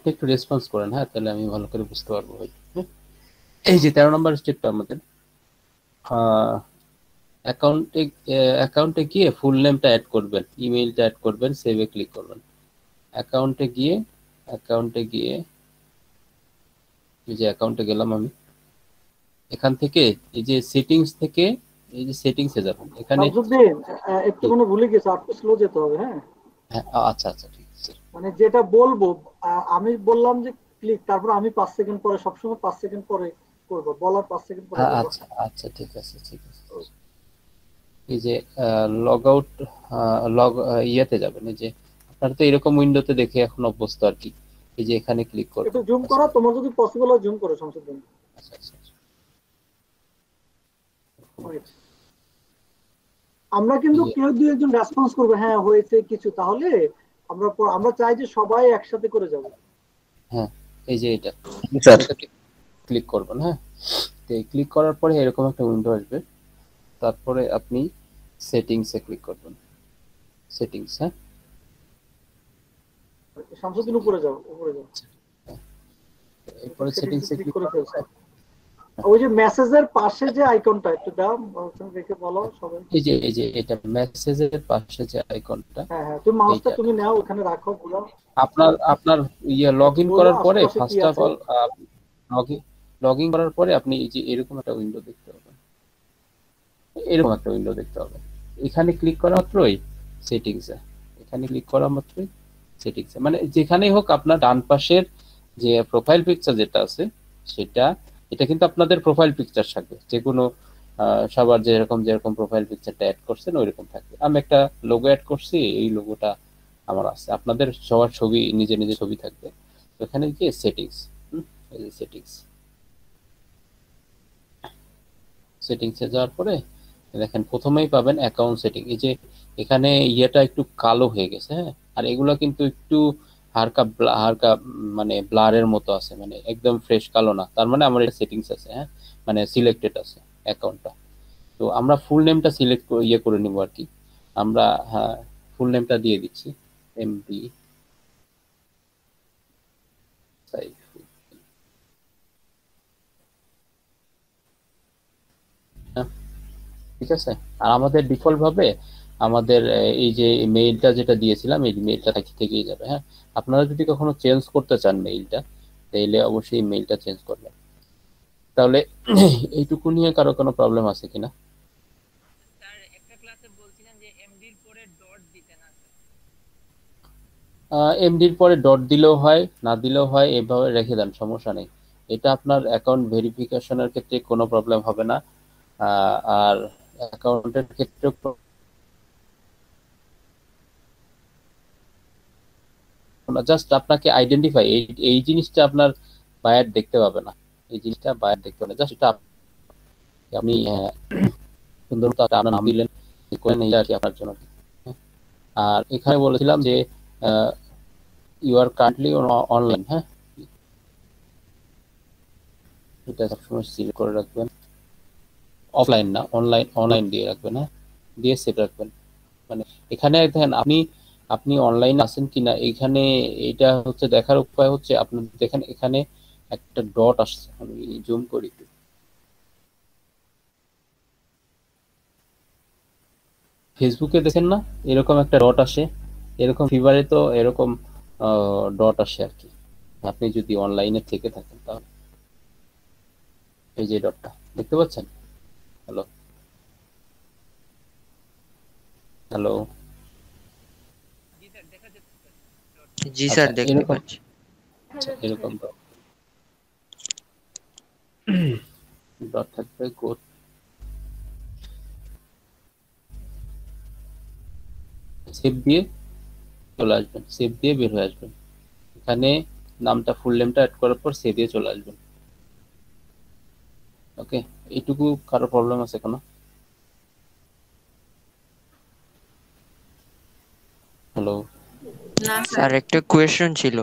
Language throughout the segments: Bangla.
আপনি একটু রেসপন্স করেন হ্যাঁ তাহলে আমি ভালো করে বুঝতে পারব হ্যাঁ? এই যে তেরো নম্বর স্টেপটা আমাদের অ্যাকাউন্টে অ্যাকাউন্টে গিয়ে ফুল নেমটা অ্যাড করবেন ইমেইলটা অ্যাড করবেন সেভে ক্লিক করবেন। অ্যাকাউন্টে গিয়ে অ্যাকাউন্টে গিয়ে এই যে অ্যাকাউন্টে গেলাম আমি এখান থেকে এই যে সেটিংস থেকে এই যে সেটিংসে যাবেন এখানে একটু ভুলে গেছে আর স্লো যেতে হবে হ্যাঁ? হ্যাঁ, আচ্ছা আচ্ছা মানে যেটা বলব আমি বললাম যে ক্লিক তারপর আমি পাঁচ সেকেন্ড পরে সবসময় পাঁচ সেকেন্ড পরে করব বলার পাঁচ সেকেন্ড পরে হ্যাঁ, আচ্ছা আচ্ছা ঠিক আছে ঠিক আছে। এই যে লগ আউট লগ ইয়েতে যাবেন এই যে আপনারা তো এরকম উইন্ডোতে দেখে এখন অভ্যস্ত আর কি। এই যে এখানে ক্লিক করবেন। একটু জুম করো তোমার যদি পসিবল হয় জুম করো শামসুদ্দিন আচ্ছা আচ্ছা আচ্ছা। আমরা কিন্তু ইয়ে। কেউ দুই একজন রেসপন্স করব হ্যাঁ হয়েছে কিছু তাহলে আমরা আমরা চাই যে সবাই একসাথে করে যাব। হ্যাঁ এই যে এটা। স্যার। ক্লিক করবেন হ্যাঁ? তো এই ক্লিক করার পরে এরকম একটা উইন্ডো আসবে। তারপরে আপনি সেটিংসে ক্লিক করবেন। সেটিংস হ্যাঁ? শামসুদ্দিন উপরে যাও উপরে যাও। এরপরে সেটিংসে ক্লিক করে করে ফেলছো। ওই যে মেসেজের পাশে যে আইকনটা একটু দাও দেখে বলো সবাই। এই যে এই যে এটা মেসেজের পাশে যে আইকনটা হ্যাঁ হ্যাঁ তুমি মাউসটা তুমি নাও ওখানে রাখো আপনার আপনার ইয়ে লগ ইন করার পরে first of all log in করার পরে আপনি এই যে এরকম একটা উইন্ডো দেখতে পাবেন। এরকম একটা উইন্ডো দেখতে পাবেন। এখানে ক্লিক করা মাত্রই সেটিংসে এখানে ক্লিক করা মাত্রই সেটিংসে মানে যেখানেই হোক আপনার ডান পাশের যে প্রোফাইল পিকচার যেটা আছে সেটা এটা কিন্তু আপনাদের প্রোফাইল পিকচার থাকবে। যে কোনো সবার যেরকম যেরকম প্রোফাইল পিকচারটা অ্যাড করছেন, ওইরকম থাকবে। আমি একটা লোগো অ্যাড করছি, এই লোগোটা আমার আছে। আপনাদের সবার ছবি নিজে নিজে ছবি থাকবে। এখানে গিয়ে সেটিংস এই যে সেটিংস সেটিংসে যাওয়ার পরে দেখেন, প্রথমেই পাবেন অ্যাকাউন্ট সেটিং এই যে এখানে ইয়েটা একটু কালো হয়ে গেছে হ্যাঁ? আর এগুলো কিন্তু একটু হালকা হালকা মানে ব্লারের মতো আছে মানে একদম ফ্রেশ কালো না। তার মানে আমার এটা সেটিংস আছে হ্যাঁ? মানে সিলেক্টেড আছে অ্যাকাউন্টটা তো আমরা ফুল নেমটা সিলেক্ট ইয়ে করে নিব আর কি। আমরা হ্যাঁ ফুল নেমটা দিয়ে দিচ্ছি সাইফুল হ্যাঁ, ঠিক আছে? আর আমাদের ডিফল্ট ভাবে আমাদের এই যে মেইলটা যেটা দিয়েছিলাম এই মেইলটা থেকে থেকেই যাবে হ্যাঁ? আপনারা যদি কখনো চেঞ্জ করতে চান মেইলটা তাহলে অবশ্যই মেইলটা চেঞ্জ করবেন। তাহলে এইটুকু নিয়ে কারও কোনো প্রবলেম আছে কিনা? স্যার একটা ক্লাসে বলছিলেন যে এমডির পরে ডট দিতে না এমডির পরে ডট দিলেও হয় না দিলেও হয় এভাবে রেখে দেন সমস্যা নেই। এটা আপনার অ্যাকাউন্ট ভেরিফিকেশনের ক্ষেত্রে কোনো প্রবলেম হবে না। আহ, আর অ্যাকাউন্টের ক্ষেত্রে জাস্ট আপনাকে আইডেন্টিফাই এই জিনিসটা আপনার বায়ার দেখতে পাবে না। এই জিনিসটা বায়ার দেখতে পাবে জাস্ট এটা আপ- আপনি আহ, সুন্দর আপনার নাম দিলেন করেন এটা আর কি আপনার জন্য? হ্যাঁ। আর এখানে বলেছিলাম যে ইউ আর কারেন্টলি অনলাইন হ্যাঁ? এটা সবসময় সিলেক্ট করে রাখবেন। অফলাইন না অনলাইন অনলাইন দিয়ে রাখবেন হ্যাঁ? দিয়ে সেট রাখবেন। মানে এখানে দেখেন আপনি আপনি অনলাইন আছেন কিনা, এখানে এটা হচ্ছে দেখার উপায় হচ্ছে আপনার দেখেন এখানে একটা ডট আসছে। আমি জুম করি ফেসবুকে দেখেন না, এরকম একটা ডট আসে। এরকম ফিভারে তো এরকম ডট আসে আর কি। আপনি যদি অনলাইনে থেকে থাকেন তাহলে। এই যে ডটটা দেখতে পাচ্ছেন? হ্যালো হ্যালো জি স্যার দেখা যাচ্ছে স্যার জি স্যার আচ্ছা, দেখতে পাচ্ছি। আচ্ছা এরকম ডট থাকবে কোড সেভ দিয়ে চলে আসবেন সেভ দিয়ে বের হয়ে আসবেন। এখানে নামটা ফুল নেমটা অ্যাড করার পর সেভ দিয়ে চলে আসবেন। ওকে এইটুকু কারও প্রবলেম আছে কোনো? হ্যালো স্যার একটা কোয়েশ্চেন ছিল।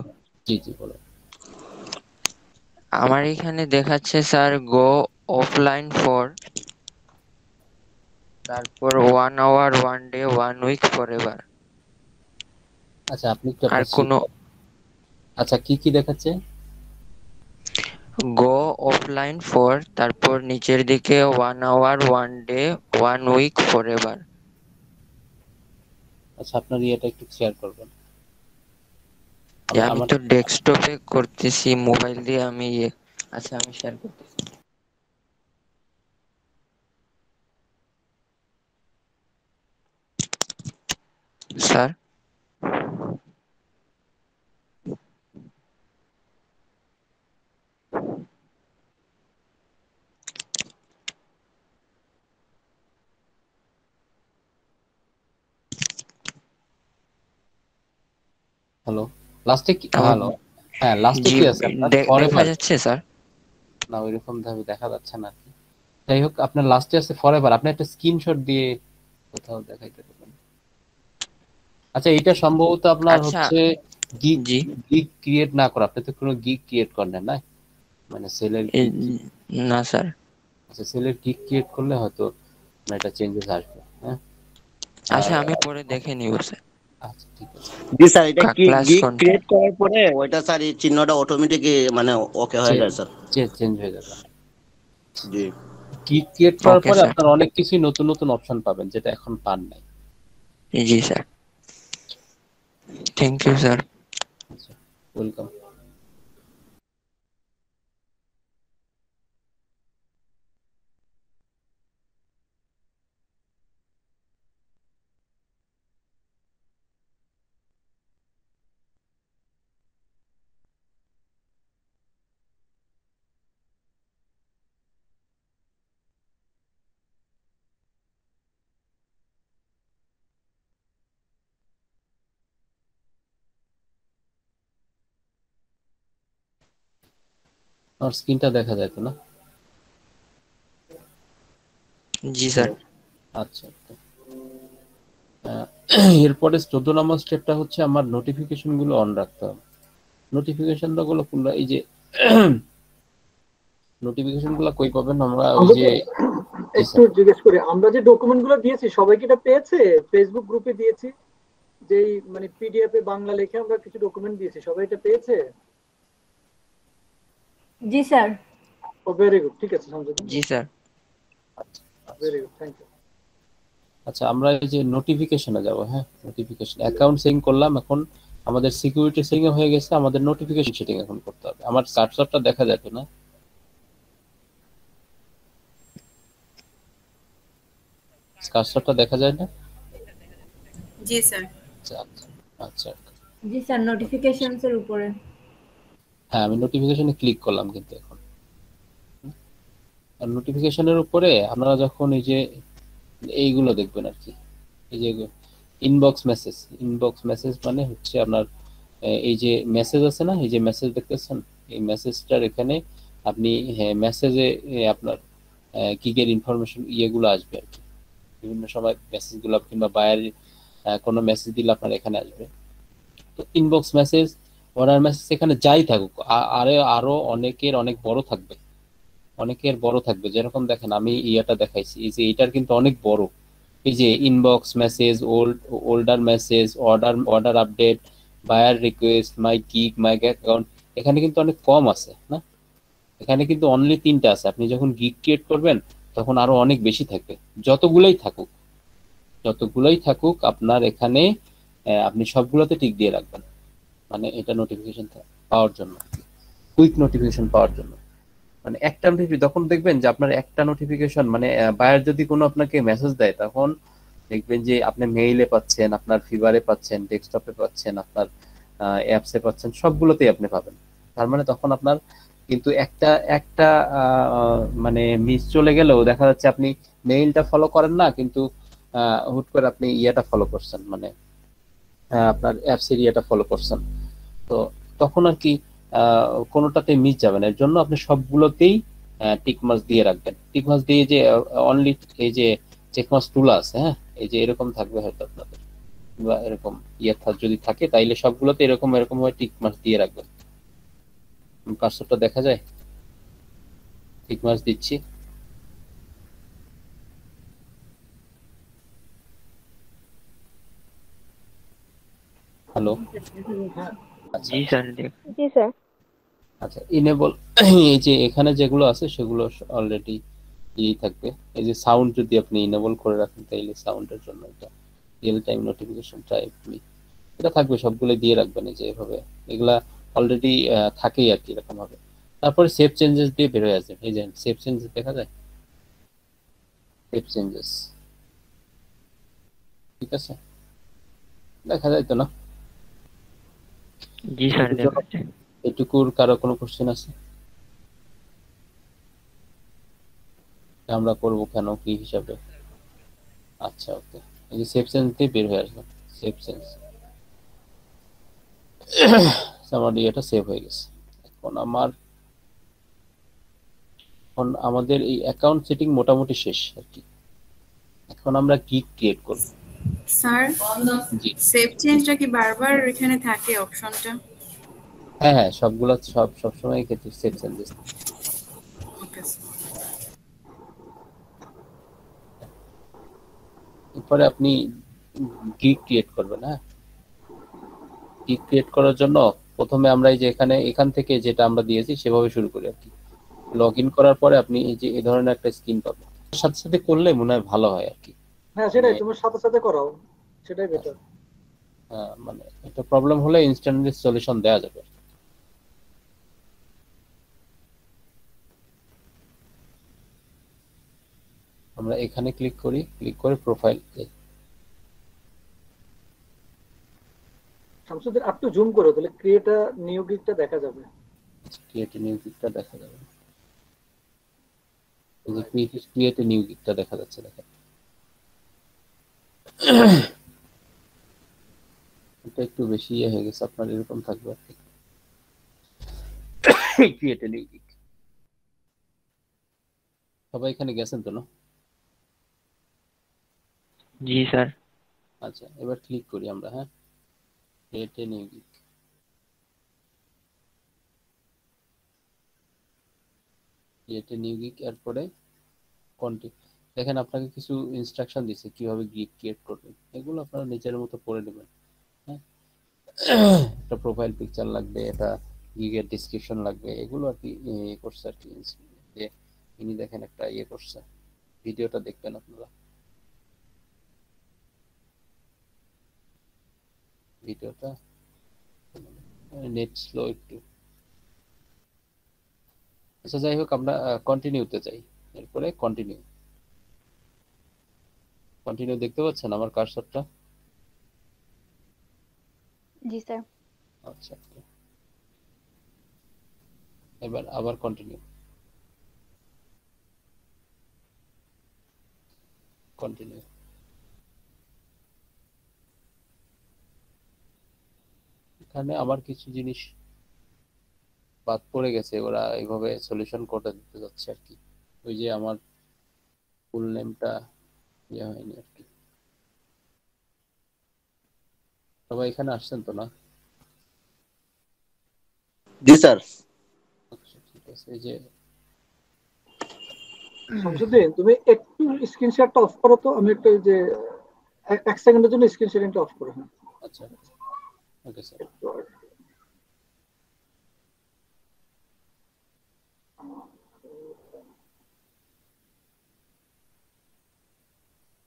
জি জি বলো। আমার এখানে দেখাচ্ছে স্যার গো অফলাইন ফর তারপর one hour one day one week forever আচ্ছা আপনি একটু আর কোনো আচ্ছা কি কি দেখাচ্ছে? গো অফলাইন ফর তারপর নিচের দিকে one hour one day one week forever আচ্ছা আপনার ইয়েটা একটু শেয়ার করবেন। আমি তো ডেস্কটপে করতেছি মোবাইল দিয়ে আমি ইয়ে আচ্ছা আমি শেয়ার করতেছি। স্যার? হ্যালো লাস্টে কি? হ্যালো হ্যাঁ লাস্টে কি আছে। দেখা যাচ্ছে স্যার। না ওইরকম ভাবে দেখা যাচ্ছে না কি। যাই হোক আপনার লাস্টে আছে ফরএভার আপনি একটা স্ক্রিনশট দিয়ে কোথাও দেখাইতে পারবেন। আচ্ছা এটা সম্ভবত আপনার আচ্ছা। হচ্ছে গিগ গিগ ক্রিয়েট না করা। আপনি তো কোনো গিগ ক্রিয়েট করেন না মানে সেলের না স্যার। আচ্ছা সেলের গিগ ক্রিয়েট করলে হয়তো এটা চেঞ্জেস আসবে হ্যাঁ? আচ্ছা আমি পরে দেখে নিব স্যার। জি স্যার এটা কি গিগ ক্রিয়েট করার পরে ওইটা স্যার এই চিহ্নটা অটোমেটিক মানে ওকে হয়ে যায় স্যার। চেঞ্জ হয়ে যাবে। জি। গিগ ক্রিয়েট করার পরে আপনারা আপনার অনেক কিছুই নতুন নতুন অপশন পাবেন যেটা এখন পান নাই। জি sir thank you sir welcome আমার স্ক্রিনটা দেখা যায় তো না? জি স্যার। আচ্ছা আহ, এরপরে চোদ্দ নম্বর স্টেপটা হচ্ছে আমার নোটিফিকেশনগুলো অন রাখতে হবে। নোটিফিকেশনগুলো কোনটা এই যে নোটিফিকেশনগুলো কই পাবেন? আমরা ওই যে একটু জিজ্ঞেস করি আমরা যে ডকুমেন্টগুলো দিয়েছি সবাই কি এটা পেয়েছে? ফেসবুক গ্রুপে দিয়েছি যেই মানে পিডিএফ এ বাংলা লিখে আমরা কিছু ডকুমেন্ট দিয়েছি সবাই এটা পেয়েছে? জি স্যার। ও ভেরি গুড ঠিক আছে সমঝে জি sir. Very good thank you আচ্ছা আমরা এই যে নোটিফিকেশনে যাব হ্যাঁ? নোটিফিকেশন অ্যাকাউন্ট সেটিং করলাম এখন আমাদের সিকিউরিটি সেটিং হয়ে গেছে আমাদের নোটিফিকেশন সেটিং এখন করতে হবে। আমার কার্সরটা দেখা যাবে না। কার্সরটা দেখা যায় না? জি স্যার। আচ্ছা আচ্ছা। আচ্ছা জি স্যার নোটিফিকেশনস এর উপরে। হ্যাঁ আমি নোটিফিকেশনে ক্লিক করলাম কিন্তু এখন। আর নোটিফিকেশনের উপরে আপনারা যখন এই যে এইগুলো দেখবেন আর কি, এই যে ইনবক্স মেসেজ ইনবক্স মেসেজ মানে হচ্ছে আপনার এই যে মেসেজ আছে না, এই যে মেসেজ দেখতেছেন? এই মেসেজটার এখানে আপনি মেসেজে আপনার কিকের ইনফরমেশন ইয়েগুলো আসবে আর কি। বিভিন্ন সময় মেসেজগুলো কিংবা বায়ার কোনো মেসেজ দিলে আপনার এখানে আসবে। তো ইনবক্স মেসেজ অর্ডার মেসেজ এখানে যাই থাকুক আরে আরও অনেকের অনেক বড় থাকবে। অনেকের বড় থাকবে। যেরকম দেখেন, আমি ইয়াটা দেখাইছি। এই যে এটার কিন্তু অনেক বড়। এই যে inbox message old older message order order update buyer request my gig my account এখানে কিন্তু অনেক কম আছে, না? এখানে কিন্তু অনলি তিনটা আছে। আপনি যখন গিগ ক্রিয়েট করবেন, তখন আরও অনেক বেশি থাকবে। যতগুলোই থাকুক যতগুলোই থাকুক, আপনার এখানে আপনি সবগুলোতে টিক দিয়ে রাখবেন। মানে এটা নোটিফিকেশন পাওয়ার জন্য কুইক নোটিফিকেশন পাওয়ার জন্য। মানে একটা নোটিফিকেশন তখন দেখবেন যে আপনার একটা নোটিফিকেশন মানে বায়ার যদি কোনো আপনাকে মেসেজ দেয়, তখন দেখবেন যে আপনি মেইলে পাচ্ছেন, আপনার ফিভারে পাচ্ছেন ডেস্কটপে পাচ্ছেন, আপনার অ্যাপসে পাচ্ছেন, সবগুলোতেই আপনি পাবেন। তার মানে তখন আপনার কিন্তু একটা একটা মানে মিস চলে গেলেও দেখা যাচ্ছে আপনি মেইলটা ফলো করেন না, কিন্তু হুট করে আপনি ইয়েটা ফলো করছেন মানে আপনার অ্যাপস এরিয়াটা ফলো করছেন। তো তখন আর কি কোনোটাতে মিস যাবে না। এর জন্য আপনি সবগুলোতেই টিক মাস দিয়ে রাখবেন। টিক মাস দিয়ে যে অনলি এই যে চেক মাস টুল আছে হ্যাঁ? এই যে এরকম থাকবে হয়তো আপনাদের। বা এরকম ইয়ে যদি থাকে, তাইলে সবগুলোতে এরকম এরকম ভাবে টিক মাস দিয়ে রাখবেন। কার্সরটা দেখা যায়? টিক মাস দিচ্ছি। হ্যালো হ্যাঁ আচ্ছা। জি স্যার জি। স্যার। আচ্ছা ইনেবল এই যে এখানে যেগুলো আছে সেগুলো অলরেডি ইয়েই থাকবে। এই যে সাউন্ড যদি আপনি ইনেবল করে রাখেন তাইলে সাউন্ডের জন্য এটা রিয়েল টাইম নোটিফিকেশন টাইপ এটা থাকবে সবগুলো দিয়ে রাখবেন এই যে এভাবে। এগুলা অলরেডি থাকেই আর কি এরকম ভাবে তারপরে সেভ চেঞ্জেস দিয়ে বের হয়ে আসবে এই যে সেভ চেঞ্জেস দেখা যায়? সেভ চেঞ্জেস ঠিক আছে? দেখা যায় তো না? জি স্যার এটুকুর কারও কোনো কোশ্চেন আছে? আমরা করব কেন কি হিসাবে? আচ্ছা ওকে এই যে সেভ সেন্স দিয়ে বের হয়ে আসলো সেভ সেন্স আমার ইয়েটা সেভ হয়ে গেছে। এখন আমার এখন আমাদের এই অ্যাকাউন্ট সেটিং মোটামুটি শেষ আর কি। এখন আমরা কি ক্রিয়েট করব? স্যার সেভ চেঞ্জটা কি বারবার এখানে থাকে অপশনটা হ্যাঁ হ্যাঁ সবগুলো সব সবসময় ক্ষেত্রে সেভ চেঞ্জেস এরপরে আপনি গিগ ক্রিয়েট করবেন হ্যাঁ? গিগ ক্রিয়েট করার জন্য প্রথমে আমরা এই যে এখানে এখান থেকে যেটা আমরা দিয়েছি সেভাবে শুরু করি আর কি। লগ ইন করার পরে আপনি এই যে এই ধরনের একটা স্ক্রিন পাবেন। সাথে সাথে করলে মনে হয় ভালো হয় আর কি। হ্যাঁ সেটাই তোমার সাথে সাথে করাও সেটাই বেটার মানে একটা প্রবলেম হলে ইনস্ট্যান্টলি সলিউশন দেওয়া যাবে। আমরা এখানে ক্লিক করি ক্লিক করে প্রোফাইল শামসুদ্দিন একটু জুম করো তাহলে ক্রিয়েট নিউ গিগটা দেখা যাবে। ক্রিয়েট নিউ দেখা যাবে। এই যে ক্রিয়েট নিউ গিকটা দেখা যাচ্ছে দেখেন। এটা একটু বেশি ইয়ে হয়ে গেছে আপনার এরকম থাকবে আর কি। গিক সবাই এখানে গেছেন তো না? জি স্যার। আচ্ছা এবার ক্লিক করি আমরা হ্যাঁ? Create new gig create new gig এরপরে কন্টি দেখেন, আপনাকে কিছু ইনস্ট্রাকশন দিছে কীভাবে গিগ ক্রিয়েট করবেন। এগুলো আপনারা নিজের মতো পড়ে নেবেন হ্যাঁ? একটা প্রোফাইল পিকচার লাগবে এটা গিগের ডিসক্রিপশন লাগবে, এগুলো আর কি ইয়ে করছে আর কি ইনি দেখেন একটা ইয়ে করছে, ভিডিওটা দেখবেন আপনারা। ভিডিওটা, নেট স্লো একটু। আচ্ছা যাই হোক, আমরা কন্টিনিউতে যাই। এরপরে কন্টিনিউ কন্টিনিউ দেখতে পাচ্ছেন আমার কার্সারটা জি স্যার। আচ্ছা এবার আবার কন্টিনিউ কন্টিনিউ এখানে আমার কিছু জিনিস বাদ পড়ে গেছে ওরা এইভাবে সলিউশন করে দিতে যাচ্ছে আর কি। ওই যে আমার ফুল নেমটা ইয়ে হয়নি আর কি। সবাই এখানে আসছেন তো না? জি স্যার। আচ্ছা ঠিক আছে এই যে শামসুদ্দিন তুমি একটু স্ক্রিন শেয়ারটা অফ করো তো আমি একটু যে এক- এক সেকেন্ডের জন্য স্ক্রিন শেয়ারিংটা অফ করো হ্যাঁ আচ্ছা ওকে স্যার একটু আর-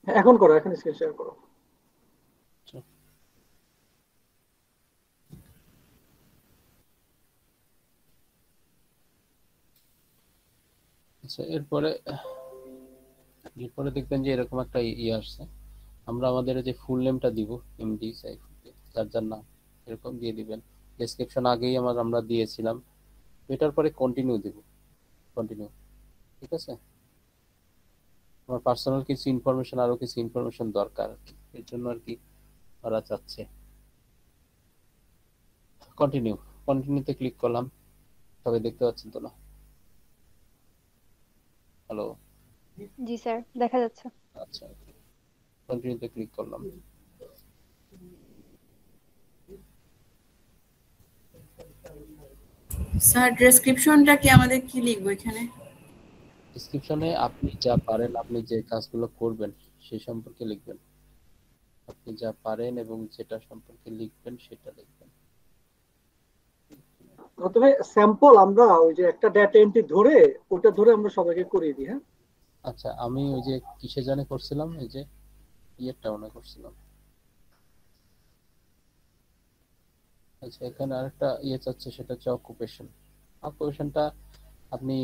হ্যাঁ, এখন করো, এখন স্ক্রিন শেয়ার করো। আচ্ছা। এরপরে এরপরে দেখবেন যে এরকম একটা ইয়ে আসছে। আমরা আমাদের যে ফুল নেমটা দিব এমডি যার যার নাম, এরকম দিয়ে দিবেন। ডেসক্রিপশন আগেই আমার, আমরা দিয়েছিলাম। এটার পরে কন্টিনিউ দিব। কন্টিনিউ ঠিক আছে? আমার পার্সোনাল কিছু ইনফরমেশন আরও কিছু ইনফরমেশন দরকার এর জন্য আর কি ওরা চাচ্ছে। কন্টিনিউ কন্টিনিউতে ক্লিক করলাম। তবে দেখতে পাচ্ছেন তো না। হ্যালো জি স্যার দেখা যাচ্ছে। আচ্ছা কন্টিনিউতে ক্লিক করলাম। স্যার ডেসক্রিপশনটা কি আমাদের কি লিখব এখানে? ডিসক্রিপশনে আপনি যা পারেন আপনি যে কাজগুলো করবেন সেই সম্পর্কে লিখবেন। আপনি যা পারেন এবং যেটা সম্পর্কে লিখবেন সেটা লিখবেন। তবে স্যাম্পল আমরা ওই যে একটা ডেটা এন্ট্রি ধরে ওটা ধরে আমরা সবাইকে করিয়ে দিই হ্যাঁ? আচ্ছা আমি ওই যে কিসে জানে করছিলাম এই যে ইয়েরটা মনে করছিলাম। আচ্ছা এখানে আরেকটা ইয়ে চাচ্ছে সেটা হচ্ছে অকুপেশন অকুপেশনটা আপনি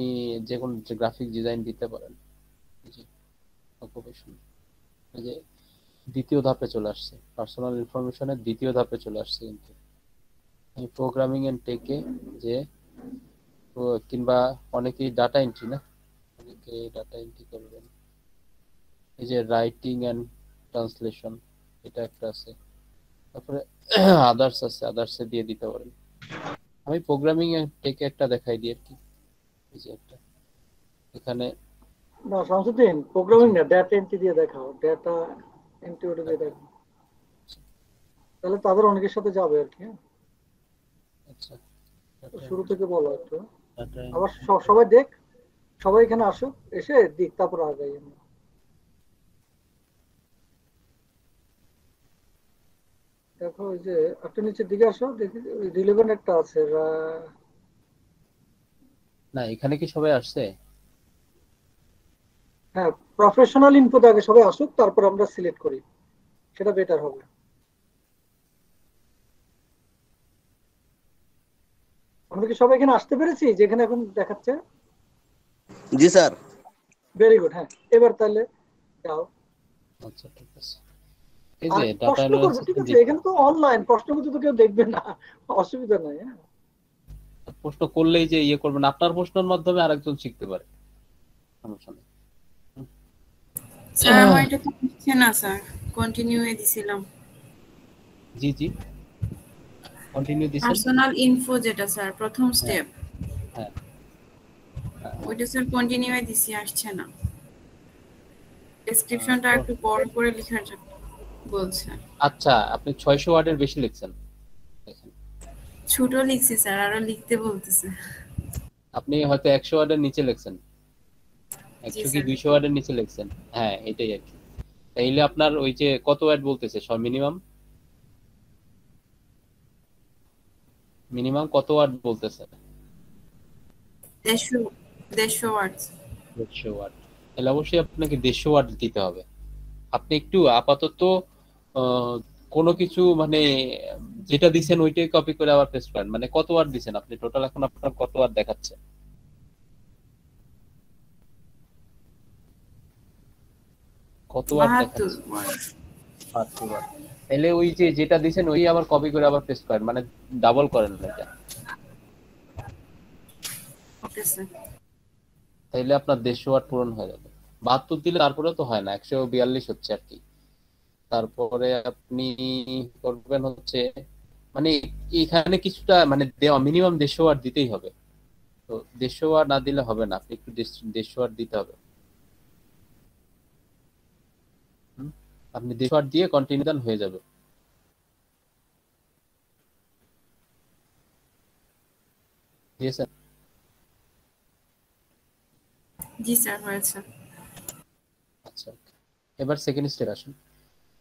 যে কোনো গ্রাফিক ডিজাইন দিতে পারেন যে দ্বিতীয় ধাপে চলে আসছে পার্সোনাল ইনফরমেশনের দ্বিতীয় ধাপে চলে আসছে কিন্তু। প্রোগ্রামিং এন্ড টেকে যে কিংবা অনেকেই ডাটা এন্ট্রি না, অনেকে ডাটা এন্ট্রি করবেন। এই যে রাইটিং এন্ড ট্রান্সলেশন এটা একটা আছে। তারপরে আদার্স আছে আদার্সে দিয়ে দিতে পারেন। আমি প্রোগ্রামিং টেকে একটা দেখাই দিই আর কি। এই যে একটা। এখানে না শামসুদ্দিন প্রোগ্রামিং না ডেটা এন্ট্রি দিয়ে দেখাও ডেটা এন্ট্রি ওটা দিয়ে দেখাও। তাহলে তাদের অনেকের সাথে যাবে আর কি হ্যাঁ? আচ্ছা। শুরু থেকে বলো একটু। আবার সবাই দেখ সবাই এখানে আসো এসে দিক তারপর আগাই আমরা। দেখো ওই যে একটু নিচের দিকে আসো দেখি রিলেভেন্ট একটা আছে না এখানে কি সবাই আসছে? হ্যাঁ প্রফেশনাল ইনপুট আগে সবাই আসুক তারপর আমরা সিলেক্ট করি। সেটা বেটার হবে। আমরা কি সবাই এখানে আসতে পেরেছি যেখানে এখন দেখাচ্ছে? জি স্যার। ভেরি গুড হ্যাঁ। এবার তাহলে যাও। আচ্ছা ঠিক আছে। এই যে ডাটা ঠিক আছে এখানে তো অনলাইন প্রশ্ন করতে তো কেউ দেখবে না। অসুবিধা নাই হ্যাঁ। প্রশ্ন করলেই যে ইয়ে করবেন আপনার প্রশ্নের মাধ্যমে আরেকজন শিখতে পারে। সমস্যা নেই স্যার আমার এটা তো হচ্ছে কন্টিনিউ এ দিছিলাম। জি জি। কন্টিনিউ দিছেন? পার্সোনাল ইনফো যেটা স্যার প্রথম স্টেপ হ্যাঁ। ওইটা স্যার কন্টিনিউ এ দিছি আসছে না। ডেসক্রিপশনটা একটু বড় করে লেখার জন্য বলছে আচ্ছা আপনি ছয়শো ওয়ার্ডের বেশি লিখছেন। ছোট লিখছি স্যার আরও লিখতে বলতেছে। আপনি হয়তো একশো ওয়ার্ডের নিচে লিখছেন। একশো কি স্যার। দুইশো ওয়ার্ডের নিচে লিখছেন? হ্যাঁ এটাই আর কি। তাইলে আপনার ওই যে কত ওয়ার্ড বলতেছে সব মিনিমাম? মিনিমাম কত ওয়ার্ড বলতেছে? ওয়ার্ড। তাহলে অবশ্যই আপনাকে দেড়শো ওয়ার্ড দিতে হবে। আপনি একটু আপাতত কোনো কিছু মানে যেটা দিছেন ওইটাই কপি করে আবার পেস্ট করেন। মানে কত ওয়ার্ড দিছেন আপনি? টোটাল এখন আপনার কত ওয়ার্ড দেখাচ্ছে? কত ওয়ার্ড দেখাচ্ছে? তাহলে ওই যে যেটা দিছেন ওই আবার কপি করে আবার পেস্ট করেন। মানে ডাবল করেন এটা। ওকে স্যার তাইলে আপনার দেড়শো ওয়াট পূরণ হয়ে যাবে। বাহাত্তর দিলে তারপরে তো হয় না একশো বিয়াল্লিশ হচ্ছে আর কি। তারপরে আপনি করবেন হচ্ছে মানে এখানে কিছুটা মানে দেওয়া মিনিমাম দেড়শো ওয়াট দিতেই হবে। তো দেড়শো ওয়াট না দিলে হবে না আপনি একটু দেড়শো- ওয়াট দিতে হবে? আপনি দেড়শো ওয়াট দিয়ে কন্টিনিউ দেন হয়ে যাবে। জি স্যার হয়েছে। আচ্ছা এবার সেকেন্ড স্টেপ আসুন।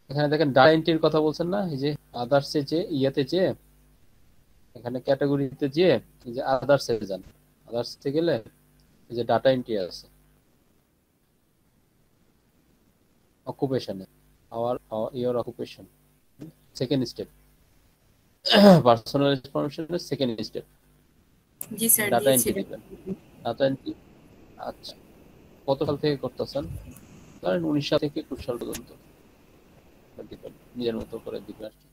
এখানে দেখেন ডাটা এন্ট্রির কথা বলছেন না? এই যে আদার্সে যে ইয়েতে যে এখানে ক্যাটাগরিতে যে এই যে আদার্সে যান। আদার্সে গেলে এই যে ডাটা এন্ট্রি আছে। অকুপেশনে our your occupation second step personal ইনফরমেশনের second step জি স্যার ডাটা এন্ট্রি দিবেন। ডাটা এন্ট্রি আচ্ছা। কত সাল থেকে করতেছেন? ধরেন উনিশ সাল থেকে একুশ সাল পর্যন্ত। দিবেন, নিজের মতো করে দিবেন আর কি।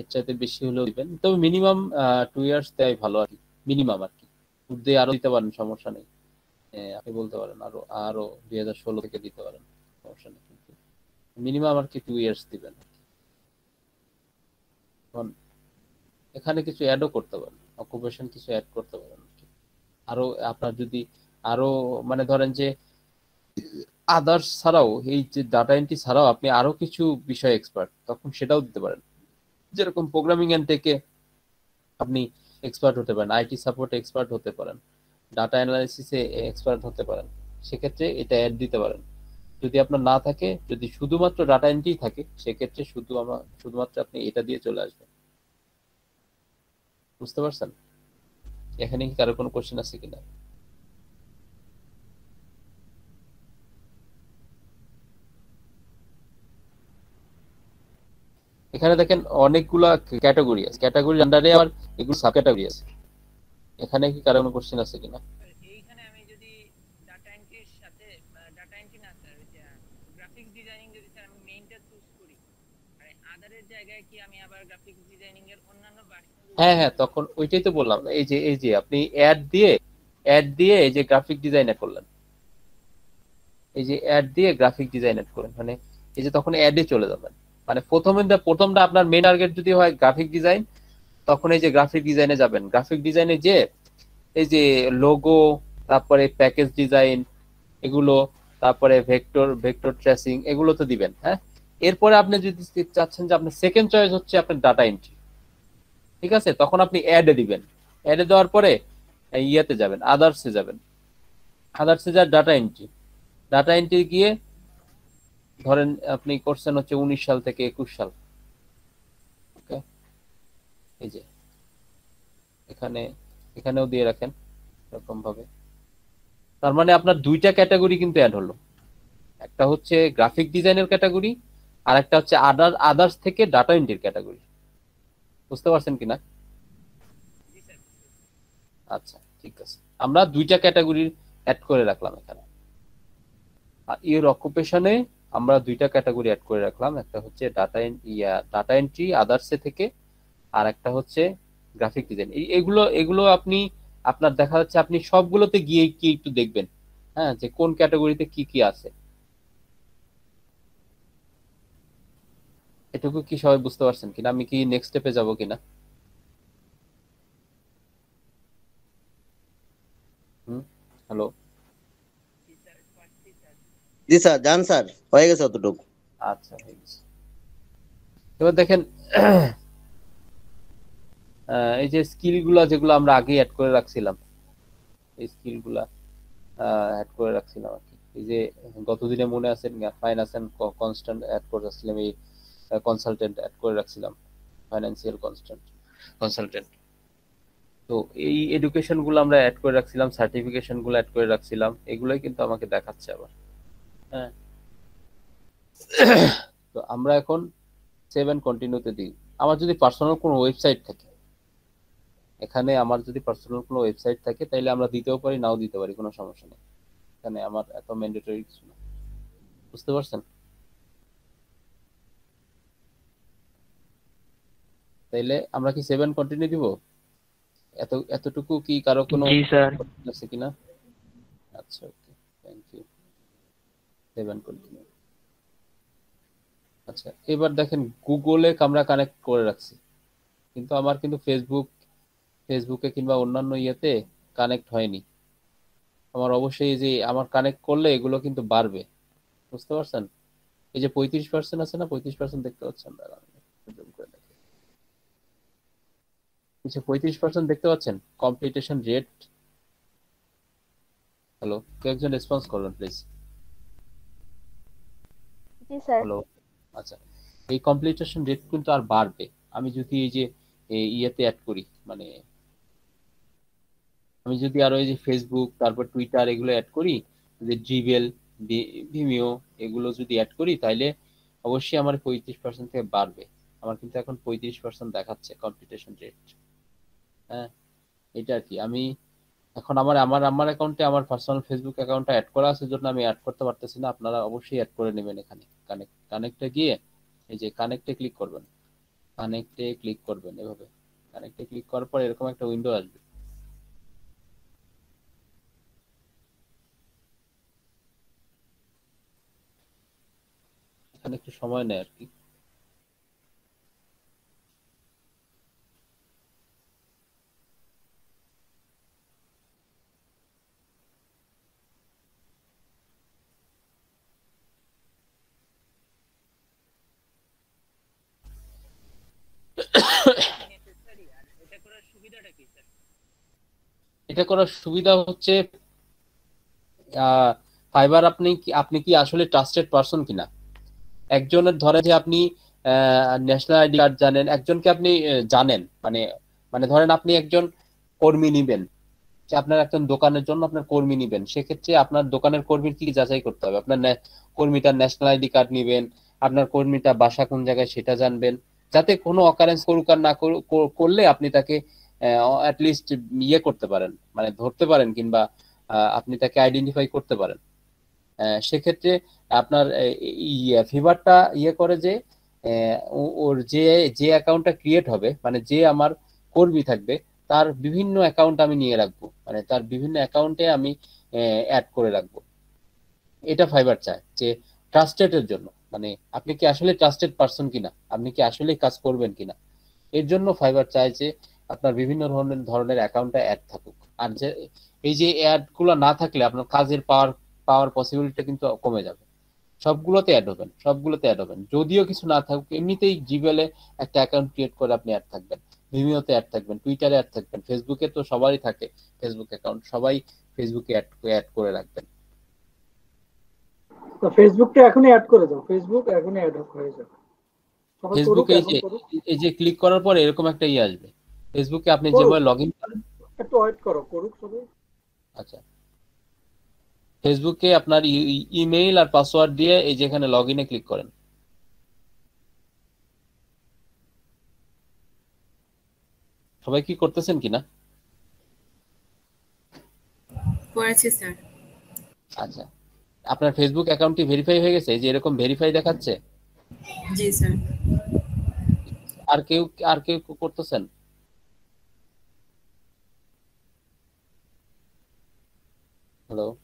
এর চাইতে বেশি হলেও দিবেন। তবে মিনিমাম টু ইয়ার্স দেয় ভালো আর কি মিনিমাম আর কি। ঊর্ধ্বে আরও দিতে পারেন, সমস্যা নেই। আপনি বলতে পারেন, আরও আরও দুই হাজার ষোলো থেকে দিতে পারেন, সমস্যা নেই কিন্তু। মিনিমাম আর কি টু ইয়ার্স দিবেন এখন এখানে কিছু অ্যাডও করতে পারেন অকুপেশন কিছু অ্যাড করতে পারেন। আরও আপনার যদি আরও মানে ধরেন যে আদার্স ছাড়াও, এই যে ডাটা এন্ট্রি ছাড়াও আপনি আরও কিছু বিষয় এক্সপার্ট তখন সেটাও দিতে পারেন। যেরকম প্রোগ্রামিং এন্ড থেকে আপনি এক্সপার্ট হতে পারেন আইটি সাপোর্ট এক্সপার্ট হতে পারেন ডাটা অ্যানালাইসিসে এক্সপার্ট হতে পারেন, সেক্ষেত্রে এটা অ্যাড দিতে পারেন। যদি আপনার না থাকে, যদি শুধুমাত্র ডাটা এন্ট্রি থাকে, সেক্ষেত্রে শুধু আমার শুধুমাত্র আপনি এটা দিয়ে চলে আসবেন। বুঝতে পারছেন? এখানে কি কারও কোনো কোশ্চেন আছে কিনা? এখানে দেখেন অনেকগুলা ক্যাটাগরি আছে। ক্যাটাগরির আন্ডারে আবার এগুলো সাব ক্যাটাগরি আছে। এখানে কি কারও কোনো কোশ্চেন আছে কিনা? এইখানে আমি যদি ডাটা এন্ট্রির সাথে ডাটা এন্ট্রি না স্যার গ্রাফিক্স ডিজাইনিং যদি স্যার আমি মেইনটা চুজ করি আর আদারের জায়গায় কি আমি আবার গ্রাফিক্স ডিজাইনিং এর অন্যান্য ভার্সন হ্যাঁ হ্যাঁ তখন ওইটাই তো বললাম। এই যে এই যে আপনি অ্যাড দিয়ে অ্যাড দিয়ে এই যে গ্রাফিক ডিজাইনার করলেন। এই যে অ্যাড দিয়ে গ্রাফিক ডিজাইনার করেন মানে এই যে তখন অ্যাডে চলে যাবেন। মানে প্রথমে প্রথমটা আপনার মেন টার্গেট যদি হয় গ্রাফিক ডিজাইন তখন এই যে গ্রাফিক ডিজাইনে যাবেন। গ্রাফিক ডিজাইনে যে এই যে লোগো তারপরে প্যাকেজ ডিজাইন এগুলো, তারপরে ভেক্টর ভেক্টর ট্রেসিং এগুলো তো দিবেন হ্যাঁ? এরপরে আপনি যদি চাচ্ছেন যে আপনার সেকেন্ড চয়েস হচ্ছে আপনার ডাটা এন্ট্রি ঠিক আছে? তখন আপনি অ্যাডে দিবেন। অ্যাডে দেওয়ার পরে ইয়েতে যাবেন আদার্সে যাবেন। আদার্সে যা ডাটা এন্ট্রি ডাটা এন্ট্রি গিয়ে ধরেন আপনি করছেন হচ্ছে উনিশ সাল থেকে একুশ সাল। এই যে, এখানে, এখানেও দিয়ে রাখেন এরকম ভাবে তার মানে আপনার দুইটা ক্যাটাগরি কিন্তু অ্যাড হলো। একটা হচ্ছে গ্রাফিক ডিজাইনের ক্যাটাগরি আর একটা হচ্ছে আদার আদার্স থেকে ডাটা এন্ট্রির ক্যাটাগরি বুঝতে পারছেন কিনা? আচ্ছা ঠিক আছে। আমরা দুইটা ক্যাটাগরির অ্যাড করে রাখলাম এখানে। আর এর অকুপেশনে আমরা দুইটা ক্যাটাগরি অ্যাড করে রাখলাম। একটা হচ্ছে ডাটা ইয়া ডাটা এন্ট্রি আদার্সে থেকে আর একটা হচ্ছে গ্রাফিক ডিজাইন এগুলো এগুলো আপনি, আপনার দেখা যাচ্ছে আপনি সবগুলোতে গিয়ে কি একটু দেখবেন। হ্যাঁ যে কোন ক্যাটাগরিতে কি কি আছে। এটুকু কি সবাই বুঝতে পারছেন কিনা? আমি কি নেক্সট স্টেপে যাব কিনা? হুম? হ্যালো জি স্যার স্যার, হয়ে গেছে অতটুকু। আচ্ছা এবার দেখেন এই যে যেগুলো আমরা আগে অ্যাড করে রাখছিলাম, এই অ্যাড করে রাখছিলাম আর কি। এই যে গতদিনে মনে আছেন ফাইন্যান্স কনস্ট্যান্ট অ্যাড করে রাখছিলাম, এই কনসালটেন্ট অ্যাড করে রাখছিলাম ফাইন্যান্সিয়াল কনস্ট্যান্ট কনসালটেন্ট তো এই এডুকেশনগুলো আমরা অ্যাড করে রাখছিলাম সার্টিফিকেশনগুলো অ্যাড করে রাখছিলাম, এগুলোই কিন্তু আমাকে দেখাচ্ছে আবার। হ্যাঁ। তো আমরা এখন সেভেন কন্টিনিউতে দিই। আমার যদি পার্সোনাল কোনো ওয়েবসাইট থাকে এখানে আমার যদি পার্সোনাল কোনো ওয়েবসাইট থাকে তাহলে আমরা দিতেও পারি নাও দিতে পারি কোনো সমস্যা নেই। এখানে আমার এত ম্যান্ডেটরি কিছু না। বুঝতে পারছেন? তাইলে আমরা কি সেভেন কন্টিনিউ দিব? এত এতটুকু কি কারও কোনো জি স্যার। আছে কিনা? আচ্ছা ওকে থ্যাংক ইউ কন্টিনিউ আচ্ছা এবার দেখেন গুগলে আমরা কানেক্ট করে রাখছি। কিন্তু আমার কিন্তু ফেসবুক ফেসবুকে কিংবা অন্যান্য ইয়েতে কানেক্ট হয়নি। আমার অবশ্যই যে আমার কানেক্ট করলে এগুলো কিন্তু বাড়বে। বুঝতে পারছেন? এই যে পঁয়ত্রিশ পার্সেন্ট আছে না, পঁয়ত্রিশ পার্সেন্ট দেখতে পাচ্ছেন? যে পঁয়ত্রিশ পার্সেন্ট দেখতে পাচ্ছেন? কমপ্লিটেশন রেট হ্যালো কেউ একজন রেসপন্স করবেন প্লিজ জি, স্যার। হ্যালো আচ্ছা। এই কমপ্লিটেশন রেট কিন্তু আর বাড়বে। আমি যদি এই যে ইয়েতে অ্যাড করি মানে আমি যদি আরও এই যে ফেসবুক তারপর টুইটার এগুলো অ্যাড করি, যে জিমেল ভিমিও এগুলো যদি অ্যাড করি তাহলে অবশ্যই আমার পঁয়ত্রিশ পার্সেন্ট থেকে বাড়বে। আমার কিন্তু এখন পঁয়ত্রিশ পার্সেন্ট দেখাচ্ছে কমপ্লিটেশন রেট হ্যাঁ এটা আর কি। আমি এখন আমার আমার আমার অ্যাকাউন্টে আমার পার্সোনাল ফেসবুক অ্যাকাউন্টটা অ্যাড করা আছে জন্য আমি অ্যাড করতে পারতেছি না। আপনারা অবশ্যই অ্যাড করে নেবেন এখানে। কানেক্ট কানেক্টে গিয়ে এই যে কানেক্টে ক্লিক করবেন। কানেক্টে ক্লিক করবেন এভাবে। কানেক্টে ক্লিক করার পর এরকম একটা উইন্ডো আসবে। এখানে একটু সময় নেয় আর কি নেসেসারি আর এটা করার সুবিধাটা কি স্যার এটা করার সুবিধা হচ্ছে ফাইবার আপনি কি আপনি কি আসলে ট্রাস্টেড পারসন কিনা? একজনের ধরে যে আপনি ন্যাশনাল আইডি কার্ড জানেন, একজনকে আপনি জানেন মানে মানে ধরেন আপনি একজন কর্মী নিবেন, যে আপনার একজন দোকানের জন্য আপনার কর্মী নিবেন, সেক্ষেত্রে আপনার দোকানের কর্মীর কি যাচাই করতে হবে? আপনার কর্মীটার ন্যাশনাল আইডি কার্ড নিবেন, আপনার কর্মীটা বাসা কোন জায়গায় সেটা জানবেন, যাতে কোনো অকারেন্স করুক আর না করলে আপনি তাকে অ্যাটলিস্ট ইয়ে করতে পারেন মানে ধরতে পারেন কিংবা আপনি তাকে আইডেন্টিফাই করতে পারেন। সেক্ষেত্রে আপনার ফিভারটা ইয়ে করে যে ওর যে যে অ্যাকাউন্টটা ক্রিয়েট হবে মানে যে আমার কর্মী থাকবে, তার বিভিন্ন অ্যাকাউন্ট আমি নিয়ে রাখব। মানে তার বিভিন্ন অ্যাকাউন্টে আমি অ্যাড করে রাখব। এটা ফাইবার চায়, যে ট্রাস্টেড এর জন্য। মানে আপনি কি আসলে ট্রাস্টেড পারসন কিনা? আপনি কি আসলে কাজ করবেন কিনা? এর জন্য ফাইবার চায় যে আপনার বিভিন্ন ধরনের ধরনের অ্যাকাউন্টে অ্যাড থাকুক। আর যে এই যে অ্যাডগুলো না থাকলে আপনার কাজের পাওয়ার পাওয়ার পসিবিলিটি কিন্তু কমে যাবে। সবগুলোতে অ্যাড হবেন সবগুলোতে অ্যাড হবেন। যদিও কিছু না থাকুক এমনিতেই জিমেলে একটা অ্যাকাউন্ট ক্রিয়েট করে আপনি অ্যাড থাকবেন। ভিমিওতে অ্যাড থাকবেন টুইটারে অ্যাড থাকবেন ফেসবুকে তো সবারই থাকে ফেসবুক অ্যাকাউন্ট সবাই ফেসবুকে অ্যাড অ্যাড করে রাখবেন। তো ফেসবুকটা এখনই অ্যাড করে দাও। ফেসবুক এখনই অ্যাড হয়ে যাবে। ফেসবুকে এই যে এই যে ক্লিক করার পরে এরকম একটা ই আসবে। ফেসবুকে আপনি যেভাবে লগ ইন করেন। একটু ওয়েট করো করুক সবাই। আচ্ছা। ফেসবুকে আপনার ইমেইল আর পাসওয়ার্ড দিয়ে এই যেখানে লগ ইনে ক্লিক করেন। সবাই কি করতেছেন কিনা? করেছি স্যার। আচ্ছা। আপনার ফেসবুক অ্যাকাউন্টটি ভেরিফাই হয়ে গেছে? এই যে এরকম ভেরিফাই দেখাচ্ছে? জি স্যার। আর কেউ আর কেউ করতেছেন? হ্যালো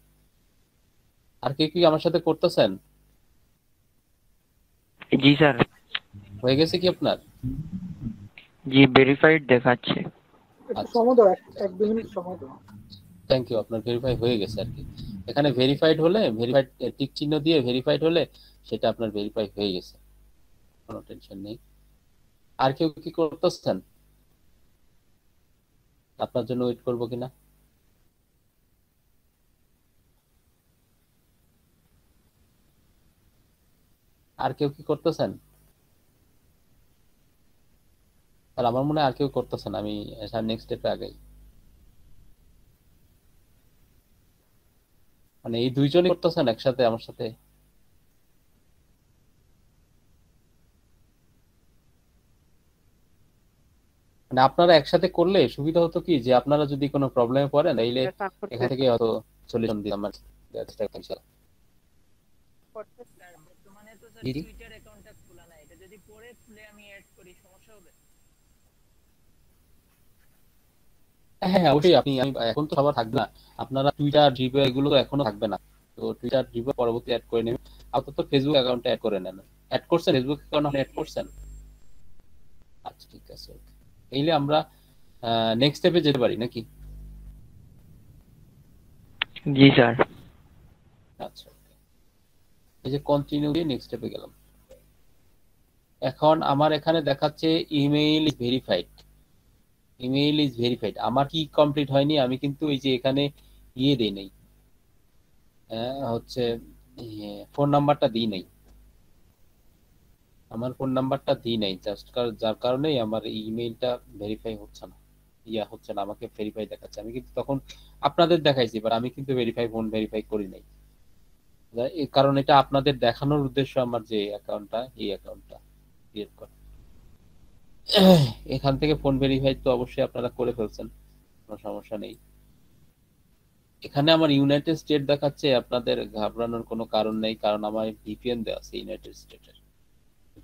আর কেউ কি আমার সাথে করতেছেন? জি স্যার। হয়ে গেছে কি আপনার? জি ভেরিফাইড দেখাচ্ছে। একটু। সময় দাও এক- এক দু মিনিট সময় দাও। থ্যাংক ইউ আপনার ভেরিফাই হয়ে গেছে আর কি। এখানে ভেরিফাইড হলে ভেরিফাইড টিক চিহ্ন দিয়ে ভেরিফাইড হলে সেটা আপনার ভেরিফাই হয়ে গেছে। কোনো টেনশন নেই। আর কেউ কি করতেছেন? আপনার জন্য ওয়েট করব কিনা? আর কেউ কি করতেছেন? আর আমার মনে হয় আর কেউ করতেছেন আমি নেক্সট স্টেপে আগাই। মানে এই দুইজনই করতেছেন একসাথে আমার সাথে? মানে আপনারা একসাথে করলে সুবিধা হতো কি? যে আপনারা যদি কোনো প্রবলেমে পড়েন এইলে এখান থেকে হয়তো সলিউশন দিতাম আর টুইটার অ্যাকাউন্টটা খোলা নাই এটা যদি পরে খুলে আমি অ্যাড করি সমস্যা হবে? হ্যাঁ অবশ্যই আপনি আমি এখন তো সবার থাকবে না। আপনারা টুইটার জিপে এগুলো তো এখনও থাকবে না। তো টুইটার জিপে পরবর্তী অ্যাড করে নেবেন। আপাতত ফেসবুক অ্যাকাউন্টে অ্যাড করে নেন। অ্যাড করছেন? ফেসবুক অ্যাকাউন্ট আপনি অ্যাড করছেন? আচ্ছা ঠিক আছে এইলে আমরা নেক্সট স্টেপে যেতে পারি নাকি? জি স্যার। আচ্ছা. এই যে কন্টিনিউ দিয়ে নেক্সট স্টেপে গেলাম। এখন আমার এখানে দেখাচ্ছে email is verified email is verified আমার কি কমপ্লিট হয়নি আমি কিন্তু এই যে এখানে ইয়ে দেই নাই। আহ, হচ্ছে ফোন নাম্বারটা দিই নাই। আমার ফোন নাম্বারটা দিই নাই জাস্ট যার কারণেই আমার ইমেইলটা ভেরিফাই হচ্ছে না। ইয়া হচ্ছে না আমাকে ভেরিফাই দেখাচ্ছে। আমি কিন্তু তখন আপনাদের দেখাইছি বাট আমি কিন্তু ভেরিফাই ফোন ভেরিফাই করি নাই। কারণ এটা আপনাদের দেখানোর উদ্দেশ্য আমার যে অ্যাকাউন্টটা এই অ্যাকাউন্টটা ক্রিয়েট করা। এখান থেকে ফোন ভেরিফাই তো অবশ্যই আপনারা করে ফেলছেন, কোনো সমস্যা নেই। এখানে আমার ইউনাইটেড স্টেট দেখাচ্ছে, আপনাদের ঘাবড়ানোর কোনো কারণ নেই, কারণ আমার ভিপিএন দেওয়া আছে ইউনাইটেড স্টেটের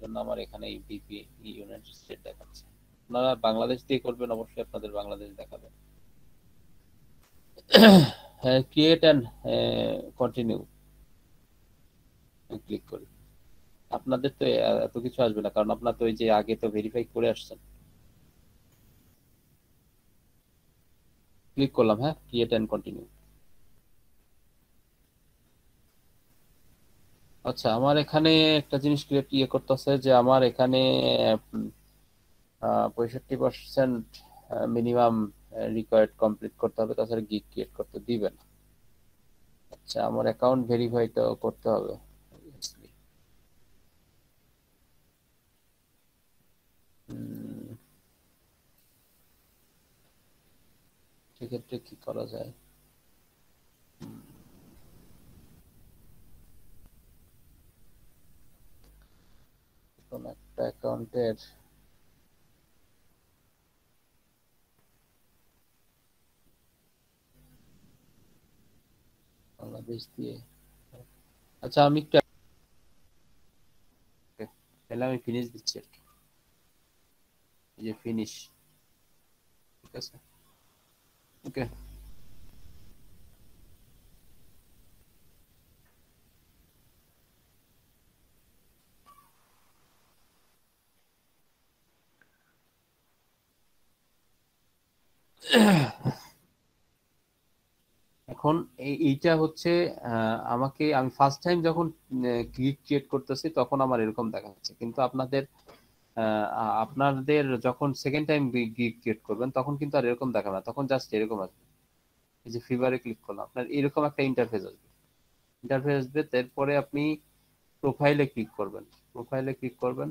জন্য আমার এখানে ভিপি ইউনাইটেড স্টেট দেখাচ্ছে। আপনারা বাংলাদেশ দিয়ে করবেন, অবশ্যই আপনাদের বাংলাদেশ দেখাবে ক্রিয়েট অ্যান্ড কন্টিনিউ ক্লিক করি আপনাদের তো এত কিছু আসবে না, কারণ আপনার তো ওই যে আগে তো ভেরিফাই করে আসছেন। ক্লিক করলাম হ্যাঁ? ক্রিয়েট অ্যান্ড কন্টিনিউ আচ্ছা আমার এখানে একটা জিনিস ক্রিয়েট ইয়ে করতেছে যে আমার এখানে পঁয়ষট্টি পার্সেন্ট মিনিমাম রিকোয়ার্ড কমপ্লিট করতে হবে। তাছাড়া গিগ ক্রিয়েট করতে দিবে না। আচ্ছা আমার অ্যাকাউন্ট ভেরিফাই তো করতে হবে। সেক্ষেত্রে কি করা যায়? কোন একটা অ্যাকাউন্টের বাংলাদেশ দিয়ে। আচ্ছা আমি একটু তাহলে আমি ফিনিশ দিচ্ছি আর কি। যে ফিনিশ ঠিক আছে? ওকে এখন এই- এইটা হচ্ছে আমাকে, আমি ফার্স্ট টাইম যখন ক্লিক ক্রিয়েট করতেছি, তখন আমার এরকম দেখাচ্ছে। কিন্তু আপনাদের আপনাদের যখন সেকেন্ড টাইম ক্লিক ক্রিয়েট করবেন তখন কিন্তু আর এরকম দেখাবে না। তখন জাস্ট এরকম আসবে। এই যে ফিভারে ক্লিক করলাম আপনার এরকম একটা ইন্টারফেস আসবে। ইন্টারফেস আসবে তারপরে আপনি প্রোফাইলে ক্লিক করবেন। প্রোফাইলে ক্লিক করবেন।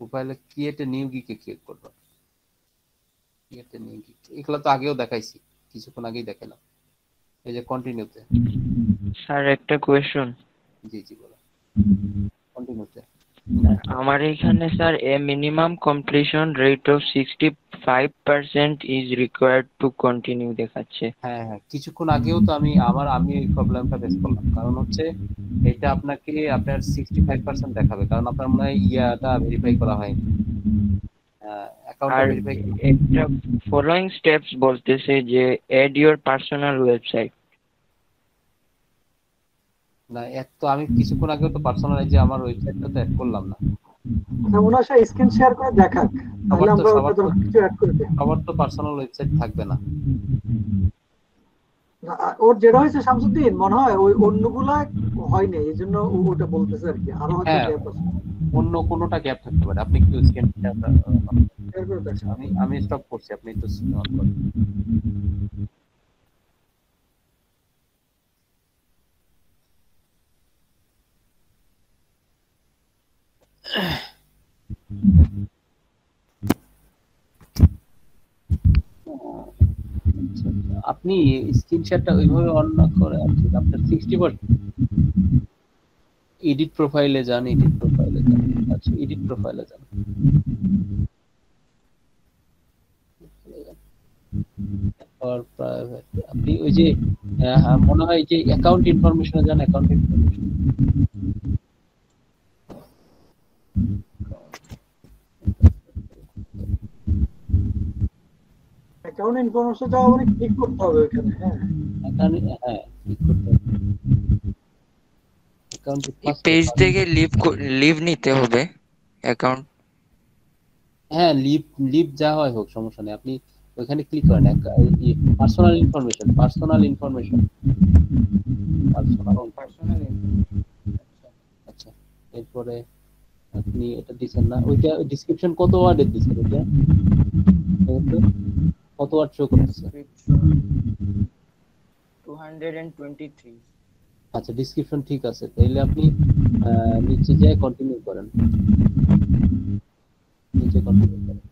প্রোফাইলে ক্রিয়েট এ নিউ গিকে ক্লিক করবেন। ক্রিয়েট এ নিউ গিক এগুলো তো আগেও দেখাইছি কিছুক্ষণ আগেই দেখালাম এই যে কন্টিনিউতে স্যার একটা কোয়েশ্চন জি জি বলো কন্টিনিউতে আমার এখানে sir a minimum completion rate of sixty five percent is required to continue দেখাচ্ছে। হ্যাঁ হ্যাঁ কিছুক্ষণ আগেও তো আমি আবার আমি এই প্রবলেমটা ফেস করলাম। কারণ হচ্ছে এটা আপনাকে আপনার সিক্সটি ফাইভ পার্সেন্ট দেখাবে। কারণ আপনার মনে হয় ইয়াটা ভেরিফাই করা হয়নি। আর ভেরিফাই একটা ফলোয়িং স্টেপস বলতেছে যে এড ইউর পার্সোনাল ওয়েবসাইট না এত তো আমি কিছুক্ষণ আগেও তো পার্সোনাল যে আমার ওয়েবসাইটটা তো অ্যাড করলাম না। আচ্ছা ওনার সাথে স্ক্রিন শেয়ার করে দেখাক। তাহলে আমরা কিছু অ্যাড করে দিই সবার তো পার্সোনাল ওয়েবসাইট থাকবে না। না, ওর যেটা হয়েছে শামসুদ্দিন মনে হয় ওই অন্যগুলা হয়নি এই জন্য ওটা বলতেছে আর কি। আরও হয়তো হ্যাঁ gap আছে। অন্য কোনোটা গ্যাপ থাকতে পারে। আপনি একটু স্ক্রিন। আমি আমি স্টপ করছি আপনি একটু অন করেন। আপনি স্ক্রিন শেয়ারটা ওইভাবে অন না করে আপনি আপনার সিক্সটি এডিট প্রোফাইলে যান এডিট প্রোফাইলে যান আচ্ছা এডিট প্রোফাইলে যান। তারপর প্রাইভেট আপনি ওই যে মনে হয় যে অ্যাকাউন্ট ইনফরমেশনে যান অ্যাকাউন্ট ইনফরমেশন অ্যাকাউন্ট ইনফরমেশন যাওয়া মানে ক্লিক করতে হবে ওখানে হ্যাঁ। অ্যাকাউন্ট হ্যাঁ ঠিক করতে হবে। অ্যাকাউন্ট পেজ থেকে লিভ লিভ নিতে হবে অ্যাকাউন্ট হ্যাঁ লিভ লিভ যা হয় হোক সমস্যা নেই। আপনি ওইখানে ক্লিক করেন personal information personal information personal আচ্ছা এরপরে আপনি এটা দিছেন না। ওইটা ডিসক্রিপশন কত ওয়ার্ডের দিছেন ওইটা? কত ওয়ার্ড শো করতেছে? Two hundred and twenty three আচ্ছা ডিসক্রিপশন ঠিক আছে। তাইলে আপনি নিচে যায় কন্টিনিউ করেন। নিচে কন্টিনিউ করেন।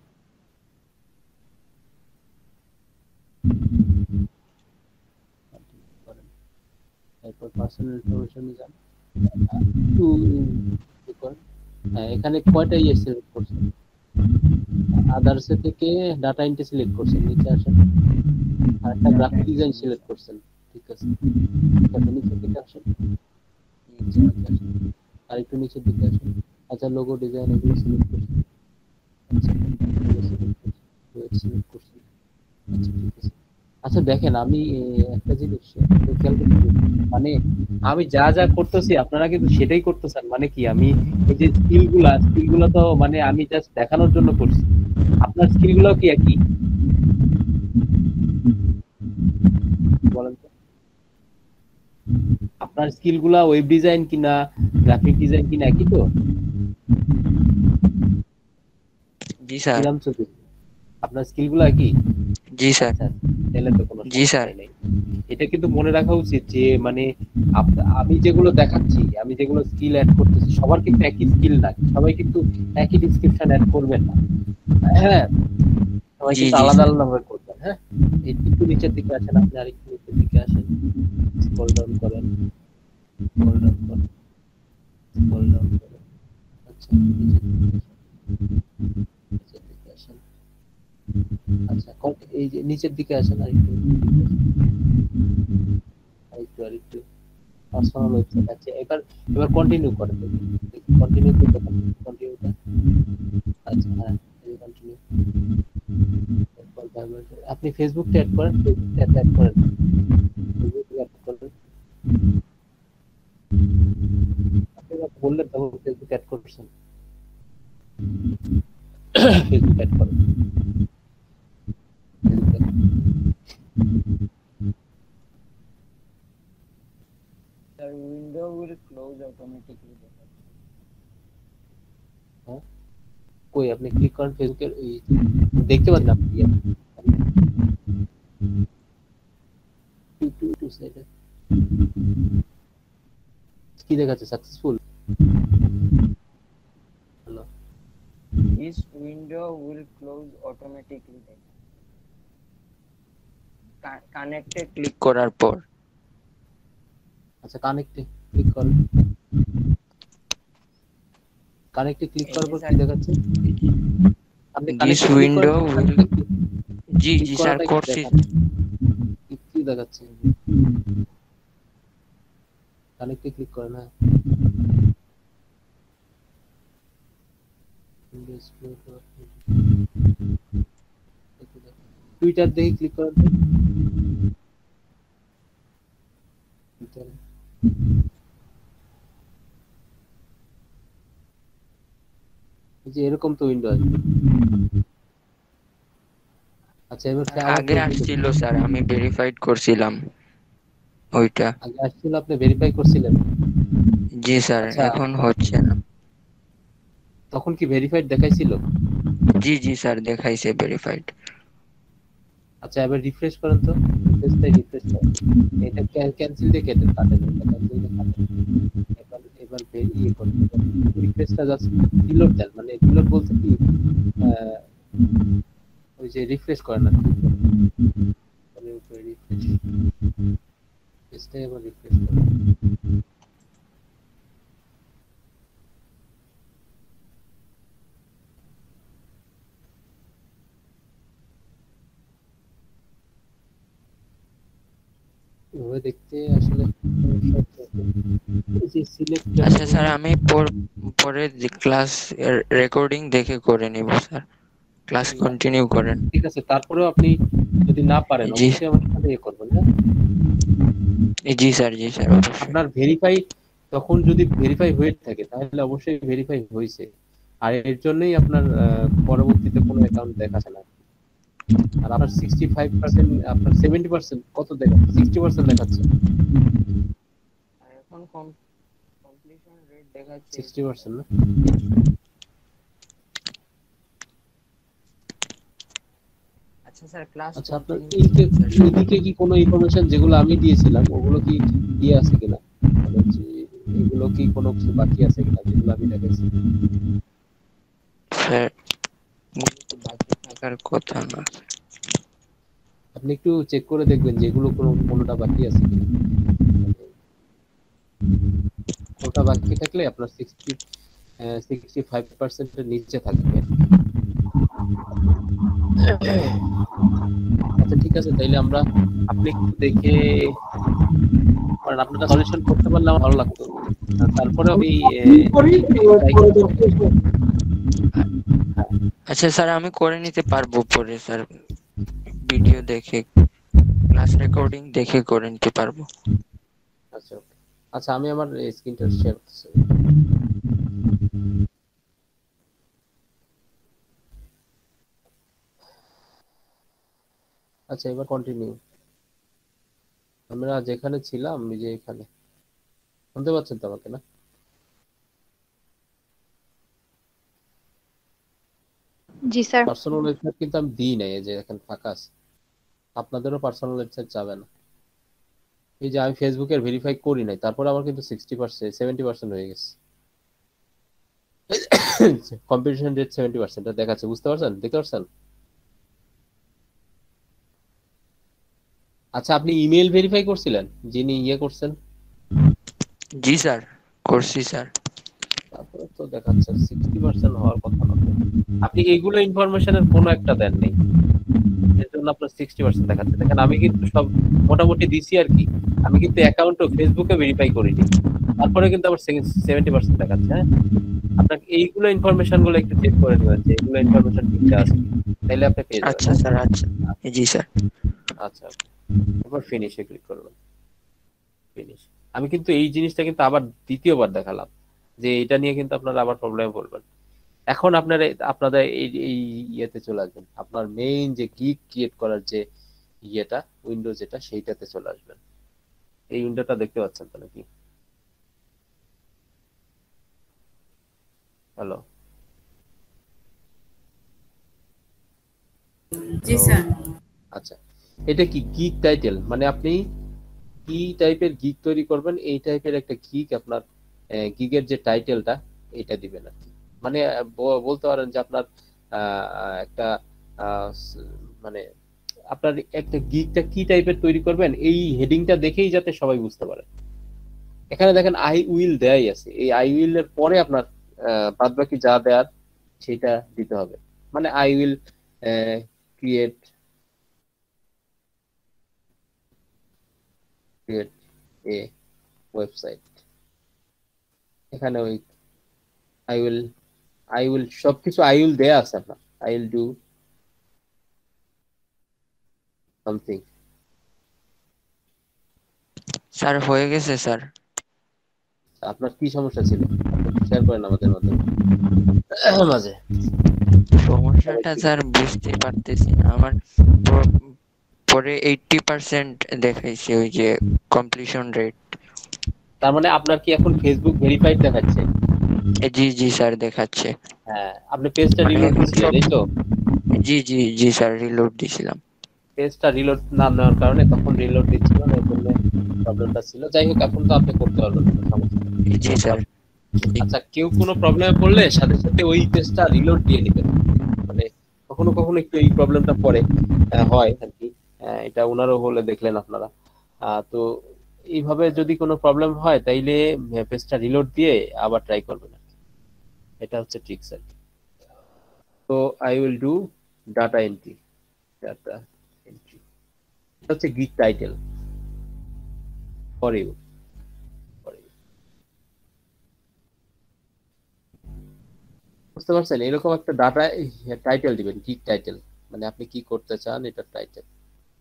এরপর পার্সোনাল ইনফরমেশনে যান। একটু এখানে কয়টা ইয়ে সিলেক্ট করছেন আদার্স থেকে ডাটা এন্ট্রি সিলেক্ট করছেন, নিচে আসেন। আর একটা গ্রাফিক ডিজাইন সিলেক্ট করছেন, ঠিক আছে? তারপর নিচের দিকে আসেন। নিচে নিচে আসেন। আর একটু নিচের দিকে আসেন। আচ্ছা লোগো ডিজাইন এগুলো সিলেক্ট করছেন। আচ্ছা। আচ্ছা আচ্ছা দেখেন, আমি একটা জিনিস মানে আমি যা যা করতেছি, আপনারা কিন্তু সেটাই করতেছেন। মানে কি, আমি এই যে স্কিলগুলা স্কিলগুলো তো মানে আমি জাস্ট দেখানোর জন্য করছি। আপনার স্কিলগুলো কি একই? বলেন তো। আপনার স্কিলগুলা ওয়েব ডিজাইন কিনা গ্রাফিক ডিজাইন কিনা একই তো? জি স্যার। আপনার স্কিলগুলা একই? জি স্যার। তাহলে তো কোনো জি, স্যার। এটা কিন্তু মনে রাখা উচিত যে মানে আমি যেগুলো দেখাচ্ছি আমি যেগুলো স্কিল অ্যাড করতেছি সবার কিন্তু একই স্কিল না। সবাই কিন্তু একই ডিসক্রিপশন অ্যাড করবেন না। হ্যাঁ? সবাই কিন্তু আলাদা আলাদা ভাবে করবেন হ্যাঁ? একটু নিচের দিকে আসেন আপনি আরেকটু নিচের দিকে আসেন। স্ক্রল ডাউন করেন। স্ক্রল ডাউন করেন। স্ক্রল ডাউন করেন। আচ্ছা নিচের দিকে আসেন। নিচের দিকে আসেন আচ্ছা এই যে নিচের দিকে আসেন আরেকটু আরেকটু আরেকটু পার্সোনাল ওয়েবসাইট আছে এবার এবার কন্টিনিউ করেন কন্টিনিউ করতে কন্টিনিউটা আচ্ছা হ্যাঁ কন্টিনিউ আপনি ফেসবুক অ্যাড করেন ফেসবুক অ্যাড করেন। ফেসবুক অ্যাড করেন। আপনি বললেন, তখন ফেসবুক অ্যাড করছেন। ফেসবুক অ্যাড করেন। Facebook add Sir, window will close automatically. কই আপনি ক্লিক করেন ফেসবুকের এই দেখতে পাচ্ছেন আপনি টু টু টু সাইডে কি দেখাচ্ছে successful hello This window will close automatically. কানেক্টে ক্লিক করার পর। আচ্ছা কানেক্টে ক্লিক করেন কানেক্টে ক্লিক করার পর কি দেখাচ্ছে? আপনি connect এ জি জি স্যার করছি কি- দেখাচ্ছে? কানেক্টে ক্লিক করেন হ্যাঁ টুইটার দেখে ক্লিক করেন। যে এরকম তো উইন্ডো আসবে আচ্ছা এবার আগে আসছিল স্যার আমি ভেরিফাইড করছিলাম ওইটা। আগে আসছিল আপনি ভেরিফাই করছিলেন? জি স্যার আচ্ছা। এখন হচ্ছে না। তখন কি ভেরিফাইড দেখাইছিল? জি জি স্যার দেখাইছে ভেরিফাইড আচ্ছা এবার রিফ্রেশ করেন তো। রিফ্রেশটাই রিফ্রেশ করেন এটা ক্যান্সেল দিয়ে কেটে কাটেন এটা ক্যান্সেল দিয়ে কাটেন এবার এবার ইয়ে করেন রিফ্রেশটা জাস্ট রিলোড দেন। মানে রিলোড বলতে কি ওই যে রিফ্রেশ করেন না রিফ্রেশ পেজটাই এবার রিফ্রেশ করেন। এভাবে দেখতে আসলে আচ্ছা স্যার আমি পর- পরে ক্লাস রেকর্ডিং দেখে করে নিব স্যার। ক্লাস কন্টিনিউ করেন। ঠিক আছে তারপরেও আপনি যদি না পারেন জি। অবশ্যই সাথে ইয়ে করবেন হ্যাঁ? জি স্যার জি স্যার আপনার ভেরিফাই তখন যদি ভেরিফাই হয়ে থাকে তাহলে অবশ্যই ভেরিফাই হয়েছে। আর এর জন্যই আপনার পরবর্তীতে কোনো অ্যাকাউন্ট দেখাচ্ছে না। আর আপনার সিক্সটি ফাইভ পার্সেন্ট আপনার সেভেন্টি পার্সেন্ট কত দেখাচ্ছে? সিক্সটি পার্সেন্ট দেখাচ্ছে। এখন কমপ্লিশন রেট দেখাচ্ছে। সিক্সটি পার্সেন্ট না? আচ্ছা স্যার ক্লাস আচ্ছা আপনার কি কোনো ইনফরমেশন যেগুলো আমি দিয়েছিলাম ওগুলো কি ইয়ে আছে কিনা? মানে এগুলো কি কোনো কিছু বাকি আছে কিনা যেগুলো আমি দেখাইছি? স্যার থাকার কথা না। আপনি একটু চেক করে দেখবেন যেগুলো কোনো কোনোটা বাকি আছে কিনা। কোনোটা বাকি থাকলে আপনার সিক্সটি সিক্সটি ফাইভ পার্সেন্টের নিচে থাকবে। আচ্ছা ঠিক আছে তাইলে আমরা আপনি একটু দেখে কারণ আপনারা সলিউশন করতে পারলে আমার ভালো লাগতো। তারপরে আমি আচ্ছা স্যার, আমি করে নিতে পারব পরে স্যার। ভিডিও দেখে, ক্লাস রেকর্ডিং দেখে করে নিতে পারব। আচ্ছা আচ্ছা আমি আমার স্ক্রিনটা শেয়ার করছি আচ্ছা এবার কন্টিনিউ আমরা যেখানে ছিলাম যে এখানে। শুনতে পাচ্ছেন তো আমাকে, না? জি স্যার। পার্সোনাল ওয়েবসাইট কিন্তু আমি দিই নাই যে এখানে ফাঁকা আছে। আপনাদেরও পার্সোনাল ওয়েবসাইট যাবে না। এই যে আমি ফেসবুকের ভেরিফাই করি নাই তারপরে আমার কিন্তু সিক্সটি পার্সেন্ট সেভেন্টি পার্সেন্ট হয়ে গেছে। কম্পিটিশন রেট সেভেন্টি পার্সেন্ট দেখাচ্ছে বুঝতে পারছেন? দেখতে পারছেন? আচ্ছা আপনি ইমেল ভেরিফাই করছিলেন? যিনি ইয়ে করছেন? জি স্যার। করছি স্যার। তারপরে তো দেখাচ্ছে সিক্সটি পার্সেন্ট হওয়ার কথা আপনি এইগুলো ইনফরমেশনের কোনো একটা দেন নেই। এর জন্য আপনার সিক্সটি পার্সেন্ট দেখাচ্ছে। দেখেন আমি কিন্তু সব মোটামুটি দিছি আর কি। আমি কিন্তু অ্যাকাউন্টও ফেসবুকে ভেরিফাই করিনি। তারপরে কিন্তু আমার সেভেন্টি পার্সেন্ট দেখাচ্ছে হ্যাঁ? আপনাকে এইগুলো ইনফরমেশনগুলো একটু চেক করে নেবেন যে এগুলো ইনফরমেশন ঠিকঠাক আছে তাহলে আপনি পেয়ে যাবেন। আচ্ছা স্যার আচ্ছা। জি স্যার। আচ্ছা এবার ফিনিশে ক্লিক করবেন ফিনিশ আমি কিন্তু এই জিনিসটা কিন্তু আবার দ্বিতীয়বার দেখালাম। যে এটা নিয়ে কিন্তু আপনারা আবার প্রবলেমে পড়বেন। এখন আপনারা আপনাদের এই এই ইয়েতে চলে আসবেন। আপনার মেইন যে গিগ ক্রিয়েট করার যে ইয়েটা উইন্ডো যেটা সেইটাতে চলে আসবেন। এই উইন্ডোটা দেখতে পাচ্ছেন তো নাকি? হ্যালো জি স্যার। আচ্ছা এটা কি গিগ টাইটেল মানে আপনি কি টাইপের গিগ তৈরি করবেন? এই টাইপের একটা গিগ আপনার গিগের যে টাইটেলটা এটা দিবেন আর কি। মানে বলতে পারেন যে আপনার একটা মানে আপনার একটা গিগটা কি টাইপের তৈরি করবেন, এই হেডিংটা দেখেই যাতে সবাই বুঝতে পারে। এখানে দেখেন আই উইল দেয়াই আছে। এই আই উইল এর পরে আপনার বাদ বাকি যা দেয়ার, সেটা দিতে হবে। মানে I will create create a website এখানে ওই আই উইল আই উইল সবকিছু আই উইল দেয়া আছে আপনার। I will do something sir হয়ে গেছে স্যার। আপনার কি সমস্যা ছিল? শেয়ার করেন আমাদের মাধ্যমে মাঝে। সমস্যাটা স্যার বুঝতে পারতেছি না। আমার পরে এইটটি পার্সেন্ট দেখাইছে ওই যে কমপ্লিশন রেট তার মানে আপনার কি এখন ফেসবুক ভেরিফাইড দেখাচ্ছে? জি জি স্যার দেখাচ্ছে। হ্যাঁ আপনি পেজটা মানে রিলোড এই তো? জি জি জি স্যার রিলোড দিছিলাম পেজটা রিলোড না নেওয়ার কারণে তখন রিলোড দিচ্ছিল না জন্য প্রবলেমটা ছিল। যাই হোক এখন তো আপনি করতে পারবেন কোনো সমস্যা নেই। জি স্যার। আচ্ছা কেউ কোনো প্রবলেমে পড়লে সাথে সাথে ওই পেজটা রিলোড দিয়ে নেবেন। মানে কখনো কখনো একটু এই প্রবলেমটা পড়ে আহ, হয় আর কি। এটা ওনারও হলে দেখলেন আপনারা। আহ, তো এইভাবে যদি কোনো প্রবলেম হয় তাইলে পেজটা রিলোড দিয়ে আবার ট্রাই করবেন। এটা হচ্ছে ট্রিক্স আর কি তো I will do data entry data entry এটা হচ্ছে গিগ টাইটেল ফর বুঝতে পারছেন? এরকম একটা ডাটা টাইটেল দিবেন গিগ টাইটেল মানে আপনি কি করতে চান এটা টাইটেল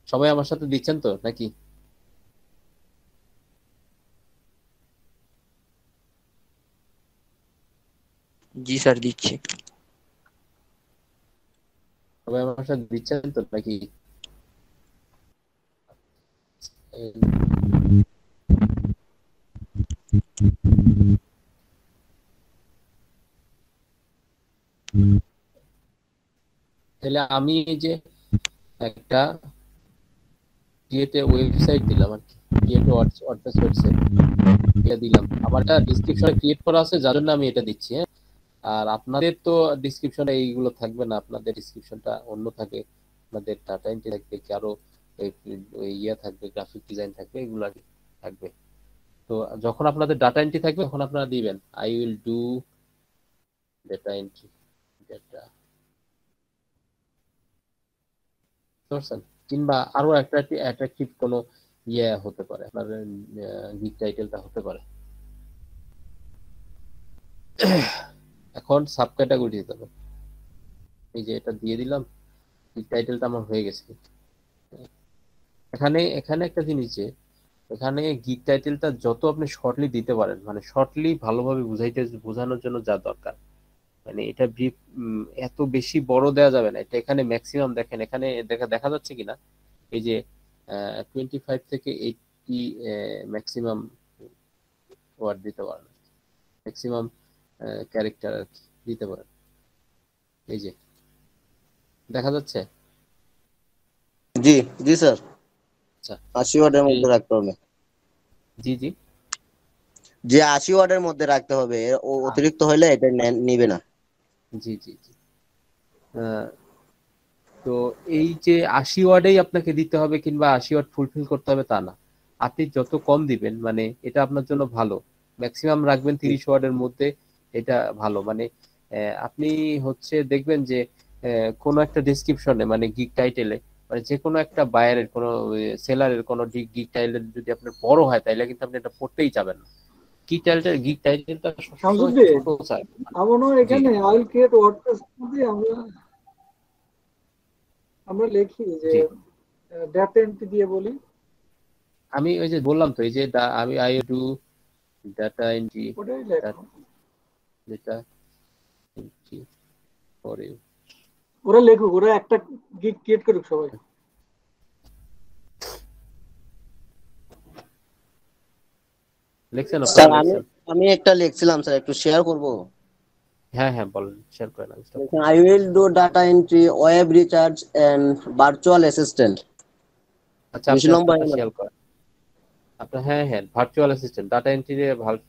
সবাই আমার সাথে দিচ্ছেন তো, নাকি? জি স্যার, দিচ্ছি। সবাই আমার সাথে দিচ্ছেন তো নাকি? তাহলে আমি যে একটা ক্রিয়েটে ওয়েবসাইট দিলাম আর কি ক্রিয়েট ওয়ার্ডপ্রেস ওয়েবসাইট দিলাম। আমার এটা ডিসক্রিপশনে ক্রিয়েট করা আছে, যার জন্য আমি এটা দিচ্ছি হ্যাঁ? আর আপনাদের তো ডিসক্রিপশনে এইগুলো থাকবে না, আপনাদের ডিসক্রিপশনটা অন্য থাকে। আপনাদের ডাটা এন্ট্রি থাকবে কি আরও ইয়ে থাকবে গ্রাফিক ডিজাইন থাকবে, এগুলো থাকবে। তো যখন আপনাদের ডাটা এন্ট্রি থাকবে, তখন আপনারা দিবেন I will do data entry data কিংবা আরও একটা অ্যাট্রাকটিভ কোনো ইয়ে হতে পারে, আপনার গিগ টাইটেলটা হতে পারে। এখন সাব ক্যাটাগরি দিতে হবে এই যে এটা দিয়ে দিলাম গিগ টাইটেলটা আমার হয়ে গেছে। এখানে এখানে একটা জিনিস যে, এখানে গিগ টাইটেলটা যত আপনি শর্টলি দিতে পারেন মানে শর্টলি ভালোভাবে বুঝাইতে, বোঝানোর জন্য যা দরকার। মানে এটা ব্রিফ এত বেশি বড় দেওয়া যাবে না। এটা এখানে ম্যাক্সিমাম দেখেন, এখানে দেখা দেখা যাচ্ছে কিনা? এই যে টোয়েন্টি ফাইভ থেকে এইটটি ম্যাক্সিমাম ওয়ার্ড দিতে পারেন। ম্যাক্সিমাম ক্যারেক্টার আর কি দিতে পারেন এই যে দেখা যাচ্ছে? জি জি স্যার। আচ্ছা। আশি ওয়ার্ডের মধ্যে রাখতে হবে। জি জি। যে আশি ওয়ার্ডের মধ্যে রাখতে হবে ও- অতিরিক্ত হলে এটা নিবে না। জি জি জি। তো এই যে আশি ওয়ার্ডেই আপনাকে দিতে হবে কিংবা আশি ওয়ার্ড ফুলফিল করতে হবে তা না। আপনি যত কম দিবেন মানে এটা আপনার জন্য ভালো। ম্যাক্সিমাম রাখবেন তিরিশ ওয়ার্ডের মধ্যে। এটা ভালো। মানে আপনি হচ্ছে দেখবেন যে কোনো একটা ডেসক্রিপশনে মানে গিগ টাইটেলে মানে যে কোনো একটা বায়ারের কোনো সেলারের কোনো গিগ টাইটেল যদি আপনার বড় হয় তাহলে কিন্তু আপনি এটা পড়তেই যাবেন না। গিগ টাইটেল গিগ টাইটেলটা শামসুদ্দিন, ছোট চাই আমার এখানে আইল ক্রিয়েট ওয়ার্ডপ্রেস মধ্যে আমরা আমরা লিখি যে জি। ডেটা এন্ট্রি দিয়ে বলি। আমি ওই যে বললাম তো এই যে দা- আমি আই ডু ডাটা এন্ট্রি যেটা এন্ট্রি ওরা লেখুক ওরা একটা গিগ ক্রিয়েট করুক সবাই। লিখছেন স্যার আমি আমি একটা লিখছিলাম স্যার একটু শেয়ার করব? হ্যাঁ হ্যাঁ বলেন শেয়ার করেন I will do data entry web recharge and virtual assistant আচ্ছা আপনি। শেয়ার করেন। আপনার হ্যাঁ হ্যাঁ virtual assistant data entry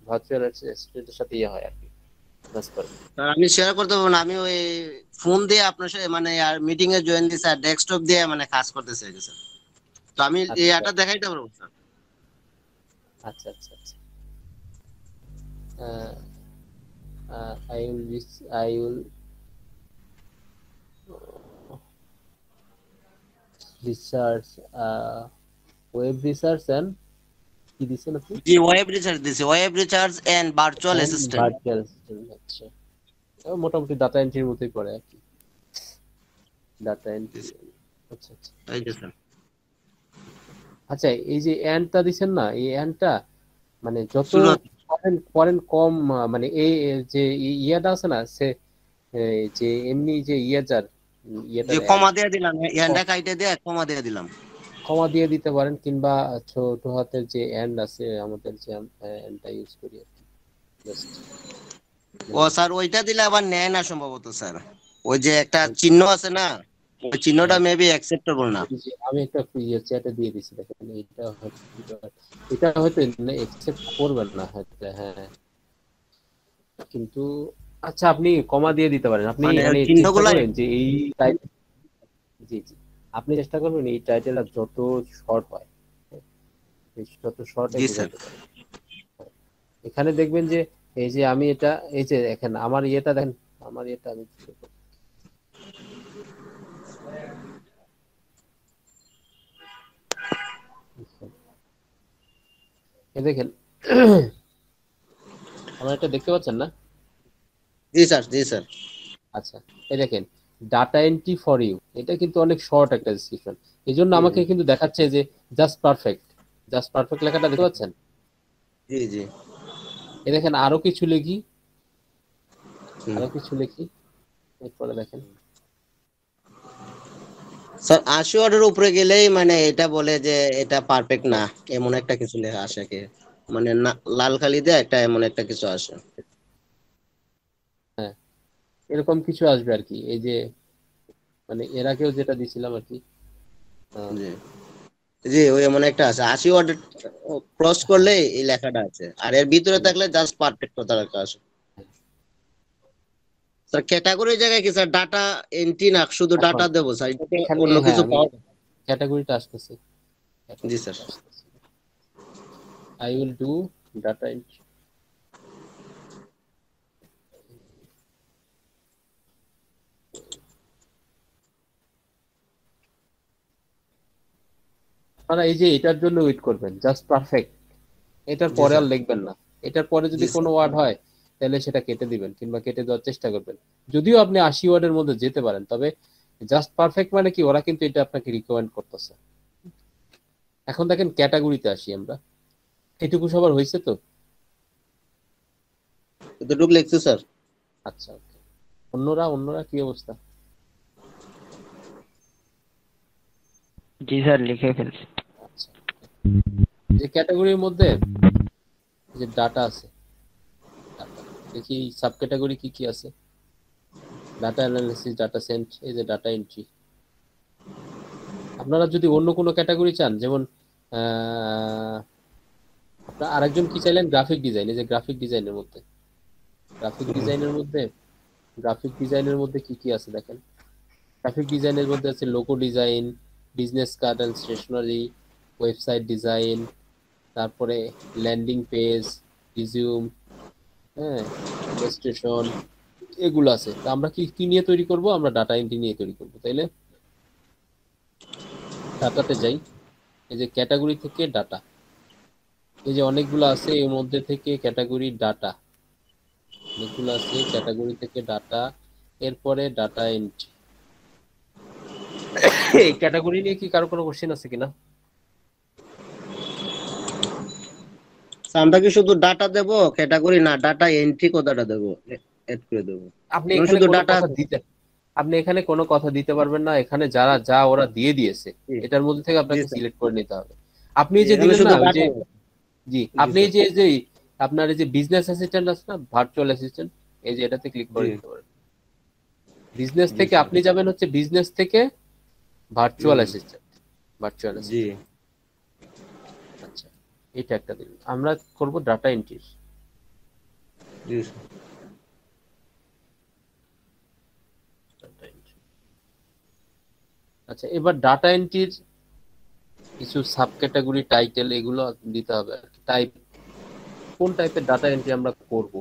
virtual অ্যাসিস্ট্যান্টের সাথে ইয়ে হয় আর কি। আমি শেয়ার করতে পারব না আমি ওই ফোন দিয়ে আপনার সাথে মানে আর মিটিং এ জয়েন দিই স্যার ডেস্কটপ দিয়ে মানে কাজ করতে চাইছি স্যার তো আমি আচ্ছা। এই আটা দেখাইতে পারব স্যার আচ্ছা আচ্ছা আচ্ছা। will res- I will research uh, web research and কি দিছেন আপনি? জি ওয়েব রিচার্জ দিছি। Web recharge and virtual assistant virtual assistant, আচ্ছা। মোটামুটি ডাটা এন্ট্রির মতোই পড়ে আর কি। ডাটা এন্ট্রি আচ্ছা আচ্ছা। এই যে স্যার আচ্ছা এই যে অ্যান্ডটা দিছেন না এই অ্যান্ডটা মানে যত করেন করেন কম মানে এই যে ইয়েটা আছে না সে যে এমনি যে ইয়েটার যে কমা দিয়ে দিলাম এন্ডা কাইটে দিয়ে কমা দিয়ে দিলাম। কমা দিয়ে দিতে পারেন কিংবা ছোট হাতের যে অ্যান্ড আছে আমাদের যে অ্যান্ডটা ইউজ করি আর কি। ও স্যার ওইটা দিলে আবার নেয় না সম্ভবত স্যার। ওই যে একটা চিহ্ন আছে না ওই চিহ্নটা মেবি অ্যাকসেপ্টেবল না। আমি একটা ইয়ে চ্যাটে দিয়ে দিছি দেখেন এটা হয়তো এটা হয়তো একসেপ্ট করবেন না হয়তো হ্যাঁ। কিন্তু আচ্ছা আপনি কমা দিয়ে দিতে পারেন। আপনি মানে মানে করেন যে এই টাইটেল জি জি। আপনি চেষ্টা করবেন এই টাইটেলটা যত শর্ট হয় যত শর্ট এখানে দেখবেন যে এই যে আমি এটা এই যে দেখেন আমার ইয়েটা দেখেন আমার ইয়েটা আমি দেখেন আমার এটা দেখতে পাচ্ছেন না? জি স্যার জি স্যার। আচ্ছা এই দেখেন ডাটা এন্ট্রি ফর ইউ এটা কিন্তু অনেক শর্ট একটা ডিসক্রিপশন এই জন্য আমাকে কিন্তু দেখাচ্ছে যে জাস্ট পারফেক্ট জাস্ট পারফেক্ট লেখাটা দেখতে পাচ্ছেন? জি জি। এই দেখেন আরও কিছু লিখি। আরও কিছু লিখি। এরপরে দেখেন। স্যার আশি ওয়ার্ডের উপরে গেলেই মানে এটা বলে যে এটা পারফেক্ট না। এমন একটা কিছু লেখা আসে কি? মানে লাল খালি দিয়ে একটা এমন একটা কিছু আসে। এরকম কিছু আসবে আর কি এই যে মানে এর আগেও যেটা দিছিলাম আর কি জি। ওই এমন একটা আছে। আশি ওয়ার্ড ক্রস করলে এই লেখাটা আছে। আর এর ভিতরে থাকলে জাস্ট পারফেক্ট কথা লেখা আছে। স্যার ক্যাটাগরি জায়গায় কি স্যার? ডাটা এন্ট্রি না শুধু ডাটা দেবো স্যার? অন্য কিছু ক্যাটাগরিটা আসতেছে। জি sir. I will do data entry. আপনারা এই যে এটার জন্য ওয়েট করবেন জাস্ট পারফেক্ট এটার পরে আর লিখবেন না। এটার পরে যদি কোনো ওয়ার্ড হয় তাহলে সেটা কেটে দিবেন কিংবা কেটে দেওয়ার চেষ্টা করবেন। যদিও আপনি আশি ওয়ার্ডের মধ্যে যেতে পারেন তবে জাস্ট পারফেক্ট মানে কি? ওরা কিন্তু এটা আপনাকে রিকমেন্ড করতেছে। এখন দেখেন ক্যাটাগরিতে আসি আমরা। এটুকু সবার হয়েছে তো? এতটুকু লিখছি স্যার। আচ্ছা. অন্যরা অন্যরা কি অবস্থা? জি স্যার লিখে ফেলছি। যে ক্যাটাগরির মধ্যে যে ডাটা আছে, দেখি সাব ক্যাটাগরি কি কি আছে। ডাটা অ্যানালিসিস ডাটা সেন্ট এই যে ডাটা এন্ট্রি আপনারা যদি অন্য কোনো ক্যাটাগরি চান, যেমন আরেকজন কি চাইলেন? গ্রাফিক ডিজাইন এই যে গ্রাফিক ডিজাইনের মধ্যে। গ্রাফিক ডিজাইনের মধ্যে গ্রাফিক ডিজাইনের মধ্যে কি কি আছে দেখেন? গ্রাফিক ডিজাইনের মধ্যে আছে logo design business card and stationery website design তারপরে ল্যান্ডিং পেজ রিজিউম হ্যাঁ রেজিস্ট্রেশন এগুলো আছে। তো আমরা কি কি নিয়ে তৈরি করব? আমরা ডাটা এন্ট্রি নিয়ে তৈরি করব, তাইলে? ডাটাতে যাই। এই যে ক্যাটাগরি থেকে ডাটা এই যে অনেকগুলো আছে, এর মধ্যে থেকে ক্যাটাগরি ডাটা অনেকগুলো আছে ক্যাটাগরি থেকে ডাটা এরপরে ডাটা এন্ট্রি এই ক্যাটাগরি নিয়ে কি কারও কোনো কোশ্চেন আছে কিনা? আমরা কি শুধু ডাটা দেব? ক্যাটাগরি না ডাটা এন্ট্রি কথাটা দেব এড করে দেব। আপনি শুধু দিতে আপনি এখানে কোনো কথা দিতে পারবেন না এখানে যারা যা ওরা দিয়ে দিয়েছে এটার মধ্যে থেকে আপনাকে সিলেক্ট করে নিতে হবে। আপনি যে দিলেন না যে জি আপনি যে এই যে আপনার এই যে বিজনেস অ্যাসিস্ট্যান্ট আছে না ভার্চুয়াল অ্যাসিস্ট্যান্ট এই যে এটাতে ক্লিক করে। দিতে পারেন। বিজনেস থেকে আপনি যাবেন হচ্ছে বিজনেস থেকে ভার্চুয়াল। অ্যাসিস্ট্যান্ট ভার্চুয়াল জি। আচ্ছা এটা একটা দিন। আমরা করব ডাটা এন্ট্রি আচ্ছা এবার ডাটা এন্ট্রির কিছু সাব ক্যাটাগরি টাইটেল এগুলো দিতে হবে টাইপ কোন টাইপের ডাটা এন্ট্রি আমরা করব?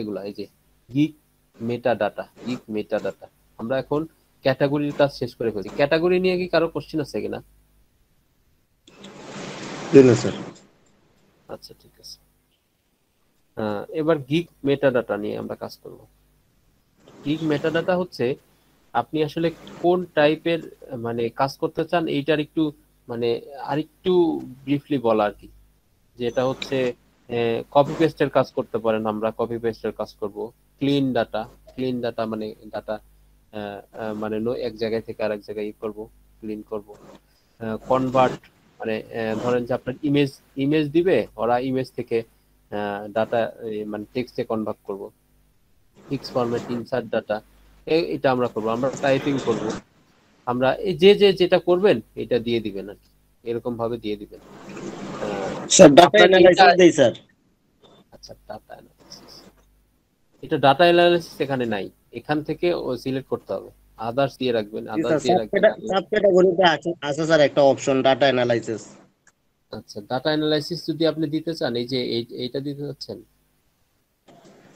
এগুলো এই যে gig meta data gig meta data আমরা এখন ক্যাটাগরির কাজ শেষ করে ফেলছি। ক্যাটাগরি নিয়ে কি কারও কোশ্চেন আছে কিনা? স্যার আচ্ছা ঠিক আছে। এবার গিগ মেটাডাটা নিয়ে আমরা কাজ করব। গিগ মেটাডাটা হচ্ছে, আপনি আসলে কোন টাইপের মানে কাজ করতে চান, এইটার একটু মানে আরেকটু ব্রিফলি বলা আর কি। যেটা হচ্ছে কপি পেস্টের কাজ করতে পারেন আমরা কপি পেস্টের কাজ করব। ক্লিন ডাটা ক্লিন ডাটা মানে ডাটা মানে এক জায়গায় থেকে আরেক জায়গায় করব ক্লিন করব। কনভার্ট মানে ধরেন যে আপনার ইমেজ ইমেজ দিবে ওরা ইমেজ থেকে ডাটা মানে টেক্সটে কনভার্ট করব। ফিক্স ফরম্যাট ইনসার্ট ডাটা এটা আমরা করব আমরা টাইপিং করব। আমরা এই যে যে যেটা করবেন এটা দিয়ে দিবেন আর কি। এরকম ভাবে দিয়ে দিবেন। স্যার ডাটা অ্যানালাইসিস দেই স্যার। আচ্ছা ডাটা অ্যানালাইসিস এটা ডাটা অ্যানালাইসিস এখানে নাই। এখান থেকে সিলেক্ট করতে হবে। আদার্স দিয়ে রাখবেন আদার্স দিয়ে রাখবেন সাব ক্যাটাগরিতে আছে আছে স্যার একটা অপশন ডাটা অ্যানালাইসিস আচ্ছা ডাটা অ্যানালাইসিস যদি আপনি দিতে চান এই যে এই- এইটা দিতে চাচ্ছেন?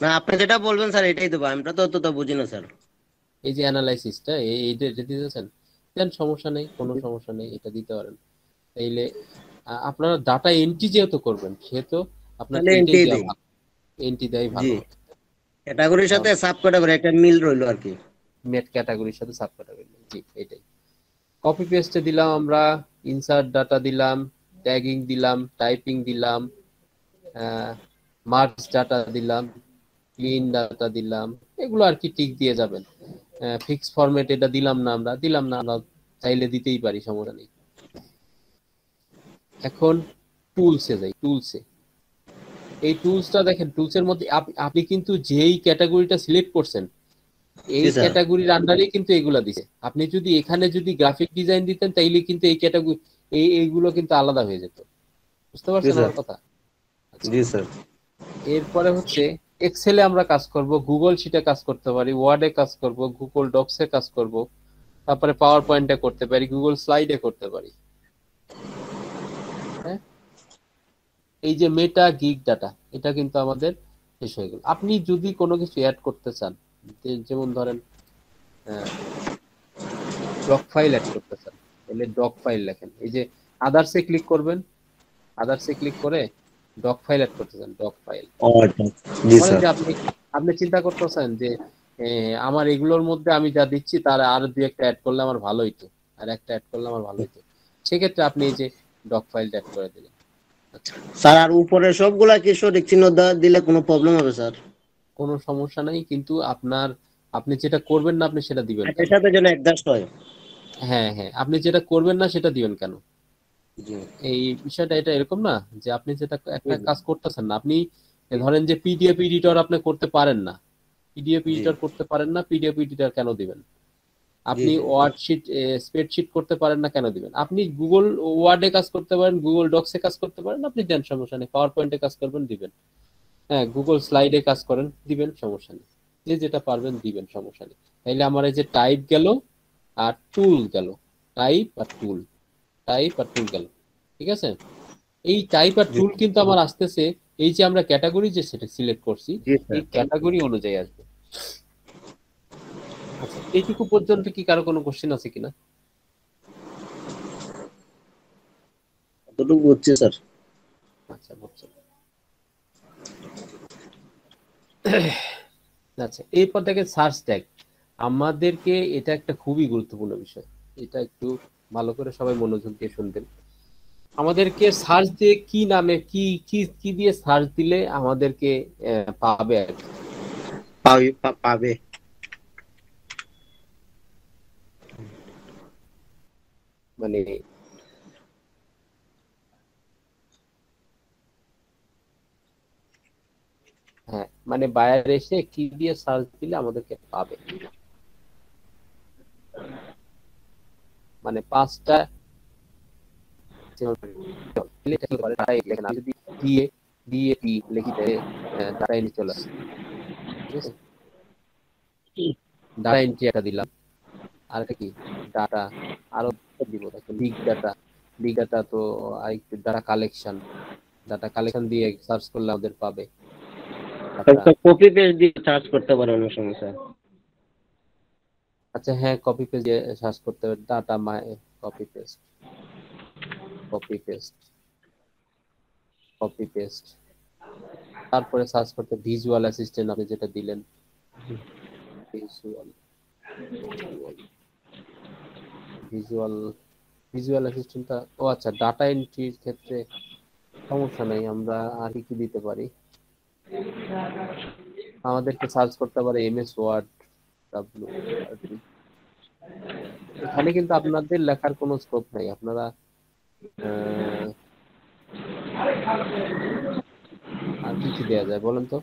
না আপনি যেটা বলবেন স্যার এটাই দেবো আমরা তো অতটা বুঝি না স্যার এই যে অ্যানালাইসিসটা এই এইটা দিতে চান দেন সমস্যা নেই কোনো সমস্যা নেই এটা দিতে পারেন। তাইলে আপনারা ডাটা এন্ট্রি যেহেতু করবেন সেহেতু আপনার দেই। এন্ট্রি দেয় ভালো। ক্যাটাগরির সাথে সাব ক্যাটাগরি একটা মিল রইল আর কি। নেট ক্যাটাগরির সাথে সাব ক্যাটাগরি জি, এটাই। কপি পেস্টে দিলাম আমরা ইনসার্ট ডাটা দিলাম ট্যাগিং দিলাম টাইপিং দিলাম মার্কস ডাটা দিলাম ক্লিন ডাটা দিলাম, এগুলো আর কি টিক দিয়ে যাবেন ফিক্স ফরম্যাট এটা দিলাম না আমরা, দিলাম না আমরা, চাইলে দিতেই পারি, সমস্যা নেই। এখন টুলসে যাই টুলসে এই টুলসটা দেখেন টুলসের মধ্যে আপ- আপনি কিন্তু যেই ক্যাটাগরিটা সিলেক্ট করছেন এই। ক্যাটাগরির আন্ডারে কিন্তু এগুলা দিছে। আপনি যদি এখানে যদি গ্রাফিক ডিজাইন দিতেন তাইলে কিন্তু এই ক্যাটাগরি এই এইগুলো কিন্তু আলাদা হয়ে যেত। বুঝতে পারছেন আমার কথা? আচ্ছা। জি স্যার। এরপরে হচ্ছে এক্সেলে আমরা কাজ করব গুগল শিটে কাজ করতে পারি ওয়ার্ডে কাজ করব গুগল ডকসে কাজ করব তারপরে পাওয়ার পয়েন্টে করতে পারি গুগল স্লাইডে করতে পারি। হ্যাঁ? এই যে মেটা গিগ ডাটা এটা কিন্তু আমাদের শেষ হয়ে গেল। আপনি যদি কোনো কিছু অ্যাড করতে চান যেমন ধরেন ডক ফাইল অ্যাড করতে চান তাহলে ডক ফাইল লেখেন। এই যে আদার্সে ক্লিক করবেন আদার্সে ক্লিক করে ডক ফাইল অ্যাড করতে চান ডক ফাইল আপনি আপনি চিন্তা করতেছেন যে আমার এগুলোর মধ্যে আমি যা দিচ্ছি তার আর দুই একটা অ্যাড করলে আমার ভালো হইতো আর একটা অ্যাড করলে আমার ভালো হইতো সেক্ষেত্রে আপনি এই যে ডক ফাইল অ্যাড করে দিলেন। স্যার আর উপরে সবগুলা কি সঠিক চিহ্ন দিলে কোনো প্রবলেম হবে স্যার? কোনো সমস্যা নাই কিন্তু আপনার আপনি যেটা করবেন না আপনি সেটা দিবেন এটার সাথে যেন অ্যাডজাস্ট হয়। হ্যাঁ হ্যাঁ আপনি যেটা করবেন না সেটা দিবেন কেন? এই বিষয়টা এটা এরকম না যে আপনি যেটা একটা কাজ করতেছেন না আপনি ধরেন যে পিডিএফ এডিটর আপনি করতে পারেন না পিডিএফ এডিটর করতে পারেন না পিডিএফ এডিটর কেন দিবেন? আপনি জি। ওয়ার্ড শিট স্প্রেডশিট করতে পারেন না কেন দিবেন? আপনি গুগল ওয়ার্ডে কাজ করতে পারেন গুগল ডক্সে কাজ করতে পারেন আপনি দেন সমস্যা নেই পাওয়ার পয়েন্টে কাজ করবেন দিবেন। হ্যাঁ গুগল স্লাইডে কাজ করেন দিবেন সমস্যা নেই। যে যেটা পারবেন দিবেন সমস্যা নেই। তাইলে আমার এই যে টাইপ গেল আর টুল গেল। টাইপ আর টুল টাইপ আর টুল গেল। ঠিক আছে? এই টাইপ আর টুল কিন্তু আমার আসতেছে এই যে আমরা ক্যাটাগরি যে সেটা সিলেক্ট করছি এই ক্যাটাগরি অনুযায়ী আসবে। আচ্ছা এইটুকু পর্যন্ত কি কারও কোনো কোশ্চেন আছে কিনা? স্যার। আচ্ছা বুঝছি আচ্ছা এরপর দেখেন সার্চ ট্যাগ। আমাদেরকে এটা একটা খুবই গুরুত্বপূর্ণ বিষয়। এটা একটু ভালো করে সবাই মনোযোগ দিয়ে শুনবেন। আমাদেরকে সার্চ দিয়ে কি নামে কি কি কি দিয়ে সার্চ দিলে আমাদেরকে পাবে আর পাবে পাবে। মানে হ্যাঁ মানে বায়ার এসে কি দিয়ে সার্চ দিলে আমাদেরকে পাবে মানে পাঁচটা লেখেন আমি যদি দিয়ে দিয়ে পি লিখি দেয় ডাটা এন্ট্রি চলে আসে ঠিক আছে ডাটা এন্ট্রি একটা দিলাম আর একটা কি ডাটা আরও দিব বিগ ডাটা বিগ ডাটা তো আরেকটু ডাটা কালেকশন ডাটা কালেকশন দিয়ে সার্চ করলে আমাদের পাবে তারপরে- কপি পেস্ট দিয়ে সার্চ করতে পারে অনেক সময় স্যার। আচ্ছা হ্যাঁ কপি পেস্ট দিয়ে সার্চ করতে হবে data my copy paste copy paste copy paste তারপরে সার্চ করতে ভিজুয়াল অ্যাসিস্ট্যান্ট আপনি যেটা দিলেন। ভিজুয়াল ভিজুয়াল ভিজুয়াল অ্যাসিস্ট্যান্টটা ও আচ্ছা ডাটা এন্ট্রির ক্ষেত্রে সমস্যা নেই আমরা আর কি কি দিতে পারি? আমাদেরকে সার্চ করতে পারে এমএস ওয়ার্ড ডাব্লিউ এখানে কিন্তু আপনাদের লেখার কোনো স্কোপ নাই। আপনারা আর কি কি দেওয়া যায় বলেন তো?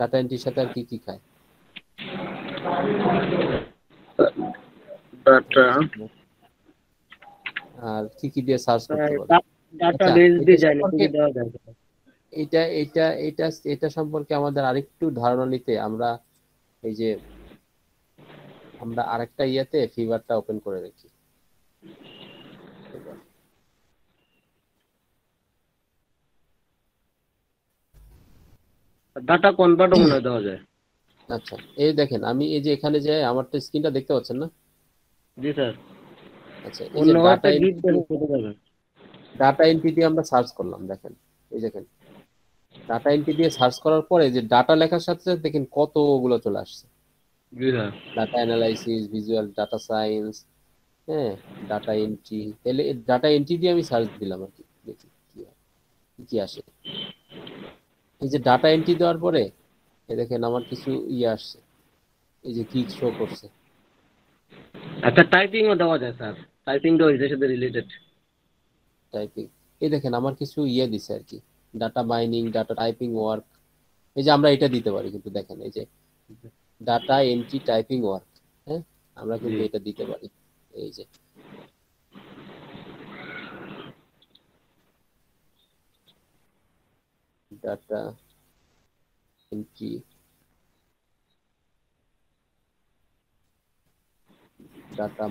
টাটা এন্ট্রির সাথে আর কি কি খায়? ডাটা আর কি কি দিয়ে সার্চ করতে পারে? ডাটা বেস ডিজাইন সম্পর্কে- দেওয়া যায়। এটা এটা এটা এটা সম্পর্কে আমাদের আরেকটু ধারণা নিতে আমরা এই যে আমরা আরেকটা ইয়েতে ফিভারটা ওপেন করে রেখি ডাটা কনভার্টও মনে দেওয়া যায়? আচ্ছা এই দেখেন আমি এই যে এখানে যে আমার তো স্ক্রিনটা দেখতে পাচ্ছেন না? জি স্যার। আচ্ছা এই যে ডাটা ডাটা আমরা সার্চ করলাম দেখেন এই দেখেন। ডাটা এন্ট্রি দিয়ে সার্চ করার পরে যে ডাটা লেখার সাথে সাথে দেখেন কতগুলো চলে আসছে। জি sir data analysis visual data science হ্যাঁ ডাটা এন্ট্রি তাহলে ডাটা এন্ট্রি দিয়ে আমি সার্চ দিলাম আর কি দেখি কি আসে। এই যে ডাটা এন্ট্রি দেওয়ার পরে এই দেখেন আমার কিছু ইয়ে আসছে এই যে কি শো করছে। আচ্ছা টাইপিংও দেওয়া যায় স্যার টাইপিংটাও এটার সাথে রিলেটেড টাইপিং এই দেখেন আমার কিছু ইয়ে দিছে আর কি। Data mining data typing work এই যে আমরা এটা দিতে পারি কিন্তু দেখেন এই যে ডাটা এন্ট্রি টাইপিং ওয়ার্ক হ্যাঁ আমরা কিন্তু জি। এটা দিতে পারি এই যে data entry data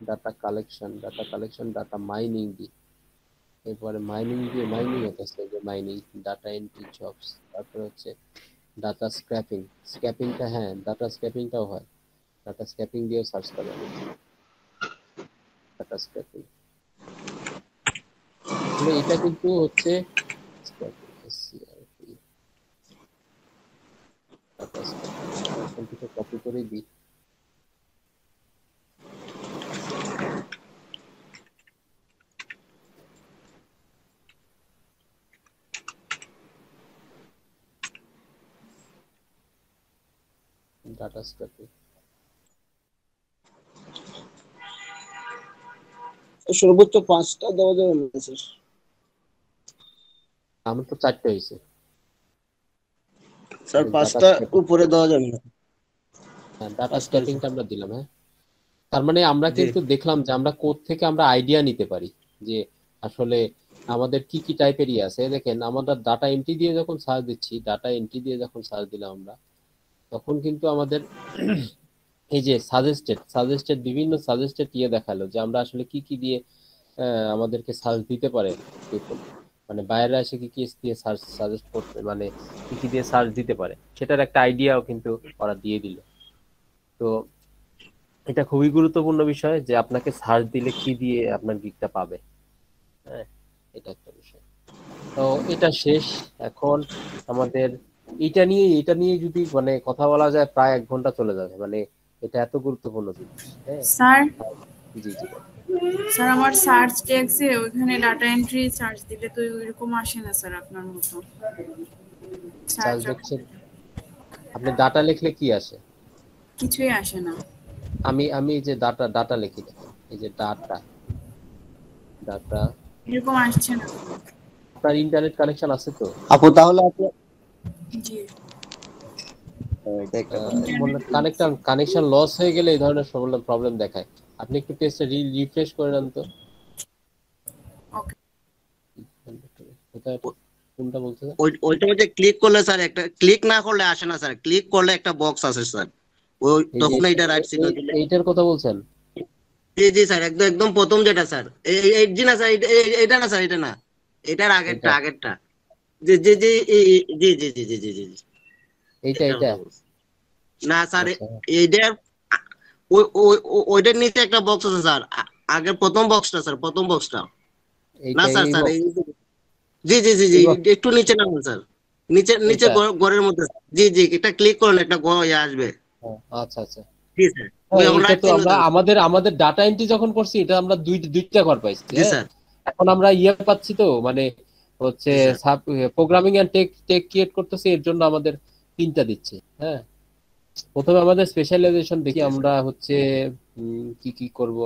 data collection data collection data mining দিই এরপরে মাইনিং দিয়ে মাইনিং হতেছে যে মাইনিং ডাটা এন্ট্রি জবস তারপরে হচ্ছে ডাটা স্ক্র্যাপিং স্ক্র্যাপিংটা হ্যাঁ ডাটা স্ক্র্যাপিংটাও হয়। ডাটা স্ক্র্যাপিং দিয়েও সার্চ করা যায়। ডাটা স্ক্র্যাপিং এটা কিন্তু হচ্ছে এখান কপি করে দিই। ডাটা স্ক্র্যাপিং সর্বোচ্চ পাঁচটা দেওয়া যাবে স্যার আমার তো চারটে হয়েছে। স্যার পাঁচটা উপরে দেওয়া যাবে না। হ্যাঁ ডাটা আচ্ছা, স্ক্র্যাপিংটা আমরা দিলাম হ্যাঁ। তার মানে আমরা কিন্তু দেখলাম যে আমরা কোড থেকে আমরা আইডিয়া নিতে পারি যে আসলে আমাদের কি কি টাইপের ইয়ে আছে। দেখেন আমরা ডাটা এন্ট্রি দিয়ে যখন সার্চ দিচ্ছি ডাটা এন্ট্রি দিয়ে যখন সার্চ দিলাম আমরা তখন কিন্তু আমাদের এই যে সাজেস্টেড সাজেস্টেড বিভিন্ন সাজেস্টেড ইয়ে দেখাল যে আমরা আসলে কি কি দিয়ে আমাদেরকে সার্চ দিতে পারে। মানে বাইরে এসে কি কি দিয়ে সার্চ সাজেস্ট করতে মানে কি কি দিয়ে সার্চ দিতে পারে। সেটার একটা আইডিয়াও কিন্তু ওরা দিয়ে দিল। তো এটা খুবই গুরুত্বপূর্ণ বিষয় যে আপনাকে সার্চ দিলে কি দিয়ে আপনার গিকটা পাবে। হ্যাঁ এটা একটা বিষয়। তো এটা শেষ। এখন আমাদের এটা নিয়ে এটা নিয়ে যদি মানে কথা বলা যায় প্রায় এক ঘণ্টা চলে যাবে। মানে এটা এত গুরুত্বপূর্ণ জিনিস হ্যাঁ? স্যার? জি জি। স্যার আমার সার্চ টেক্সে ওইখানে ডাটা এন্ট্রি সার্চ দিলে তো ওইরকম আসে না স্যার আপনার মতো। সার্চ দেখছেন? আপনি ডাটা লিখলে কি আসে? কিছুই আসে না। আমি আমি এই যে ডাটা ডাটা লিখি এই যে ডাটা ডাটা এরকম আসছে না। আপনার ইন্টারনেট কানেকশন আছে তো? আপু তাহলে আপনি জি। কানেকশন কানেকশন লস হয়ে গেলে এই ধরনের প্রবলেম প্রবলেম দেখায়। আপনি একটু পেজটা রিফ্রেশ করে নেন তো। কোনটা বলতে ওই- ওইটা মধ্যে ক্লিক করলে স্যার একটা ক্লিক না করলে আসে না স্যার ক্লিক করলে একটা বক্স আসে স্যার ওই তখন এটা রাইট সিগন্যাল দিলে। এইটার কথা বলছেন? জি জি স্যার একদম একদম প্রথম যেটা স্যার এই এই- জি না স্যার এটা না স্যার এটা না। এটার আগেরটা আগেরটা। জি জি জি এই- এই- জি জি জি জি জি জি জি। এইটা এইটা। না স্যার। এইটার ওই ওই- ওই- ওইটার নিচে একটা বক্স আছে স্যার। প্রথম বক্সটা স্যার প্রথম বক্সটা না স্যার স্যার জি জি জি জি একটু নিচে নামান স্যার। নিচে নিচে? ঘরের মধ্যে জি জি এটা ক্লিক করুন একটা ঘর ইয়ে আসবে। আচ্ছা আচ্ছা। জি স্যার। হ্যাঁ। আমাদের আমাদের ডাটা এন্ট্রি যখন করছি এটা আমরা দুই দুইটা ঘর পাইছি হ্যাঁ? এখন আমরা ইয়ে পাচ্ছি তো মানে হচ্ছে programming and tech tech create করতেছি এর জন্য আমাদের তিনটা দিচ্ছে হ্যাঁ? প্রথমে আমাদের স্পেশালাইজেশন দেখি আমরা হচ্ছে কি কি করব?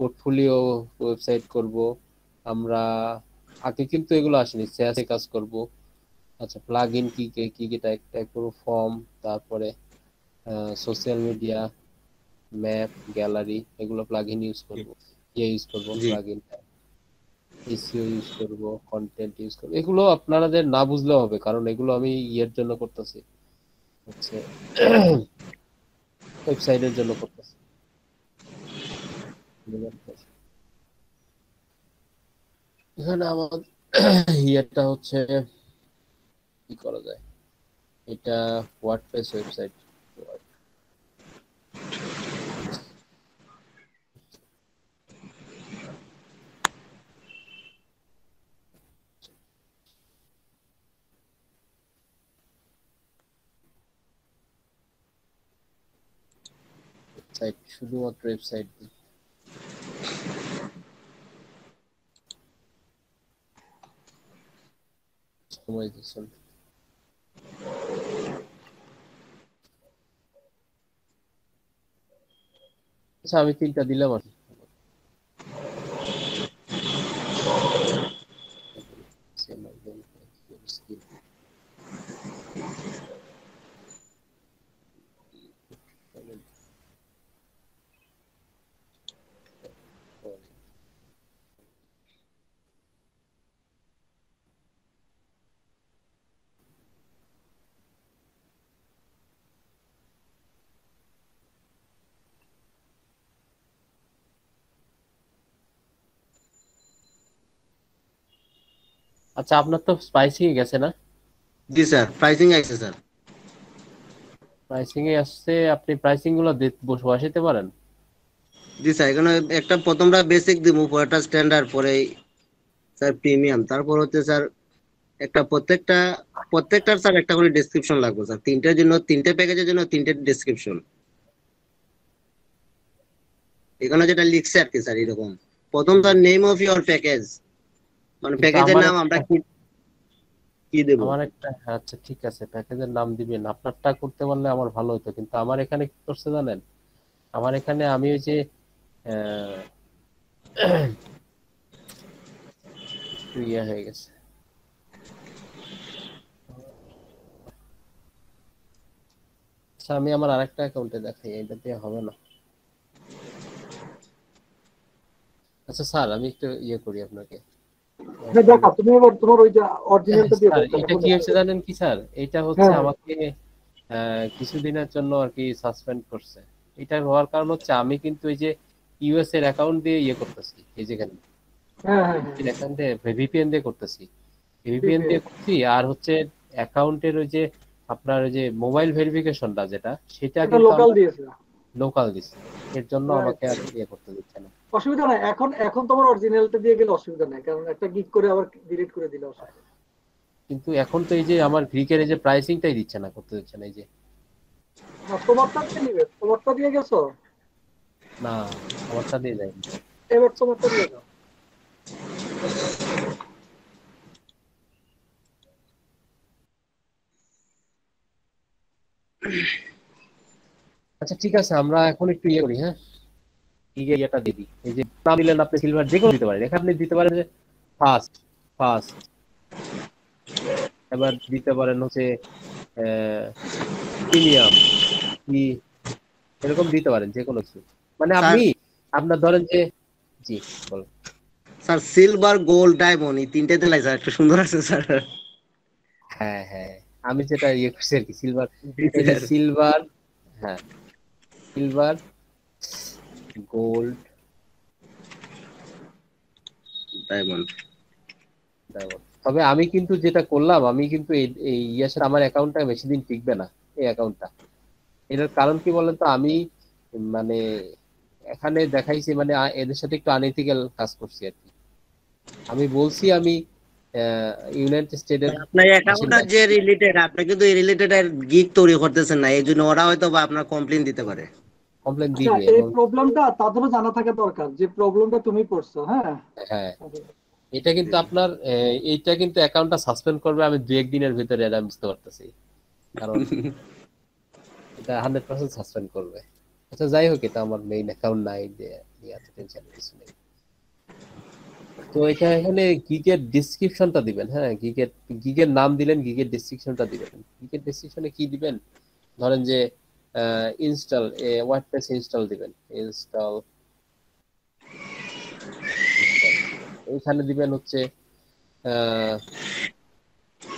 পোর্টফোলিও ওয়েবসাইট করব। আমরা আগে কিন্তু এগুলো আসেনি সেয়াসে কাজ করব। আচ্ছা প্লাগ ইন কি কি কি কি টাইপ টাইপ করব? ফর্ম তারপরে সোশ্যাল মিডিয়া ম্যাপ গ্যালারি এগুলো প্লাগ ইন ইউজ করব ইয়ে ইউজ করব। প্লাগ ইন এসিও ইউজ করব কন্টেন্ট ইউজ করব, এগুলো আপনাদের না বুঝলেও হবে, কারণ এগুলো আমি ইয়ের জন্য করতেছি। হচ্ছে ওয়েবসাইটের জন্য করতেছি। এখানে আমার ইয়েটা হচ্ছে, কি করা যায়? এটা ওয়ার্ডপ্রেস ওয়েবসাইট ওয়েবসাইট শুধুমাত্র ওয়েবসাইট দিয়ে সময় দিচ্ছেন আচ্ছা আমি তিনটা দিলাম আর কি। আচ্ছা আপনার তো প্রাইসিং এ গেছে না? জি স্যার প্রাইসিং আছে স্যার। প্রাইসিং এ আসছে আপনি প্রাইসিংগুলো বসাইতে পারেন? জি স্যার এখানে একটা প্রথমটা বেসিক দিব পরেরটা স্ট্যান্ডার্ড পরে স্যার প্রিমিয়াম তারপর হচ্ছে স্যার একটা প্রত্যেকটা প্রত্যেকটার স্যার একটা করে ডেসক্রিপশন লাগবে স্যার। তিনটের জন্য তিনটে প্যাকেজের জন্য তিনটে ডেসক্রিপশন এখানে যেটা লিখছে আর কি স্যার এরকম। প্রথম sir name of your package মানে প্যাকেজের নাম আমরা কি কি দেব? আমার একটা আচ্ছা ঠিক আছে প্যাকেজের নাম দিবেন। আপনারটা করতে পারলে আমার ভালো হতো কিন্তু আমার এখানে কি করছে জানেন? আমার এখানে আমি ওই যে ইয়ে হয়ে গেছে। আচ্ছা আমি আমার আরেকটা অ্যাকাউন্টে দেখাই এটা দিয়ে হবে না। আচ্ছা স্যার আমি একটু ইয়ে করি আপনাকে। দেখা তুমি এবার তোমার ওই যে অরিজিনালটা দিয়ে এটা কি হচ্ছে জানেন কি স্যার? এটা হচ্ছে হ্যাঁ। আমাকে কিছুদিনের জন্য আর কি সাসপেন্ড করছে। এটা হওয়ার কারণ হচ্ছে আমি কিন্তু এই যে ইউএস এর অ্যাকাউন্ট দিয়ে ইয়ে করতেছি এই যেখানে হ্যাঁ হ্যাঁ হ্যাঁ। ভিপিএন দিয়ে করতেছি। ভিপিএন দিয়ে করছি আর হচ্ছে অ্যাকাউন্টের ওই যে আপনার ওই যে মোবাইল ভেরিফিকেশনটা যেটা সেটা লোকাল দিয়েছে। লোকাল দিচ্ছে এর জন্য আমাকে আর ইয়ে করতে দিচ্ছে না। অসুবিধা নাই। এখন এখন তোমার অরিজিনালটা দিয়ে গেলে অসুবিধা নাই কারণ একটা গিগ করে আবার ডিলিট করে দিলে অসুবিধা কিন্তু এখন তো এই যে আমার গ্রিকের এই যে প্রাইসিংটাই দিচ্ছে না করতে দিচ্ছে না এই যে। তোমারটা দিয়ে নিবে? তোমারটা দিয়ে গেছো? না আমারটা দিয়ে যায় এবার তোমারটা দিয়ে দাও। আচ্ছা ঠিক আছে আমরা এখন একটু ইয়ে করি হ্যাঁ? ইয়েটা দিই। এই যে নাম দিলেন আপনি সিলভার যে কোনো দিতে পারেন। এখানে আপনি দিতে পারেন যে ফার্স্ট ফার্স্ট এবার দিতে পারেন হচ্ছে প্রিমিয়াম কি? এরকম দিতে পারেন যে কোনো কিছু। মানে আপনি আপনার ধরেন যে জি বলুন। স্যার সিলভার গোল্ড ডায়মন্ড এই তিনটে দিলাই স্যার একটু সুন্দর আছে স্যার। হ্যাঁ হ্যাঁ। আমি যেটা ইয়ে করছি আর কি সিলভার সিলভার হ্যাঁ। সিলভার গোল্ড ডায়মন্ড তবে আমি কিন্তু যেটা করলাম আমি কিন্তু এই- আমার অ্যাকাউন্টটা বেশি দিন টিকবে না এই অ্যাকাউন্টটা এটার কারণ কি বলেন তো আমি মানে এখানে দেখাইছি মানে এদের সাথে একটু আনএথিক্যাল কাজ করছি আর কি। আমি বলছি আমি ইউনাইটেড স্টেটের আপনার অ্যাকাউন্টটা যে রিলেটেড আপনি কিন্তু এই রিলেটেড গিগ তৈরি করতেছেন না এই জন্য ওরা হয়তো বা আপনার কমপ্লেন দিতে পারে। কমপ্লেন আচ্ছা দিবে এই প্রবলেমটা তাদেরও জানা থাকা দরকার যে প্রবলেমটা তুমি পড়ছো হ্যাঁ? হ্যাঁ। এটা কিন্তু আপনার আহ, এইটা কিন্তু অ্যাকাউন্টটা সাসপেন্ড করবে আমি একদিনের ভিতরে এটা বুঝতে পারতেছি। কারণ এটা হান্ড্রেড পার্সেন্ট সাসপেন্ড করবে। আচ্ছা যাই হোক এটা আমার মেইন অ্যাকাউন্ট নাই নিয়ে এত টেনশন কিছু নেই। তো এটা এখানে গিগের ডিসক্রিপশনটা দিবেন হ্যাঁ? গিগের গিগের নাম দিলেন গিগের ডিসক্রিপশনটা দিবেন। গিগের ডিসক্রিপশনে কি দিবেন? ধরেন যে ইনস্টল ওয়ার্ডপ্রেস ইনস্টল দিবেন। ইনস্টল এখানে দিবেন হচ্ছে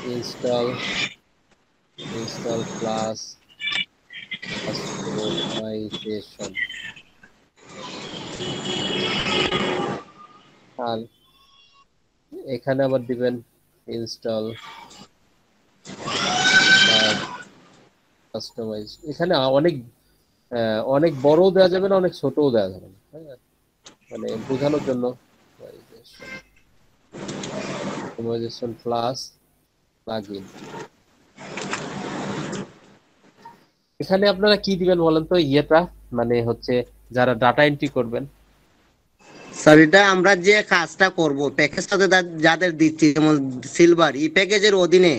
ইনস্টল ইনস্টল প্লাস কাস্টমাইজেশন আর এখানে আবার দিবেন ইনস্টল কাস্টমাইজ এখানে অনেক অনেক বড়ও দেওয়া যাবে না, অনেক ছোটও দেওয়া যাবে না। হ্যাঁ? মানে বোঝানোর জন্য। কাস্টমাইজেশন প্লাস প্লাগইন এখানে আপনারা কি দিবেন বলেন তো? ইয়েটা মানে হচ্ছে যারা ডাটা এন্ট্রি করবেন। স্যার এটা আমরা যে কাজটা করব প্যাকেজটাতে যাদের দিচ্ছি, যেমন সিলভার এই প্যাকেজের অধীনে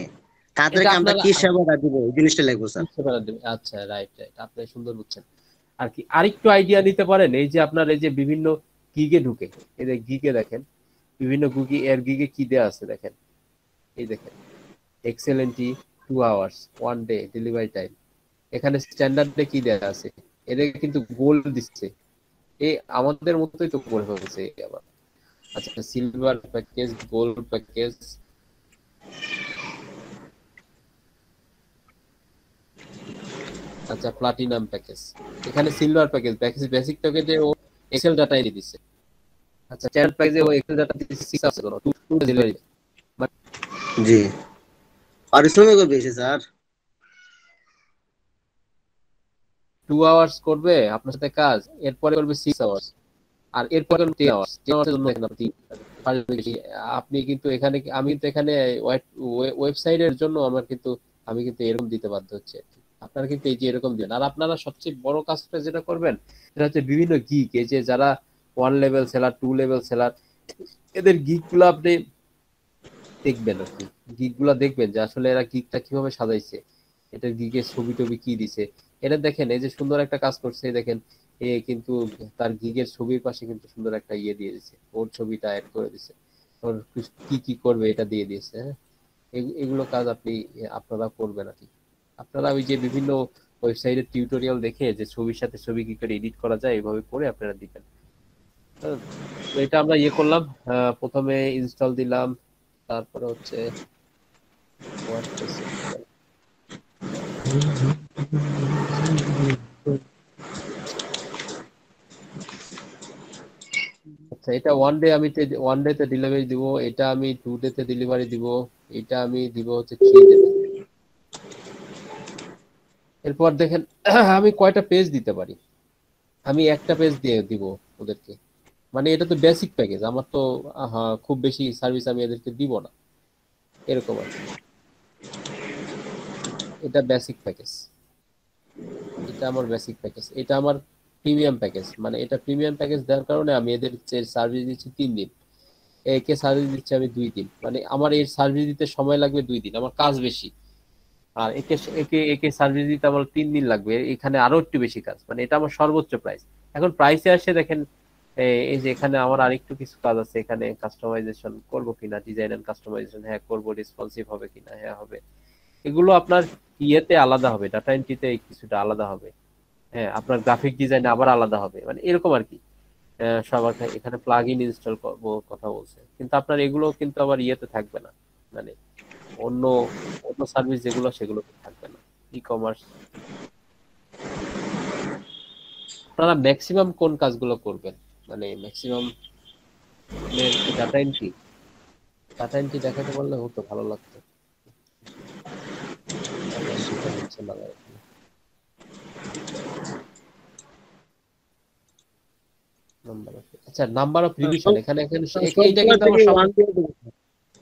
তাদেরকে আমরা কি সেবাটা দিব? এই জিনিসটা লাগবে স্যার। আচ্ছা রাইট রাইট আপনি সুন্দর বুঝছেন। আর কি আরেকটু আইডিয়া নিতে পারেন এই যে আপনার এই যে বিভিন্ন গিগে ঢুকে এই যে গিগে দেখেন বিভিন্ন গুগি এর গিগে কি দেওয়া আছে দেখেন? এই দেখেন এক্সেলেন্টি two hours one day delivery time এখানে স্ট্যান্ডার্ডে কি দেওয়া আছে? এদের কিন্তু গোল্ড দিচ্ছে। এই আমাদের মতোই তো করে ফেলছে আবার। আচ্ছা সিলভার প্যাকেজ গোল্ড প্যাকেজ আচ্ছা প্লাটিনাম প্যাকেজ এখানে সিলভার প্যাকেজ প্যাকেজ বেসিক প্যাকেজে ও এক্সেল ডাটাই দিয়ে দিচ্ছে আচ্ছা চ্যানেল প্যাকেজে ও এক্সেল ডাটা দিচ্ছে সিক্স আছে কোনো টু টু ডেলিভারি জি। পারিশ্রমিকও বেশি স্যার? টু আওয়ার্স করবে আপনার সাথে কাজ এরপরে করবে সিক্স আওয়ার্স আর এরপরে করবে টেন আওয়ার্স টেন আওয়ার্সের জন্য এখানে আপনি আপনি কিন্তু এখানে আমি কিন্তু এখানে ওয়েবসাইটের জন্য আমার কিন্তু আমি কিন্তু এরকম দিতে বাধ্য হচ্ছে আর। আপনারা কিন্তু এই যে এরকম দিন। আর আপনারা সবচেয়ে বড় কাজটা যেটা করবেন, সেটা হচ্ছে বিভিন্ন গিক এই যে যারা one level seller two level seller এদের গিকগুলো আপনি দেখবেন আর কি। গিকগুলা দেখবেন যে আসলে এরা গিকটা কীভাবে সাজাইছে এটার গিকের ছবি টবি কি দিছে। এটা দেখেন, এই যে সুন্দর একটা কাজ করছে দেখেন, এ কিন্তু তার গিগের ছবির পাশে কিন্তু সুন্দর একটা ইয়ে দিয়ে দিছে, ওর ছবিটা অ্যাড করে দিছে। ওর কি কি করবে এটা দিয়ে দিয়েছে হ্যাঁ? এগু- এগুলো কাজ আপনি আপনারা করবেন আর কি। আপনারা ওই যে বিভিন্ন ওয়েবসাইটের টিউটোরিয়াল দেখে যে ছবির সাথে ছবি কি করে এডিট করা যায়, এভাবে করে আপনারা দিবেন। এটা আমরা ইয়ে করলাম প্রথমে ইনস্টল দিলাম, তারপরে হচ্ছে আচ্ছা এটা ওয়ান ডে আমি ওয়ান ডে তে ডেলিভারি দিব, এটা আমি টু ডে তে ডেলিভারি দিব, এটা আমি দিব হচ্ছে থ্রি ডে এরপর দেখেন, আমি কয়টা পেজ দিতে পারি? আমি একটা পেজ দিয়ে দিব ওদেরকে। মানে এটা তো বেসিক প্যাকেজ আমার তো খুব বেশি সার্ভিস আমি এদেরকে দিব না। এরকম আর। এটা বেসিক প্যাকেজ এটা আমার বেসিক প্যাকেজ এটা আমার প্রিমিয়াম প্যাকেজ মানে এটা প্রিমিয়াম প্যাকেজ দেওয়ার কারণে আমি এদের সার্ভিস দিচ্ছি তিন দিন। একে সার্ভিস দিচ্ছি আমি দুই দিন। মানে আমার এর সার্ভিস দিতে সময় লাগবে দুই দিন। আমার কাজ বেশি। আর একে একে একে সার্ভিস দিতে আমার তিন দিন লাগবে। এখানে আরও একটু বেশি কাজ। মানে এটা আমার সর্বোচ্চ প্রাইস এখন প্রাইসে আসে দেখেন এই যে এখানে আমার আরেকটু কিছু কাজ আছে। এখানে কাস্টমাইজেশন করব কিনা ডিজাইন এন্ড কাস্টমাইজেশন হ্যাঁ করব রেসপন্সিভ হবে কিনা হ্যাঁ হবে। এগুলো আপনার ইয়েতে আলাদা হবে ডাটা এন্ট্রিতে কিছুটা আলাদা হবে। হ্যাঁ আপনার গ্রাফিক ডিজাইন আবার আলাদা হবে। মানে এরকম আর কি। সবার এখানে প্লাগ ইন ইনস্টল করব, কথা বলছে। কিন্তু আপনার এগুলো কিন্তু আবার ইয়েতে থাকবে না। মানে অন্য অন্য সার্ভিস যেগুলো সেগুলো থাকবে না। ই কমার্স আপনারা ম্যাক্সিমাম কোন কাজগুলো করবেন? মানে maximum data entry data entry দেখাতে পারলে হতো ভালো লাগতো। Data হচ্ছে না এখানে। আচ্ছা নাম্বার অফ রিভিশন এখানে এখানে এইটা কিন্তু আমার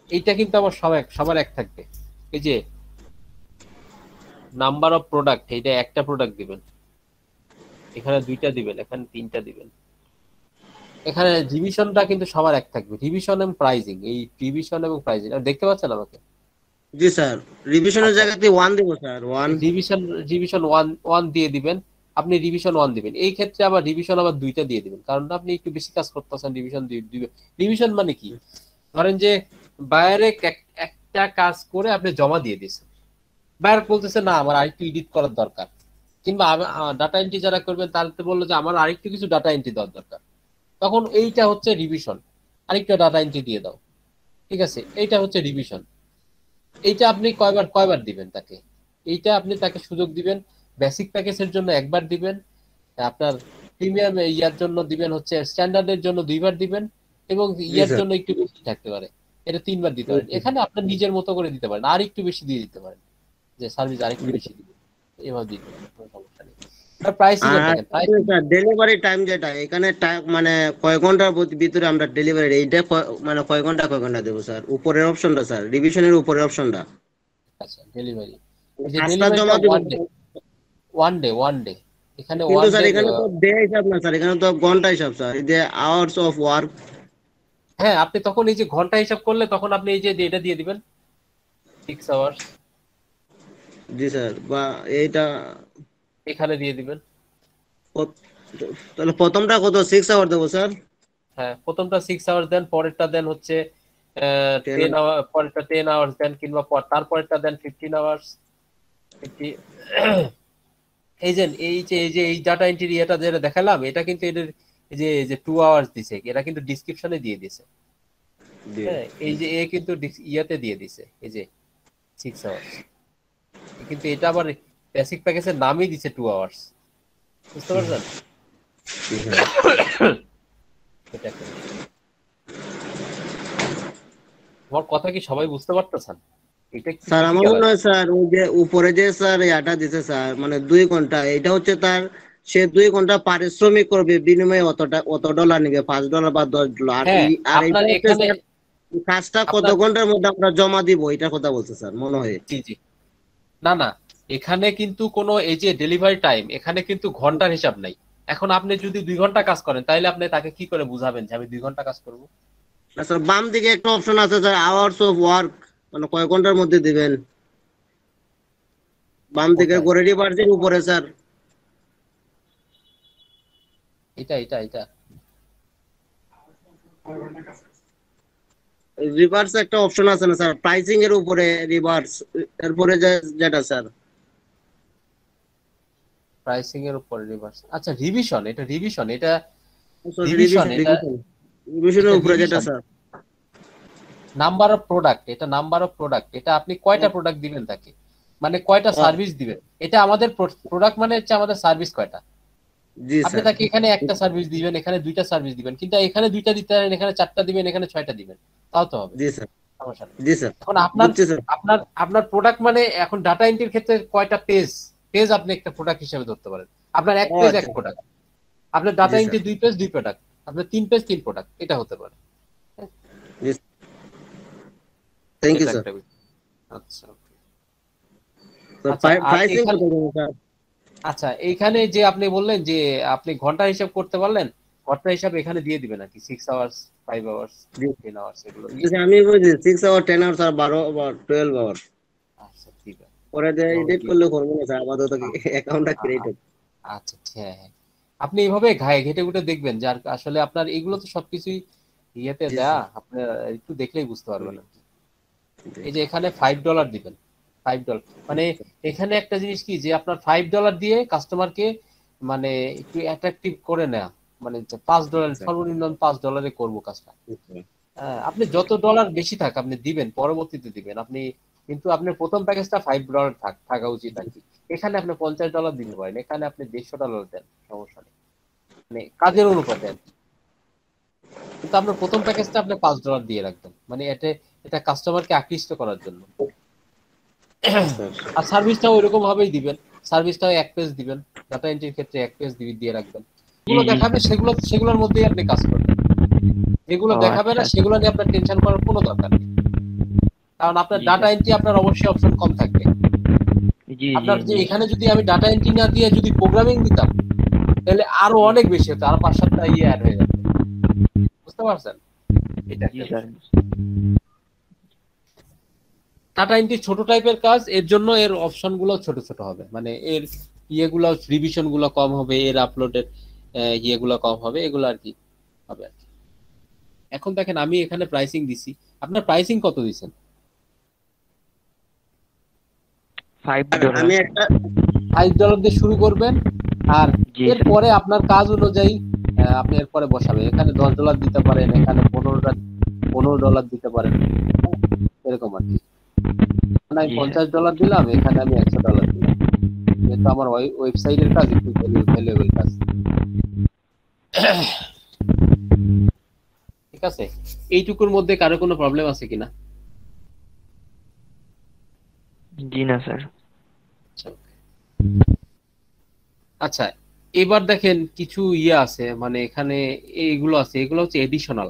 এইটা কিন্তু আমার সবার সবার এক থাকবে। এই যে নাম্বার অফ প্রোডাক্ট এইটা একটা প্রোডাক্ট দিবেন। এখানে দুইটা দিবেন এখানে তিনটা দিবেন। এখানে রিভিশনটা কিন্তু সবার এক থাকবে। রিভিশন এবং প্রাইজিং এই রিভিশন এবং প্রাইজিং দেখতে পাচ্ছেন আমাকে? জি স্যার রিভিশনের আচ্ছা। জায়গাতে ওয়ান দেবো sir one revision revision one one দিয়ে দিবেন। আপনি রিভিশন ওয়ান দিবেন। এই ক্ষেত্রে আবার রিভিশন আবার দুইটা দিয়ে দিবেন। কারণ আপনি একটু বেশি কাজ করতেছেন রিভিশন দিবেন রিভিশন মানে কি? ধরেন যে বায়ারে একটা কাজ করে আপনি জমা দিয়ে দিয়েছেন। বায়ার বলতেছে না আমার আরেকটু এডিট করার দরকার। কিংবা ডাটা এন্ট্রি যারা করবেন তাদের বলল যে আমার আরেকটু কিছু ডাটা এন্ট্রি দেওয়ার দরকার। তখন এইটা হচ্ছে রিভিশন আরেকটা ডাটা এন্ট্রি দিয়ে দাও। ঠিক আছে? এইটা হচ্ছে রিভিশন এইটা আপনি কয়বার কয়বার দিবেন তাকে? এইটা আপনি তাকে সুযোগ দিবেন বেসিক প্যাকেজের জন্য একবার দিবেন আপনার প্রিমিয়াম ইয়ার জন্য দিবেন হচ্ছে স্ট্যান্ডার্ডের জন্য দুইবার দিবেন এবং ইয়ার জন্য একটু বেশি থাকতে পারে। এটা তিনবার দিতে পারেন। এখানে আপনার নিজের মতো করে দিতে পারেন। আর একটু বেশি দিয়ে দিতে পারেন। যে সার্ভিস আরেকটু বেশি দিবেন। এভাবে দিতে পারেন কোনো সমস্যা নেই। আর প্রাইসিং এর দেখেন প্রাইস ডেলিভারি টাইম যেটা এখানে মানে কয় ঘণ্টার ভিতরে আমরা ডেলিভারি এইটা মানে কয় ঘণ্টা কয় ঘণ্টা দেবো স্যার উপরের অপশনটা স্যার রিভিশনের উপরের অপশনটা আচ্ছা ডেলিভারি দেবো ওয়ান ডে ওয়ান ডে এখানে কিন্তু স্যার এখানে তো ডে হিসাব না স্যার এখানে তো ঘণ্টা হিসাব স্যার এই যে আওয়ার্স অফ ওয়ার্ক হ্যাঁ আপনি তখন এই যে ঘণ্টা হিসাব করলে তখন আপনি এই যে এটা দিয়ে দিবেন? সিক্স আওয়ার্স জি স্যার বা এইটা এখানে দিয়ে দিবেন। তাহলে প্রথমটা কত? সিক্স আওয়ার দেবো স্যার? হ্যাঁ প্রথমটা সিক্স আওয়ার্স দেন পরেরটা দেন হচ্ছে টেন আওয়ার পরেরটা টেন আওয়ার্স দেন কিংবা পর- তারপরেরটা দেন ফিফটিন আওয়ার্স এই যে এই যে এই যে এই ডাটা এন্ট্রি এটা যেটা দেখালাম এটা কিন্তু এদের এই যে যে টু আওয়ার্স দিছে এটা কিন্তু ডিসক্রিপশনে দিয়ে দিছে। হ্যাঁ এই যে এ কিন্তু ইয়াতে দিয়ে দিছে এই যে সিক্স আওয়ার্স কিন্তু এটা আবার বেসিক প্যাকেজের নামই দিছে টু আওয়ার্স বুঝতে পারছেন? আমার কথা কি সবাই বুঝতে পারতেছেন? এটা স্যার আমার মনে হয় স্যার ওই যে উপরে যে স্যার ইয়াটা দিছে স্যার মানে দুই ঘণ্টা এটা হচ্ছে তার সে দুই ঘণ্টা পারিশ্রমিক করবে বিনিময়ে অতটা অত ডলার নিবে পাঁচ ডলার বা দশ ডলার আর হ্যাঁ, এটা কাজটা কত ঘণ্টার মধ্যে আমরা জমা দিব এটার কথা বলছে স্যার মনে হয়। জি জি। না না এখানে কিন্তু কোনো এই যে ডেলিভারি টাইম এখানে কিন্তু ঘণ্টার হিসাব নাই। এখন আপনি যদি দুই ঘণ্টা কাজ করেন তাহলে আপনি তাকে কি করে বুঝাবেন যে আমি দুই ঘণ্টা কাজ করব? না স্যার বাম দিকে একটা অপশন আছে স্যার আওয়ার্স অফ ওয়ার্ক মানে কয় ঘণ্টার মধ্যে দিবেন? বাম দিকে কোথায়? গড়েরি উপরে স্যার। এটা এটা এটা। রিভার্স একটা অপশন আছে না স্যার প্রাইসিং এর উপরে রিভার্স যেটা স্যার প্রাইসিং এর উপর রিভার্স আচ্ছা রিভিশন এটা রিভিশন এটা রিভিশন এটা- রিভিশনের উপরে যেটা স্যার নাম্বার অফ প্রোডাক্ট এটা নাম্বার অফ প্রোডাক্ট এটা আপনি কয়টা প্রোডাক্ট দিবেন তাকে? মানে কয়টা সার্ভিস দিবেন? এটা আমাদের প্রোডাক্ট মানে হচ্ছে আমাদের সার্ভিস কয়টা? আপনি তাকে এখানে একটা সার্ভিস দিবেন এখানে দুইটা সার্ভিস দিবেন। কিন্তু এখানে দুইটা দিতে পারেন এখানে চারটা দিবেন এখানে ছয়টা দিবেন। তাও তো হবে। জি স্যার। সমস্যা জি স্যার। এখন আপনার আপনার আপনার প্রোডাক্ট মানে এখন ডাটা এন্ট্রির ক্ষেত্রে কয়টা পেজ পেজ আপনি একটা প্রোডাক্ট হিসেবে ধরতে পারেন? আপনার এক পেজ এক আচ্ছা। প্রোডাক্ট আপনার ডাটা এন্ট্রি দুই পেজ দুই প্রোডাক্ট আপনার তিন পেজ তিন প্রোডাক্ট এটা হতে পারে। Thank you sir. আচ্ছা. স্যার আচ্ছা, প্রাইসিং কত আচ্ছা এইখানে যে আপনি বললেন যে আপনি ঘণ্টা হিসাব করতে পারলেন ঘণ্টা হিসাব এখানে দিয়ে দিবেন নাকি? Six hours five hours. Ten hours এগুলো জি আমি বলছি six hour ten hour sir বারো বা টুয়েলভ আওয়ার আচ্ছা ঠিক আছে। পরে Okay. এডিট করলে করব না স্যার আপাতত অ্যাকাউন্টটা ক্রিয়েট আচ্ছা হ্যাঁ হ্যাঁ। আপনি এইভাবে ঘায়ে ঘেটে ঘুটে দেখবেন যার আসলে আপনার এগুলো তো সবকিছুই ইয়েতে দেয়া আপনি একটু দেখলেই বুঝতে পারবেন আর। এই যে এখানে ফাইভ ডলার দিবেন। ফাইভ ডলার মানে এখানে একটা জিনিস কি যে আপনার ফাইভ ডলার দিয়ে কাস্টমারকে মানে একটু অ্যাট্রাকটিভ করে নেয়া। মানে পাঁচ ডলার। সর্বনিম্ন পাঁচ ডলারে করব কাজটা। হ্যাঁ, আপনি যত ডলার বেশি থাক আপনি দিবেন পরবর্তীতে দিবেন। আপনি কিন্তু আপনার প্রথম প্যাকেজটা ফাইভ ডলার থাক থাকা উচিত আর কি। এখানে আপনি পঞ্চাশ ডলার দিতে পারেন এখানে আপনি দেড়শো ডলার দেন সমস্যা নেই। মানে কাজের অনুপাতে আর কি। কিন্তু আপনার প্রথম প্যাকেজটা আপনি পাঁচ ডলার দিয়ে রাখবেন। মানে এটা এটা কাস্টমারকে আকৃষ্ট করার জন্য। আর সার্ভিসটাও ওইরকম ভাবেই দিবেন। সার্ভিসটাও এক পেজ দিবেন। ডাটা এন্ট্রির ক্ষেত্রে এক পেজ দিয়ে রাখবেন। যেগুলো। দেখাবে সেগুলো সেগুলোর মধ্যেই আপনি কাজ করবেন। যেগুলো ও, দেখাবে না আচ্ছা। সেগুলো নিয়ে আপনার টেনশন করার কোনো দরকার নেই। কারণ আপনার ডাটা এন্ট্রি আপনার অবশ্যই অপশন কম থাকবে। আপনার যে এখানে যদি আমি ডাটা এন্ট্রি না দিয়ে যদি প্রোগ্রামিং দিতাম তাহলে আরও অনেক বেশি হতো আরও পাঁচ সাতটা ইয়ে অ্যাড হয়ে যেত বুঝতে পারছেন? এটা টাটা এন্ট্রি ছোট টাইপের কাজ এর জন্য এর অপশনগুলো ছোট ছোট হবে। মানে এর ইয়েগুলো রিভিশনগুলো কম হবে এর আপলোডের ইয়েগুলো কম হবে এগুলো আর কি হবে আর কি। এখন দেখেন আমি এখানে প্রাইসিং দিছি। আপনার প্রাইসিং কত দিছেন? ফাইভ ডলার আমি একটা ফাইভ ডলার দিয়ে শুরু করবেন আর এরপরে আপনার কাজ অনুযায়ী আহ, আপনি এরপরে বসাবেন। এখানে দশ ডলার দিতে পারেন এখানে পনেরোটা পনেরো ডলার দিতে পারেন। এরকম আর কি। আমি পঞ্চাশ ডলার দিলাম এখানে আমি একশো ডলার দিলাম। যেহেতু আমার ওয়েবসাইটের কাজ একটু ভ্যালুয়েবল কাজ। ঠিক আছে? এইটুকুর মধ্যে কারও কোনো প্রবলেম আছে কিনা? জি না স্যার। আচ্ছা এবার দেখেন কিছু ইয়ে আছে মানে এখানে এইগুলো আছে এগুলো হচ্ছে এডিশনাল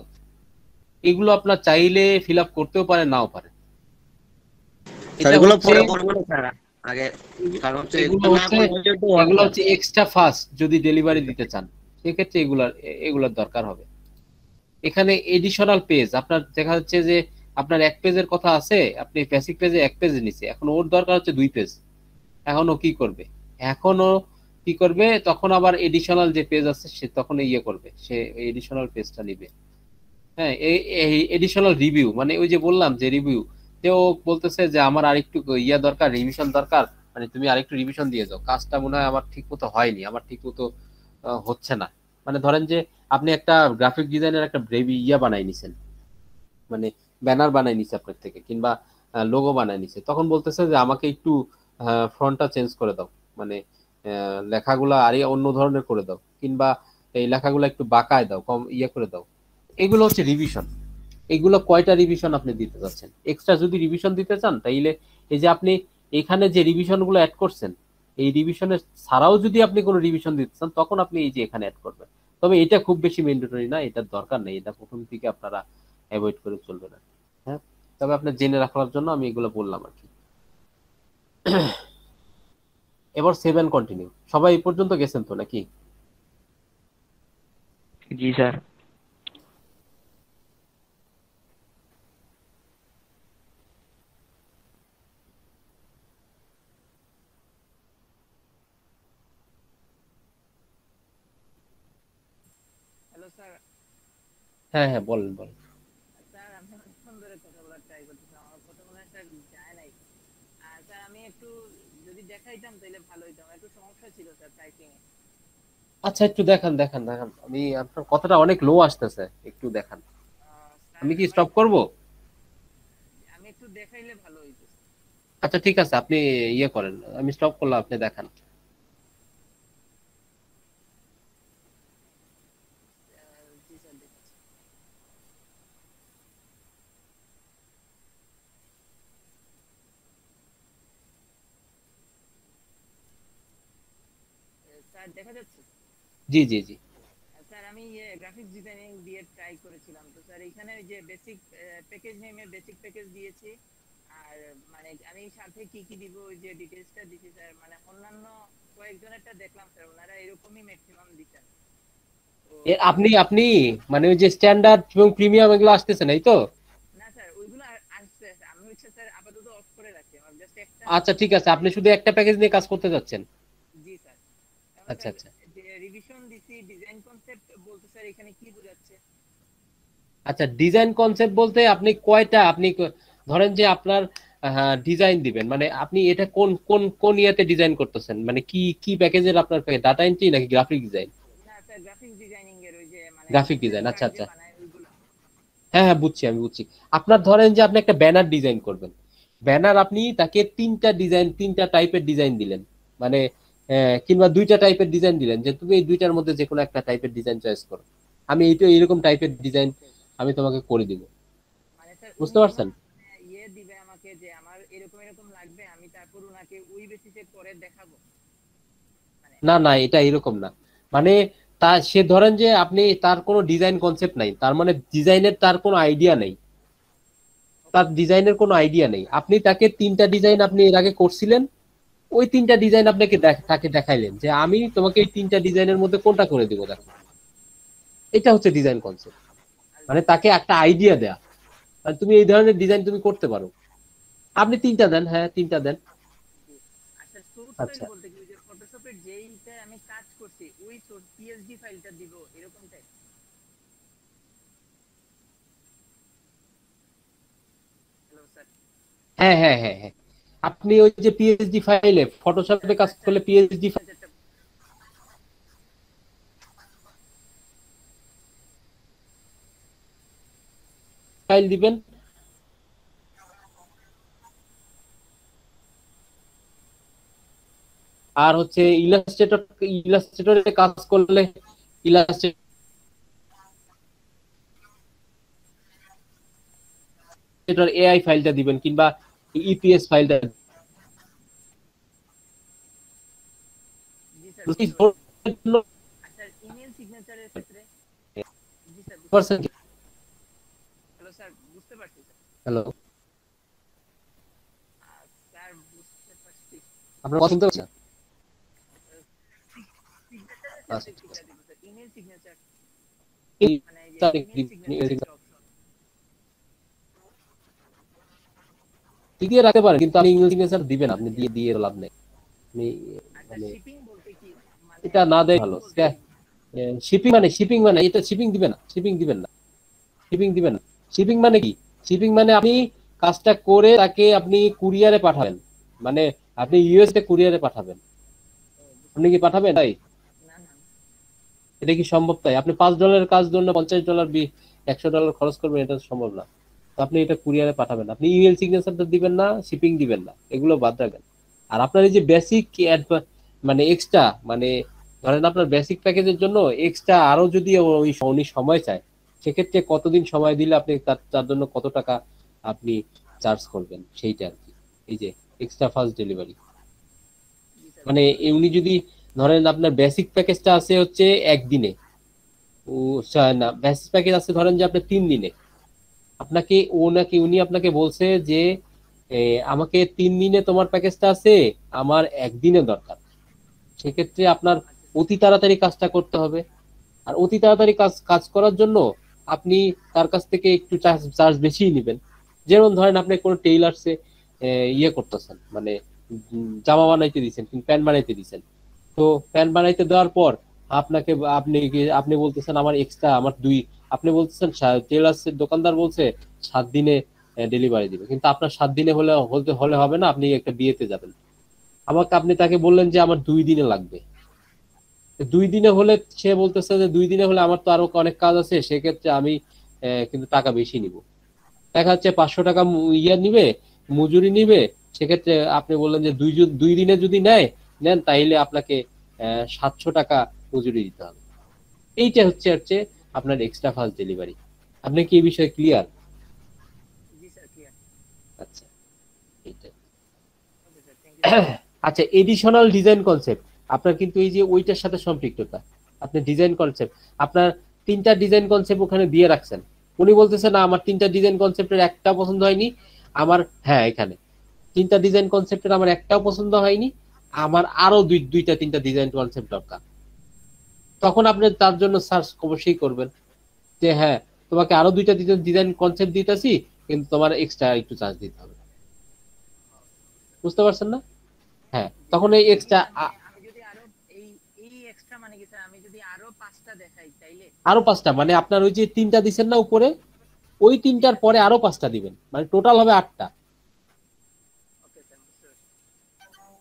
এগুলো আপনার চাইলে ফিল আপ করতেও পারে নাও পারে স্যার এটা এগুলো পরে করব স্যার আগে কারণ হচ্ছে এগুলো এগুলো হচ্ছে- করলে তো এগুলো হচ্ছে এক্সট্রা ফাস্ট যদি ডেলিভারি দিতে চান। সেক্ষেত্রে এগুলার এগুলার দরকার হবে। এখানে এডিশনাল পেজ আপনার দেখা যাচ্ছে যে আপনার এক পেজের কথা আছে আপনি বেসিক পেজে এক পেজ নিছে। এখন ওর দরকার হচ্ছে দুই পেজ এখন ও কি করবে? এখনও কি করবে? তখন আবার এডিশনাল যে পেজ আছে সে তখন ইয়ে করবে। সে এডিশনাল পেজটা নিবে। হ্যাঁ এই এডিশনাল রিভিউ মানে ওই যে বললাম যে রিভিউ তে ও বলতেছে যে আমার আরেকটু ইয়া দরকার রিভিশন দরকার। মানে তুমি আরেকটু রিভিশন দিয়ে দাও কাজটা মনে হয় আমার ঠিক মতো হয়নি, আমার ঠিক মতো হচ্ছে না। মানে ধরেন যে আপনি একটা গ্রাফিক ডিজাইনের একটা ব্রেভি ইয়া বানাই নিছেন। মানে ব্যানার বানাই নিছে আপনার থেকে, কিংবা লোগো বানাই নিছে। তখন বলতেছে যে আমাকে একটু ফ্রন্টটা চেঞ্জ করে দাও। মানে লেখাগুলা আরে অন্য ধরনের করে দাও। কিংবা এই লেখাগুলো একটু বাঁকায় দাও, কম ইয়ে করে দাও। এগুলো হচ্ছে রিভিশন এগুলো কয়টা রিভিশন আপনি দিতে চাচ্ছেন? এক্সট্রা যদি রিভিশন দিতে চান, তাইলে এই যে আপনি এখানে যে রিভিশনগুলো অ্যাড করছেন, এই রিভিশনের ছাড়াও যদি আপনি কোনো রিভিশন দিতে চান, তখন আপনি এই যে এখানে অ্যাড করবেন। তবে এটা খুব বেশি ম্যান্ডেটরি না, এটার দরকার নেই, এটা প্রথম থেকে আপনারা অ্যাভয়েড করে চলবে না হ্যাঁ? তবে আপনার জেনে রাখার জন্য আমি এগুলো বললাম আর কি। এবার সেভেন কন্টিনিউ সবাই এই পর্যন্ত গেছেন তো নাকি? জি, স্যার। হ্যাঁ হ্যাঁ বলেন বলেন। স্যার আমি অনেকক্ষণ ধরে কথা বলার ট্রাই করতেছি আমার কথা যায় নাই। আর স্যার আমি একটু যদি দেখাইতাম তাহলে ভালো হইতো একটু সমস্যা ছিল স্যার টাইপিং এ। আচ্ছা একটু দেখান দেখান দেখান। আমি আপনার কথাটা অনেক লো আসতেছে একটু দেখান। আমি কি স্টপ করব? আমি একটু দেখাইলে ভালো হইতো। আচ্ছা ঠিক আছে আপনি ইয়ে করেন আমি স্টপ করলাম আপনি দেখান। জি জি জি। স্যার আমি ইয়ে গ্রাফিক্স ডিজাইনিং দিয়ে ট্রাই করেছিলাম। তো স্যার এখানে ওই যে বেসিক প্যাকেজ নেমে বেসিক প্যাকেজ দিয়েছি। আর মানে আমি সাথে কি কি দিব ওই যে ডিটেইলসটা দিছি স্যার। মানে অন্যান্য কয়েকজনেরটা দেখলাম স্যার ওনারা এরকমই ম্যাক্সিমাম দিচ্ছেন আপনি আপনি মানে ওই যে স্ট্যান্ডার্ড এবং প্রিমিয়াম এগুলো আসতেছে না এই তো? না স্যার ওইগুলো আসছে আমি হচ্ছে স্যার আপাতত অফ করে রাখছি। আমার জাস্ট একটা আচ্ছা ঠিক আছে। আপনি শুধু একটা প্যাকেজ নিয়ে কাজ করতে যাচ্ছেন? জি স্যার। আচ্ছা, আচ্ছা। যে রিভিশন দিছি ডিজাইন কনসেপ্ট বলতে স্যার এখানে কি বোঝাচ্ছে? আচ্ছা ডিজাইন কনসেপ্ট বলতে আপনি কয়টা আপনি ধরেন যে আপনার ডিজাইন দিবেন মানে আপনি এটা কোন কোন কোন ইয়েতে ডিজাইন করতেছেন? মানে কি কি প্যাকেজের আপনার প্যাকেজ ডাটা এন্ট্রি নাকি গ্রাফিক ডিজাইন গ্রাফিক্স ডিজাইনিং এর ওই যে মানে Graphic design, আচ্ছা, আচ্ছা। হ্যাঁ হ্যাঁ বুঝছি আমি বুঝছি। আপনার ধরেন যে আপনি একটা ব্যানার ডিজাইন করবেন। ব্যানার আপনি তাকে তিনটা ডিজাইন তিনটা টাইপের ডিজাইন দিলেন। মানে কিংবা দুইটা টাইপের ডিজাইন দিলেন। যে তুমি এই দুইটার মধ্যে যে কোনো একটা টাইপের ডিজাইন চয়েস করো। আমি এইটা এরকম টাইপের ডিজাইন আমি তোমাকে করে দিব। মানে বুঝতে পারছেন? মানে ইয়ে দিবে আমাকে যে আমার এরকম এরকম লাগবে আমি তারপর উনাকে ওই বেসিসে করে দেখাবো। না না এটা এরকম না। মানে তা সে ধরেন যে আপনি তার কোনো ডিজাইন কনসেপ্ট নাই তার মানে ডিজাইনের তার কোনো আইডিয়া নেই। তার ডিজাইনের কোনো আইডিয়া নেই। আপনি তাকে তিনটা ডিজাইন আপনি এর আগে করছিলেন ওই তিনটা ডিজাইন আপনাকে তাকে দেখাইলেন যে আমি তোমাকে এই তিনটা ডিজাইনের মধ্যে কোনটা করে দেবো দেখো। এটা হচ্ছে ডিজাইন কনসেপ্ট মানে তাকে একটা আইডিয়া দেয়া। আর তুমি এই ধরনের ডিজাইন তুমি করতে পারো। আপনি তিনটা দেন হ্যাঁ তিনটা দেন। আচ্ছা আচ্ছা। হ্যাঁ হ্যাঁ হ্যাঁ হ্যাঁ। আপনি ওই যে পিএইচডি ফাইলে ফটোশপে কাজ করলে পিএইচডি ফাইল দিবেন আর হচ্ছে ইলাস্ট্রেটর ইলাস্ট্রেটরে কাজ করলে ইলাস্ট্রেটর এআই ফাইলটা দিবেন কিংবা ইপিএস ফাইলটা জি স্যার আচ্ছা ইমেল সিগনেচারের ক্ষেত্রে জি স্যার যে তার- ইমেল সিগনেচার অপশন দিয়ে রাখতে পারেন কিন্তু আপনি ইংলিশ সিগনেচার দিবেন আপনি দিয়ে দিয়ে লাভ নেই। আচ্ছা মানে মানে এটা না দেয় ভালো শিপিং মানে শিপিং মানে এটা শিপিং দিবেন না শিপিং দিবেন না। শিপিং দিবেন না। শিপিং মানে কি? শিপিং মানে আপনি কাজটা করে তাকে আপনি কুরিয়ারে পাঠাবেন। মানে আপনি ইউএস এ কুরিয়ারে পাঠাবেন। আপনি কি পাঠাবেন? তাই এটা কি সম্ভব তাই? আপনি পাঁচ ডলারের কাজ জন্য পঞ্চাশ ডলার বি একশো ডলার খরচ করবেন এটা সম্ভব না। আপনি এটা কুরিয়ারে পাঠাবেন। আপনি ইমেল সিগনেচারটা দিবেন না শিপিং দিবেন না। এগুলো বাদ রাখবেন। আর আপনার এই যে বেসিক মানে এক্সট্রা মানে ধরেন আপনার বেসিক প্যাকেজের জন্য এক্সট্রা আরও যদি ওই উনি সময় চায় সেক্ষেত্রে কতদিন সময় দিলে আপনি তার তার জন্য কত টাকা আপনি চার্জ করবেন? সেইটা আর কি। এই যে এক্সট্রা ফাস্ট ডেলিভারি মানে এ উনি যদি ধরেন আপনার বেসিক প্যাকেজটা আছে হচ্ছে একদিনে। ও না বেসিক প্যাকেজ আছে ধরেন যে আপনার তিন দিনে। আপনাকে ও নাকি, উনি আপনাকে বলছে যে আমাকে তিন দিনে তোমার প্যাকেজটা আছে, আমার একদিনে দরকার। সেক্ষেত্রে আপনার অতি তাড়াতাড়ি কাজটা করতে হবে। আর অতি তাড়াতাড়ি কাজ কাজ করার জন্য আপনি তার কাছ থেকে একটু চার্জ বেশিই নেবেন। যেমন ধরেন আপনি কোনো টেইলার্সে ইয়ে করতেছেন মানে জামা বানাইতে দিচ্ছেন কিন্তু প্যান্ট বানাইতে দিচ্ছেন তো প্যান্ট বানাইতে দেওয়ার পর আপনাকে, আপনি আপনি বলতেছেন আমার এক্সট্রা আমার দুই, আপনি বলতেছেন টেলার্সের দোকানদার বলছে সাত দিনে ডেলিভারি দিবে। কিন্তু আপনার সাত দিনে হলে হলে হবে না, আপনি একটা বিয়েতে যাবেন। আমাকে, আপনি তাকে বললেন যে আমার দুই দিনে লাগবে। দুই দিনে হলে সে বলতেছে যে দুই দিনে হলে আমার তো আরও অনেক কাজ আছে সেক্ষেত্রে আমি কিন্তু টাকা বেশি নিব। দেখা যাচ্ছে পাঁচশো টাকা ইয়ে নিবে মজুরি নিবে সেক্ষেত্রে আপনি বললেন যে দুই দুই দিনে যদি নেয় নেন তাইলে আপনাকে সাতশো টাকা মজুরি দিতে হবে। এইটা হচ্ছে হচ্ছে আপনার এক্সট্রা ফাস্ট ডেলিভারি আপনি কি এই বিষয়ে ক্লিয়ার আচ্ছা এইটা আচ্ছা এডিশনাল ডিজাইন কনসেপ্ট আপনার কিন্তু এই যে ওইটার সাথে সম্পৃক্ততা, আপনি ডিজাইন কনসেপ্ট আপনার তিনটা ডিজাইন কনসেপ্ট ওখানে দিয়ে রাখছেন। উনি বলতেছে, না, আমার তিনটা ডিজাইন কনসেপ্টের একটা পছন্দ হয়নি, আমার হ্যাঁ এখানে। তিনটা ডিজাইন কনসেপ্টের আমার একটাও পছন্দ হয়নি, আমার আরও দুই, দুইটা, তিনটা ডিজাইন কনসেপ্ট দরকার। তখন আপনি তার জন্য সার্চ অবশ্যই করবেন যে হ্যাঁ তোমাকে আরও দুইটা ডিজাইন কনসেপ্ট দিতেছি, কিন্তু তোমার এক্সট্রা একটু চার্জ দিতে হবে। বুঝতে পারছেন না? হ্যাঁ তখন এই এক্সট্রা আমি যদি আরও এই এই এক্সট্রা মানে কি স্যার আমি যদি আরও পাঁচটা দেখাই তাইলে আরও পাঁচটা মানে আপনার ওই যে তিনটা দিচ্ছেন না উপরে, ওই তিনটার পরে আরও পাঁচটা দিবেন মানে টোটাল হবে আটটা।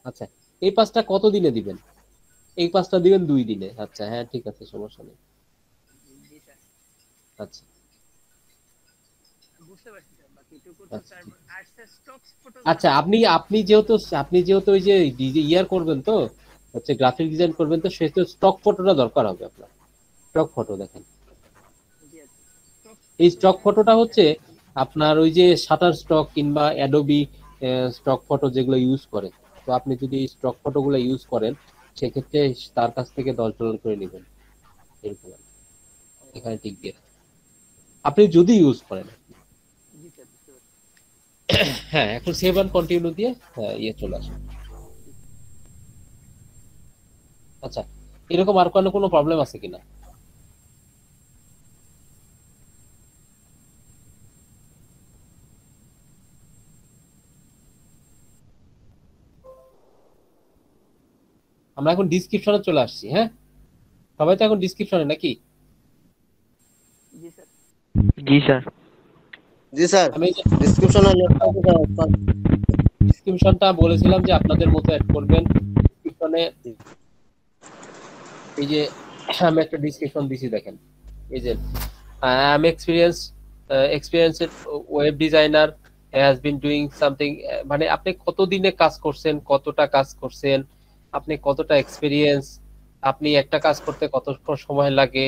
আচ্ছা এই পাঁচটা কত দিনে দিবেন? এই পাঁচটা দিবেন দুই দিনে। আচ্ছা হ্যাঁ ঠিক আছে, সমস্যা নেই। আচ্ছা। আচ্ছা আপনি আপনি যেহেতু আপনি যেহেতু ওই যে ইয়ার করবেন তো, হচ্ছে গ্রাফিক ডিজাইন করবেন তো, সেহেতু স্টক ফটোটা দরকার হবে আপনার। স্টক ফটো দেখেন। এই স্টক ফটোটা হচ্ছে আপনার ওই যে শাটার স্টক কিংবা অ্যাডোবি স্টক ফটো যেগুলো ইউজ করে। তো আপনি যদি স্টক ফটোগুলো ইউজ করেন, সেক্ষেত্রে তার কাছ থেকে দশ ডলার করে নেবেন। এরকম এখানে টিক দিয়ে। আপনি যদি ইউজ করেন। হ্যাঁ এখন সেভ অ্যান্ড কন্টিনিউ দিয়ে ইয়ে চলে আসে আচ্ছা এরকম আর কোনো কোনো প্রবলেম আছে কিনা? আমরা এখন ডিসক্রিপশনে চলে আসছি হ্যাঁ? সবাই তো এখন ডিসক্রিপশনে নাকি? জি স্যার। জি স্যার। আমি ডিসক্রিপশনে ডিসক্রিপশনটা বলেছিলাম যে আপনাদের মতো অ্যাড করবেন। ডিসক্রিপশনে এই যে আমি একটা ডিসক্রিপশন দিছি দেখেন। এই যে I am experience experienced web designer has been doing something মানে আপনি কত দিনে কাজ করছেন কতটা কাজ করছেন আপনি কতটা এক্সপিরিয়েন্স আপনি একটা কাজ করতে কত সময় লাগে,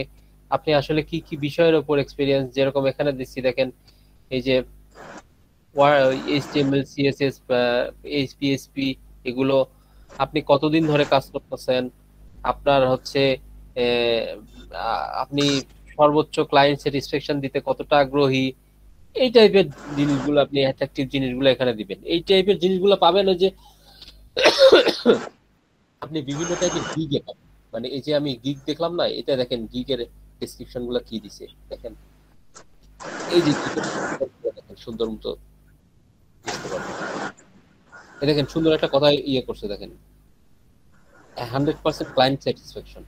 আপনি আসলে কি কি বিষয়ের উপর এক্সপিরিয়েন্স যেরকম এখানে দিচ্ছি দেখেন, এই যে এইচটিএমএল, সিএসএস এইচপিএসপি এগুলো, আপনি কতদিন ধরে কাজ করতেছেন? আপনার হচ্ছে আপনি সর্বোচ্চ ক্লায়েন্ট স্যাটিসফ্যাকশন দিতে কতটা আগ্রহী? এই টাইপের জিনিসগুলো আপনি অ্যাট্রাকটিভ জিনিসগুলো এখানে দিবেন। এই টাইপের জিনিসগুলো পাবেন ওই যে আপনি বিভিন্ন টাইপের গিগে পাবেন মানে এই যে আমি গিগ দেখলাম না, এটা দেখেন গিগের ডেসক্রিপশনগুলো কি দিছে, দেখেন। এই যে দেখেন, সুন্দর মতো দেখেন, সুন্দর একটা কথা ইয়ে করছে, দেখেন। হান্ড্রেড পার্সেন্ট ক্লায়েন্ট স্যাটিসফ্যাকশন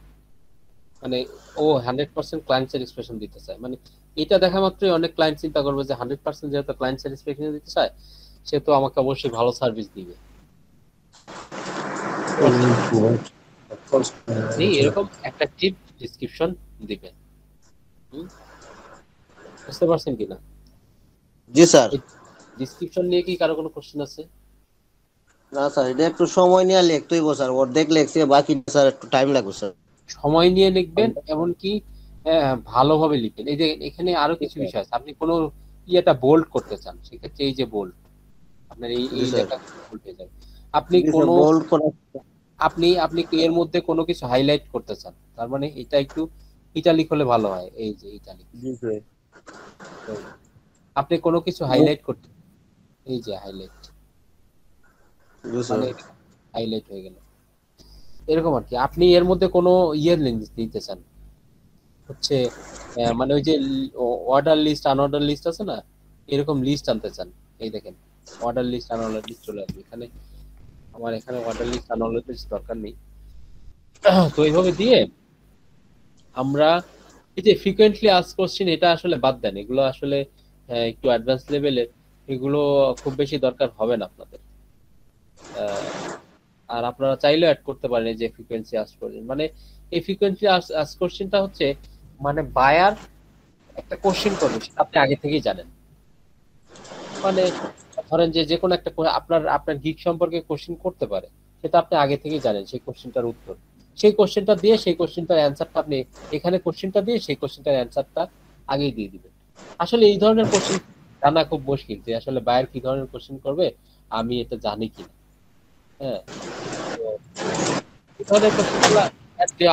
মানে ও হান্ড্রেড পার্সেন্ট ক্লায়েন্ট স্যাটিসফ্যাকশন দিতে চায়। মানে এটা দেখা মাত্রই অনেক ক্লায়েন্ট চিন্তা করবে যে হান্ড্রেড পার্সেন্ট যেহেতু ক্লায়েন্ট স্যাটিসফ্যাকশন দিতে চায়, সে তো আমাকে অবশ্যই ভালো সার্ভিস দিবে। এরকম একটা টিপ ডিসক্রিপশন দিবেন। বুঝতে পারছেন কিনা? জি স্যার। ডিসক্রিপশন নিয়ে কি কারও কোনো কোশ্চেন আছে? না স্যার এটা একটু সময় নিয়ে লিখতেই স্যার। অর্ধেক লেখছে বাকি স্যার একটু টাইম লাগবে স্যার। সময় নিয়ে লিখবেন এমনকি ভালোভাবে লিখবেন। এই যে এখানে আরও কিছু বিষয় আছে। আপনি কোনো ইয়েটা বোল্ড করতে চান সেক্ষেত্রে এই যে বোল্ড আপনার এই এই। জায়গা বোল্ড হয়ে যাবে আপনি কোনো বোল্ড করা আপনি আপনি এর মধ্যে কোনো কিছু হাইলাইট করতে চান? তার মানে এটা একটু ইটালিক হলে ভালো হয় এই যে ইটালিক জি স্যার আপনি কোনো কিছু হাইলাইট করতে এই যে হাইলাইট মানে হাইলাইট হয়ে গেল। এরকম আর কি। আপনি এর মধ্যে কোনো ইয়ে দিতে চান? হচ্ছে মানে ওই যে অর্ডার লিস্ট আনঅর্ডার লিস্ট আছে না? এরকম লিস্ট আনতে চান। এই দেখেন অর্ডার লিস্ট আনঅর্ডার লিস্ট চলে আসবে। এখানে আমার এখানে আনঅর্ডার লিস্ট দরকার নেই। তো এইভাবে দিয়ে আমরা এই যে ফ্রিকোয়েন্টলি আস কোশ্চেন এটা আসলে বাদ দেন। এগুলো আসলে একটু অ্যাডভান্স লেভেলের এগুলো খুব বেশি দরকার হবে না আপনাদের। আর আপনারা চাইলেও অ্যাড করতে পারেন যে ফ্রিকোয়েন্সি আস কোশ্চেন মানে এই ফ্রিকোয়েন্সি আস কোশ্চেনটা হচ্ছে মানে বায়ার একটা কোশ্চেন করবে আপনি আগে থেকেই জানেন। মানে ধরেন যে কোনো একটা আপনার আপনার গিক সম্পর্কে কোশ্চেন করতে পারে, সেটা আপনি আগে থেকেই জানেন সেই কোশ্চেনটার উত্তর। সেই কোশ্চেনটা দিয়ে, সেই কোশ্চেনটার অ্যান্সারটা আপনি এখানে কোশ্চেনটা দিয়ে, সেই কোশ্চেনটার অ্যান্সারটা আগেই দিয়ে দিবেন। আসলে এই ধরনের কোশ্চেন জানা খুব মুশকিল যে আসলে বায়ার কি ধরনের কোশ্চেন করবে, আমি এটা জানি কিনা হ্যাঁ।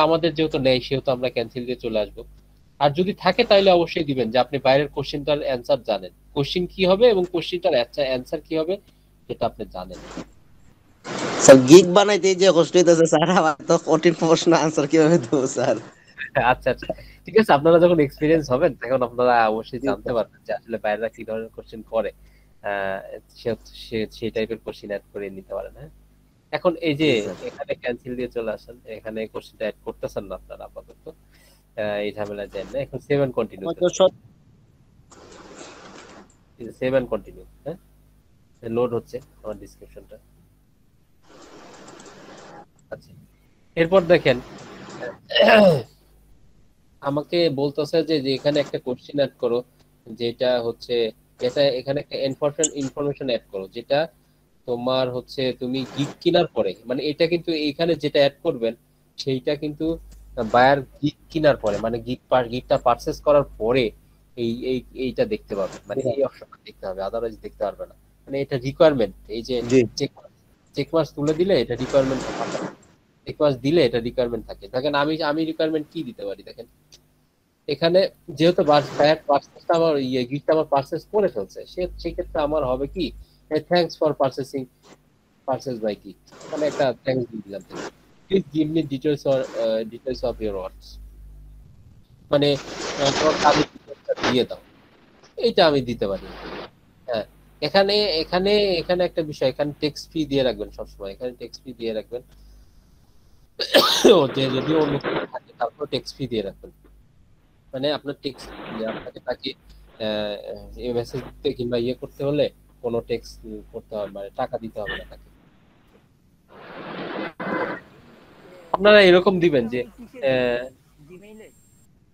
আমাদের যেহেতু নেই, সেহেতু আমরা ক্যান্সেল দিয়ে চলে আসব। আর যদি থাকে তাহলে অবশ্যই দিবেন যে আপনি বাইরের কোশ্চেনটার অ্যান্সার জানেন। কোশ্চেন কি হবে এবং কোশ্চেনটার অ্যান্সার কি হবে সেটা আপনি জানেন। স্যার গিগ বানাইতে যে কষ্ট হইতেছে স্যার আমার তো কঠিন প্রশ্ন আনসার কীভাবে দেবো স্যার আচ্ছা আচ্ছা। ঠিক আছে আপনারা যখন এক্সপিরিয়েন্স হবেন তখন আপনারা অবশ্যই জানতে পারবেন যে আসলে বাইরেরা কি ধরনের কোশ্চেন করে। সেই টাইপের কোশ্চেন অ্যাড করে নিতে পারেন হ্যাঁ? এখন এই যে এখানে ক্যান্সেল দিয়ে চলে আসেন এখানে কোশ্চেনটা অ্যাড করতেছেন না আপনারা আপাতত। এই ঝামেলা দেন না। এখন save and continue save and continue হ্যাঁ? লোড হচ্ছে আমার ডিসক্রিপশনটা আচ্ছা। এরপর দেখেন আমাকে বলতেছে যে এখানে একটা কোশ্চেন অ্যাড করো যেটা হচ্ছে এটা এখানে একটা ইনফরমেশন ইনফরমেশন অ্যাড করো যেটা তোমার হচ্ছে তুমি গিগ কেনার পরে মানে এটা কিন্তু এখানে যেটা অ্যাড করবেন সেইটা কিন্তু বায়ার গিগ কেনার পরে মানে গিগ গিগটা পারচেস করার পরে এই এই এইটা দেখতে পাবে। মানে এই অপশনটা দেখতে হবে আদারওয়াইজ দেখতে পারবে না। মানে এটা রিকোয়ারমেন্ট এই যে চেক চেক মার্কস তুলে দিলে এটা রিকোয়ারমেন্ট থাকে চেক মার্কস দিলে এটা রিকোয়ারমেন্ট থাকে। দেখেন আমি আমি রিকোয়ারমেন্ট কি দিতে পারি দেখেন? এখানে যেহেতু বায়ার পার্সেসটা আমার ইয়ে গিফট আমার পার্সেস করে ফেলছে সে সেক্ষেত্রে আমার হবে কি? Thanks for purchasing purchase by কি মানে একটা থ্যাঙ্কস দিয়ে দিলাম। ওয়ার্কস মানে দিয়ে দাও। এইটা আমি দিতে পারি। হ্যাঁ এখানে এখানে এখানে একটা বিষয়, এখানে ফি দিয়ে রাখবেন সবসময়, এখানে টেক্সট ফি দিয়ে রাখবেন। যে যদি অন্য থাকে তারপর টেক্সট ফি দিয়ে রাখবেন। মানে আপনার টেক্সট আপনাকে তাকে মেসেজ দিতে কিংবা ইয়ে করতে হলে কোনো টেক্সট করতে হবে মানে টাকা দিতে হবে না তাকে। আপনারা এরকম দিবেন যে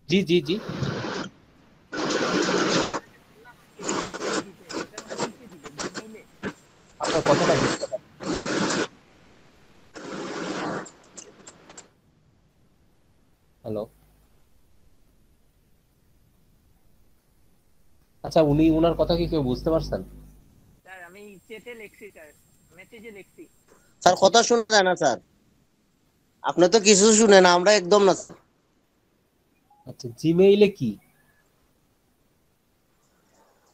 জি জি জি। আপনার কথাটা হ্যালো। আচ্ছা উনি ওনার কথা কি কেউ বুঝতে পারছেন? স্যার আমি চেটে লিখছি স্যার। মেসেজে লিখছি। স্যার কথা শোনা যায় না স্যার। আপনি তো কিছু শুনেন, আমরা একদম না। আচ্ছা জিমেইলে কি?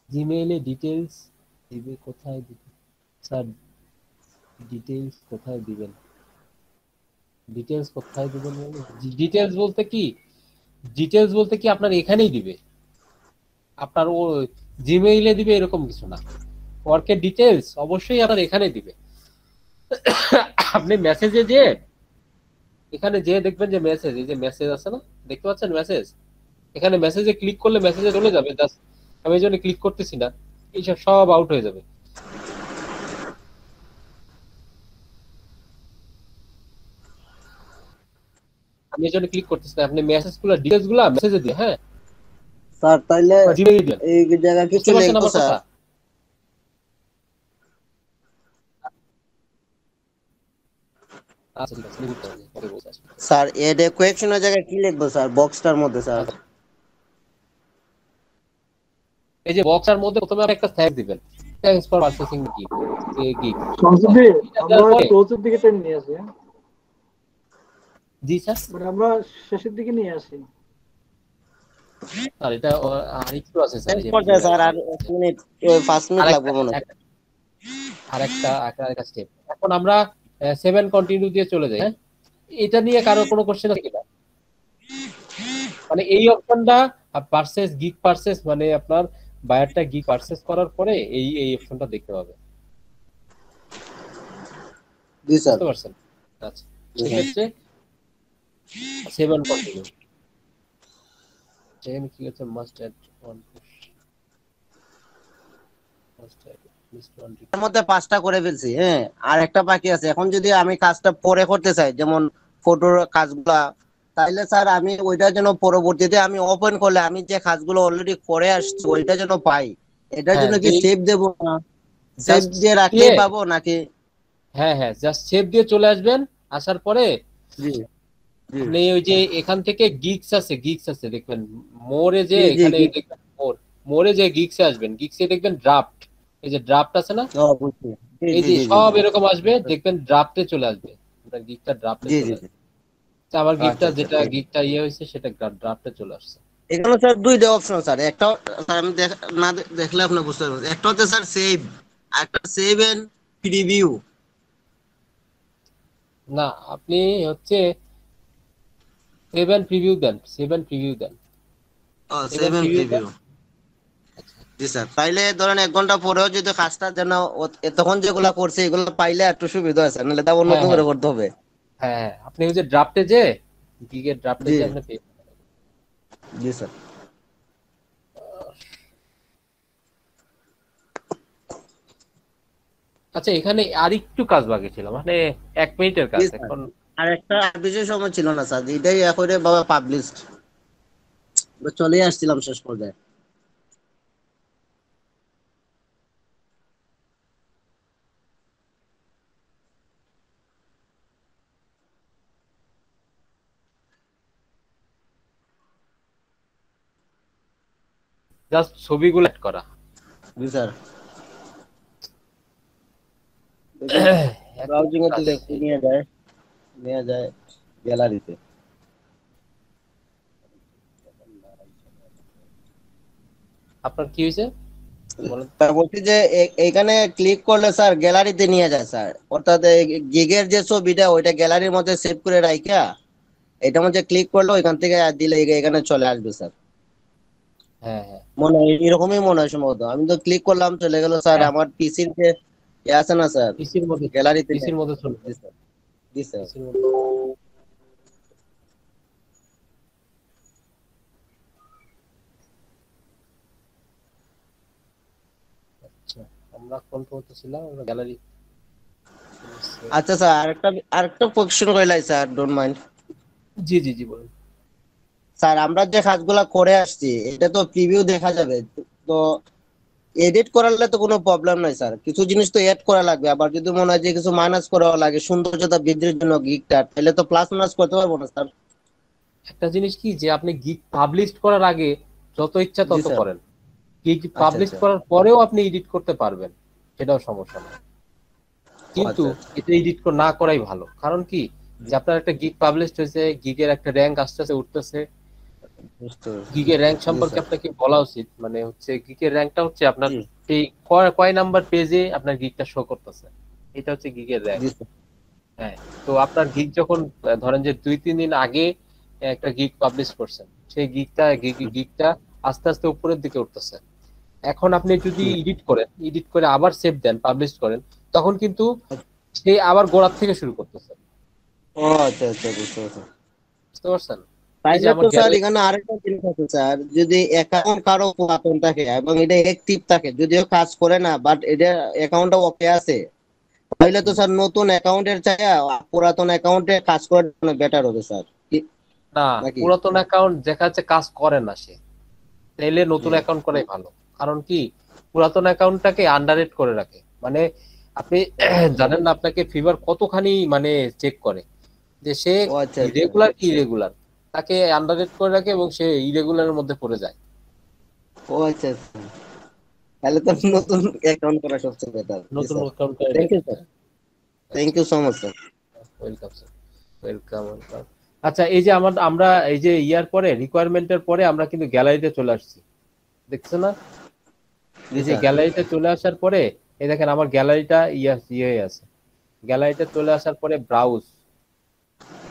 জিমেইলে ডিটেলস দিবে, কোথায় দিবে? স্যার ডিটেলস কোথায় দিবেন? ডিটেলস কোথায় দিবেন ডিটেলস বলতে কি? ডিটেলস বলতে কি আপনার এখানেই দিবে। আপনার ও জিমেইলে দিবে এরকম কিছু না। ওয়ার্কের ডিটেলস অবশ্যই আপনার এখানে দিবে। আপনি মেসেজে যে এখানে যে দেখবেন যে মেসেজ এই যে মেসেজ আছে না? দেখতে পাচ্ছেন মেসেজ এখানে মেসেজে ক্লিক করলে মেসেজে চলে যাবে জাস্ট আমি এই জন্য ক্লিক করতেছি না। এইসব সব আউট হয়ে যাবে। আমি এই জন্য ক্লিক করতেছি না। আপনি মেসেজগুলো ডিটেলসগুলো মেসেজে দিয়ে হ্যাঁ? স্যার তাইলে এই জায়গা কিছু বুঝতে পারছেন লিখব আমার স্যার কথা আচ্ছা ঠিক আছে আমি বুঝতে পারছি পরে বলছি আসলে। স্যার এডে কোয়েকশনের জায়গায় কি লিখব স্যার? বক্সটার মধ্যে স্যার। এই যে বক্সের মধ্যে প্রথমে আপনি একটা থ্যাঙ্কস দিবেন। Thanks for purchasing gift gift সংসদে আমরা ক্লোজের দিকে টাইম নিয়ে আসি হ্যাঁ? জি স্যার। মানে আমরা শেষের দিকে নিয়ে আসি। স্যার এটা আর একটু আছে স্যার এই যে- পর্যায়ে স্যার আর এক মিনিট পাঁচ মিনিট লাগবে মনে হয়। আরেকটা আরেকটা আরেকটা স্টেপ এখন আমরা সেভেন কন্টিনিউ দিয়ে চলে যাই হ্যাঁ এটা নিয়ে কারও কোনো কোশ্চেন আছে কিনা? মানে এই অপশনটা পারচেস গিগ পারচেস মানে আপনার বায়ারটা গিগ পারচেস করার পরে এই এই অপশনটা দেখতে পাবে জি স্যার। বুঝতে পারছেন? আচ্ছা সেক্ষেত্রে সেভেন কন্টিনিউ সেখানে কি হচ্ছে? Must add one must add এর মধ্যে পাঁচটা করে ফেলছি হ্যাঁ। আর একটা বাকি আছে। এখন যদি আমি কাজটা পরে করতে চাই যেমন ফটোর কাজগুলা তাইলে স্যার আমি ওইটা যেন পরবর্তীতে আমি ওপেন করলে আমি যে কাজগুলো অলরেডি করে আসছি ওইটা যেন পাই। এটার হ্যাঁ, জন্য কি সেভ দেবো না? সেভ দিয়ে রাখলেই দিয়ে- পাবো নাকি? হ্যাঁ হ্যাঁ জাস্ট সেভ দিয়ে চলে আসবেন আসার পরে আপনি ওই যে এখান থেকে গিগস আছে গিগস আছে দেখবেন মোরে যে এখানে দেখবেন মোর মোরে যে গিগসে আসবেন গিগসে দেখবেন ড্রাফট এই যে ড্রাফট আছে না? জি, এই যে। সব এরকম আসবে দেখবেন ড্রাফটে চলে আসবে। আপনার গিকটা ড্রাফটে চলে তো আমার গিকটা আচ্ছা, আচ্ছা, যেটা। গিকটা ইয়ে হয়েছে সেটা ড্রাফটে চলে আসছে। এখানে স্যার দুইটা অপশন স্যার। একটা স্যার আমি না দেখলে আপনি বুঝতে পারবেন। একটা হচ্ছে স্যার সেভ একটা সেভ এন্ড প্রিভিউ না আপনি হচ্ছে সেভেন প্রিভিউ দেন। Save and preview then. Save and preview জি স্যার। তাইলে ধরেন এক ঘণ্টা পরেও যদি কাজটা যেন তখন যেগুলা করছে এগুলো পাইলে একটু সুবিধা আছে নাহলে তা নতুন হ্যাঁ, করে হ্যাঁ। করতে হবে। হ্যাঁ হ্যাঁ। আপনি ওই যে ড্রাফটে যে গিগের ড্রাফটে। যে আপনি জি স্যার। আচ্ছা এখানে আর একটু কাজ বাকি ছিল মানে এক মিনিটের কাজ এখন। আর একটা আর বেশি সময় ছিল না স্যার এটাই এখন বাবা পাবলিশড চলে আসছিলাম শেষ পর্যায়ে। জাস্ট ছবিগুলো অ্যাড করা। জি স্যার ব্রাউজিং এ তো নিয়ে যায় নিয়ে যায় গ্যালারিতে আপনার কি হয়েছে? তা বলছি যে এইখানে ক্লিক করলে স্যার গ্যালারিতে নিয়ে যায় স্যার অর্থাৎ গিগের যে ছবিটা ওইটা গ্যালারির মধ্যে সেভ করে রাখা এটার মধ্যে ক্লিক করলে ওইখান থেকে দিলে এখানে চলে আসবে স্যার হ্যাঁ হ্যাঁ। মনে হয় এরকমই মনে হয় সম্ভবত। আমি তো ক্লিক করলাম চলে গেল স্যার। হ্যাঁ। আমার পিসির যে আছে না স্যার? পিসির মধ্যে গ্যালারিতে পিসির মধ্যে চলে। স্যার। জি স্যার। আচ্ছা আমরা কোন পর্যন্ত ছিলাম আমরা গ্যালারি আচ্ছা স্যার আরেকটা আরেকটা কোয়েশ্চেন কইলাই স্যার ডোন্ট মাইন্ড জি জি জি বলুন। স্যার আমরা যে কাজগুলা করে আসছি এটা তো প্রিভিউ দেখা যাবে। তো এডিট করালে তো কোনো প্রবলেম নাই স্যার। কিছু জিনিস তো এড করা লাগবে। আবার যদি মনে হয় যে কিছু মাইনাস করা লাগে সৌন্দর্যতা বৃদ্ধির জন্য গিকটা তাহলে তো প্লাস মাইনাস করতে পারব না স্যার। একটা জিনিস কি যে আপনি গিগ পাবলিশ করার আগে যত ইচ্ছা তত। করেন। গিগ পাবলিশ আচ্ছা। করার পরেও আপনি এডিট করতে পারবেন। সেটাও সমস্যা না কিন্তু আচ্ছা, এটা এডিট না করাই ভালো। কারণ কি যে আপনার একটা গিগ পাবলিশ হয়েছে গিগের একটা র্যাঙ্ক আস্তে উঠতেছে। বুঝতে পেরেছি। গিগের র্যাঙ্ক সম্পর্কে আপনাকে বলা উচিত। মানে হচ্ছে গিগের র্যাঙ্কটা হচ্ছে আপনার এই কয়- নাম্বার পেজে আপনার গিগটা শো করতেছে? এটা হচ্ছে গিগের র্যাঙ্ক হ্যাঁ তো আপনার গিগ যখন ধরেন যে দুই তিন দিন আগে একটা গিগ পাবলিশ করছেন সেই গিগটা গিগটা আস্তে আস্তে উপরের দিকে উঠতেছে। এখন আপনি যদি এডিট করেন এডিট করে আবার সেভ দেন পাবলিশ করেন তখন কিন্তু সে আবার গোড়ার থেকে শুরু করতেছে। ও আচ্ছা আচ্ছা বুঝতে পারছি। বুঝতে পারছেন? স্যার এখানে আরেকটা জিনিস আছে স্যার যদি অ্যাকাউন্ট কারও পুরাতন থাকে এবং এটা অ্যাক্টিভ থাকে যদিও কাজ করে না বাট এটা অ্যাকাউন্টটা ওকে আছে তাহলে তো স্যার নতুন অ্যাকাউন্টের পুরাতন অ্যাকাউন্টে কাজ করার জন্য বেটার হবে স্যার। না পুরাতন অ্যাকাউন্ট দেখা যাচ্ছে কাজ করে না সে। তাইলে নতুন অ্যাকাউন্ট করাই ভালো। কারণ কি পুরাতন অ্যাকাউন্টটাকে আন্ডারেট করে রাখে। মানে আপনি জানেন না আপনাকে ফিভার কতখানি মানে চেক করে। যে সে আচ্ছা আচ্ছা। রেগুলার কি ইরেগুলার তাকে আন্ডারেট করে রাখে এবং সে ইরেগুলারের মধ্যে পড়ে যায়। ও আচ্ছা আচ্ছা। তাহলে তো নতুন অ্যাকাউন্ট করা সবচেয়ে বেটার নতুন account thank you sir thank you so much sir welcome sir welcome welcome আচ্ছা এই যে আমার আমরা এই যে ইয়ার পরে রিকোয়ারমেন্টের পরে আমরা কিন্তু গ্যালারিতে চলে আসছি। দেখছ না? এই যে গ্যালারিতে চলে আসার পরে এই দেখেন আমার গ্যালারিটা ইয়া ইয়ে আছে। গ্যালারিতে চলে আসার পরে ব্রাউজ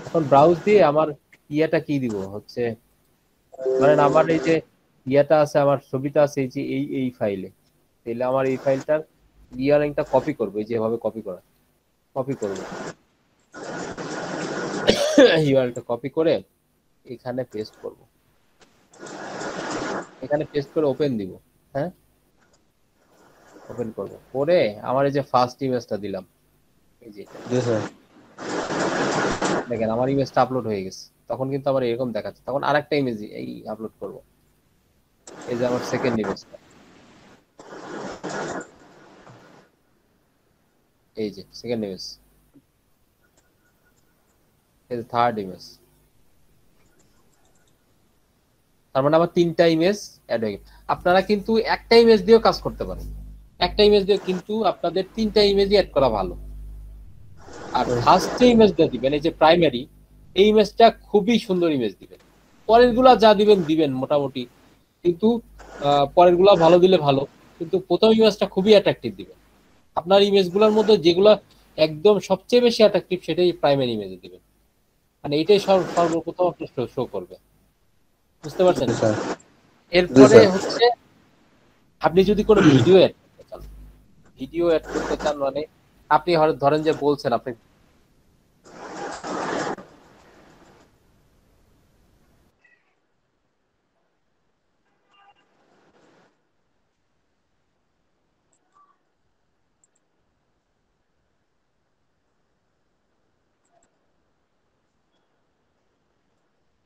এখন ব্রাউজ দিয়ে আমার ইয়াটা কি দিব? হচ্ছে ধরেন আমার এই যে ইয়াটা আছে আমার ছবিটা আছে এই যে এই এই ফাইলে তাহলে আমার এই ফাইলটার ইয়ারিংটা কপি করব এই যে এভাবে কপি করা। কপি করব। ইউআরএলটা কপি করে এখানে পেস্ট করব। এখানে পেস্ট করে ওপেন দিব হ্যাঁ? ওপেন করব। করে আমার এই যে ফার্স্ট ইমেজটা দিলাম। এই যে দেখেন আমার ইমেজটা আপলোড হয়ে গেছে। তখন কিন্তু আমার এরকম দেখাচ্ছে। তখন আরেকটা ইমেজ এই আপলোড করব। এই যে আমার সেকেন্ড ইমেজটা এই যে সেকেন্ড ইমেজ এই যে থার্ড ইমেজ তার মানে আমার তিনটা ইমেজ অ্যাড হয়ে গেছে। আপনারা কিন্তু একটা ইমেজ দিয়েও কাজ করতে পারেন। একটা ইমেজ দিয়ে কিন্তু আপনাদের তিনটা ইমেজই অ্যাড করা ভালো। আর ফার্স্ট যে ইমেজটা দিবেন এই যে প্রাইমারি এই ইমেজটা খুবই সুন্দর ইমেজ দিবেন। পরেরগুলা যা দিবেন দিবেন মোটামুটি। কিন্তু পরেরগুলা ভালো দিলে ভালো। কিন্তু প্রথম ইমেজটা খুবই অ্যাট্রাকটিভ দিবেন। আপনার ইমেজগুলোর মধ্যে যেগুলা একদম সবচেয়ে বেশি অ্যাট্রাকটিভ সেটাই প্রাইমারি ইমেজে দিবেন। মানে এটাই সর্ব- সর্বপ্রথম আপনি শো করবে বুঝতে পারছেন? স্যার। এরপরে হচ্ছে আপনি যদি কোনো ভিডিও অ্যাড করতে চান ভিডিও অ্যাড করতে চান মানে আপনি ধরেন যে বলছেন আপনি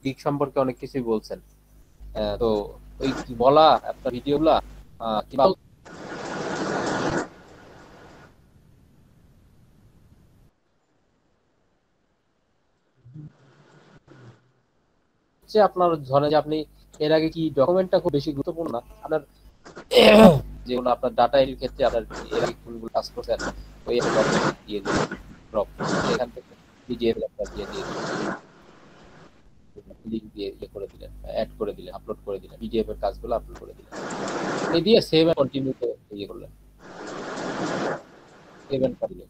দিক সম্পর্কে অনেক কিছুই বলছেন। তো ওই কি বলা আপনার ভিডিওগুলা কিংবা হচ্ছে আপনার ধরেন যে আপনি এর আগে কি ডকুমেন্টটা খুব বেশি গুরুত্বপূর্ণ না? আপনার যেগুলো আপনার ডাটা এর ক্ষেত্রে আপনার এর আগে কোনগুলো কাজ করছেন ওই ডকুমেন্ট দিয়ে দিন ড্রপ এখান থেকে পিডিএফ আপনার দিয়ে দিয়ে লিঙ্ক দিয়ে ইয়ে করে দিলেন অ্যাড করে দিলেন আপলোড করে দিলেন পিডিএফ এর কাজগুলো আপলোড করে দিলেন। এই দিয়ে সেভ এন্ড কন্টিনিউতে ইয়ে করলেন। সেভ এন্ড কন্টিনিউ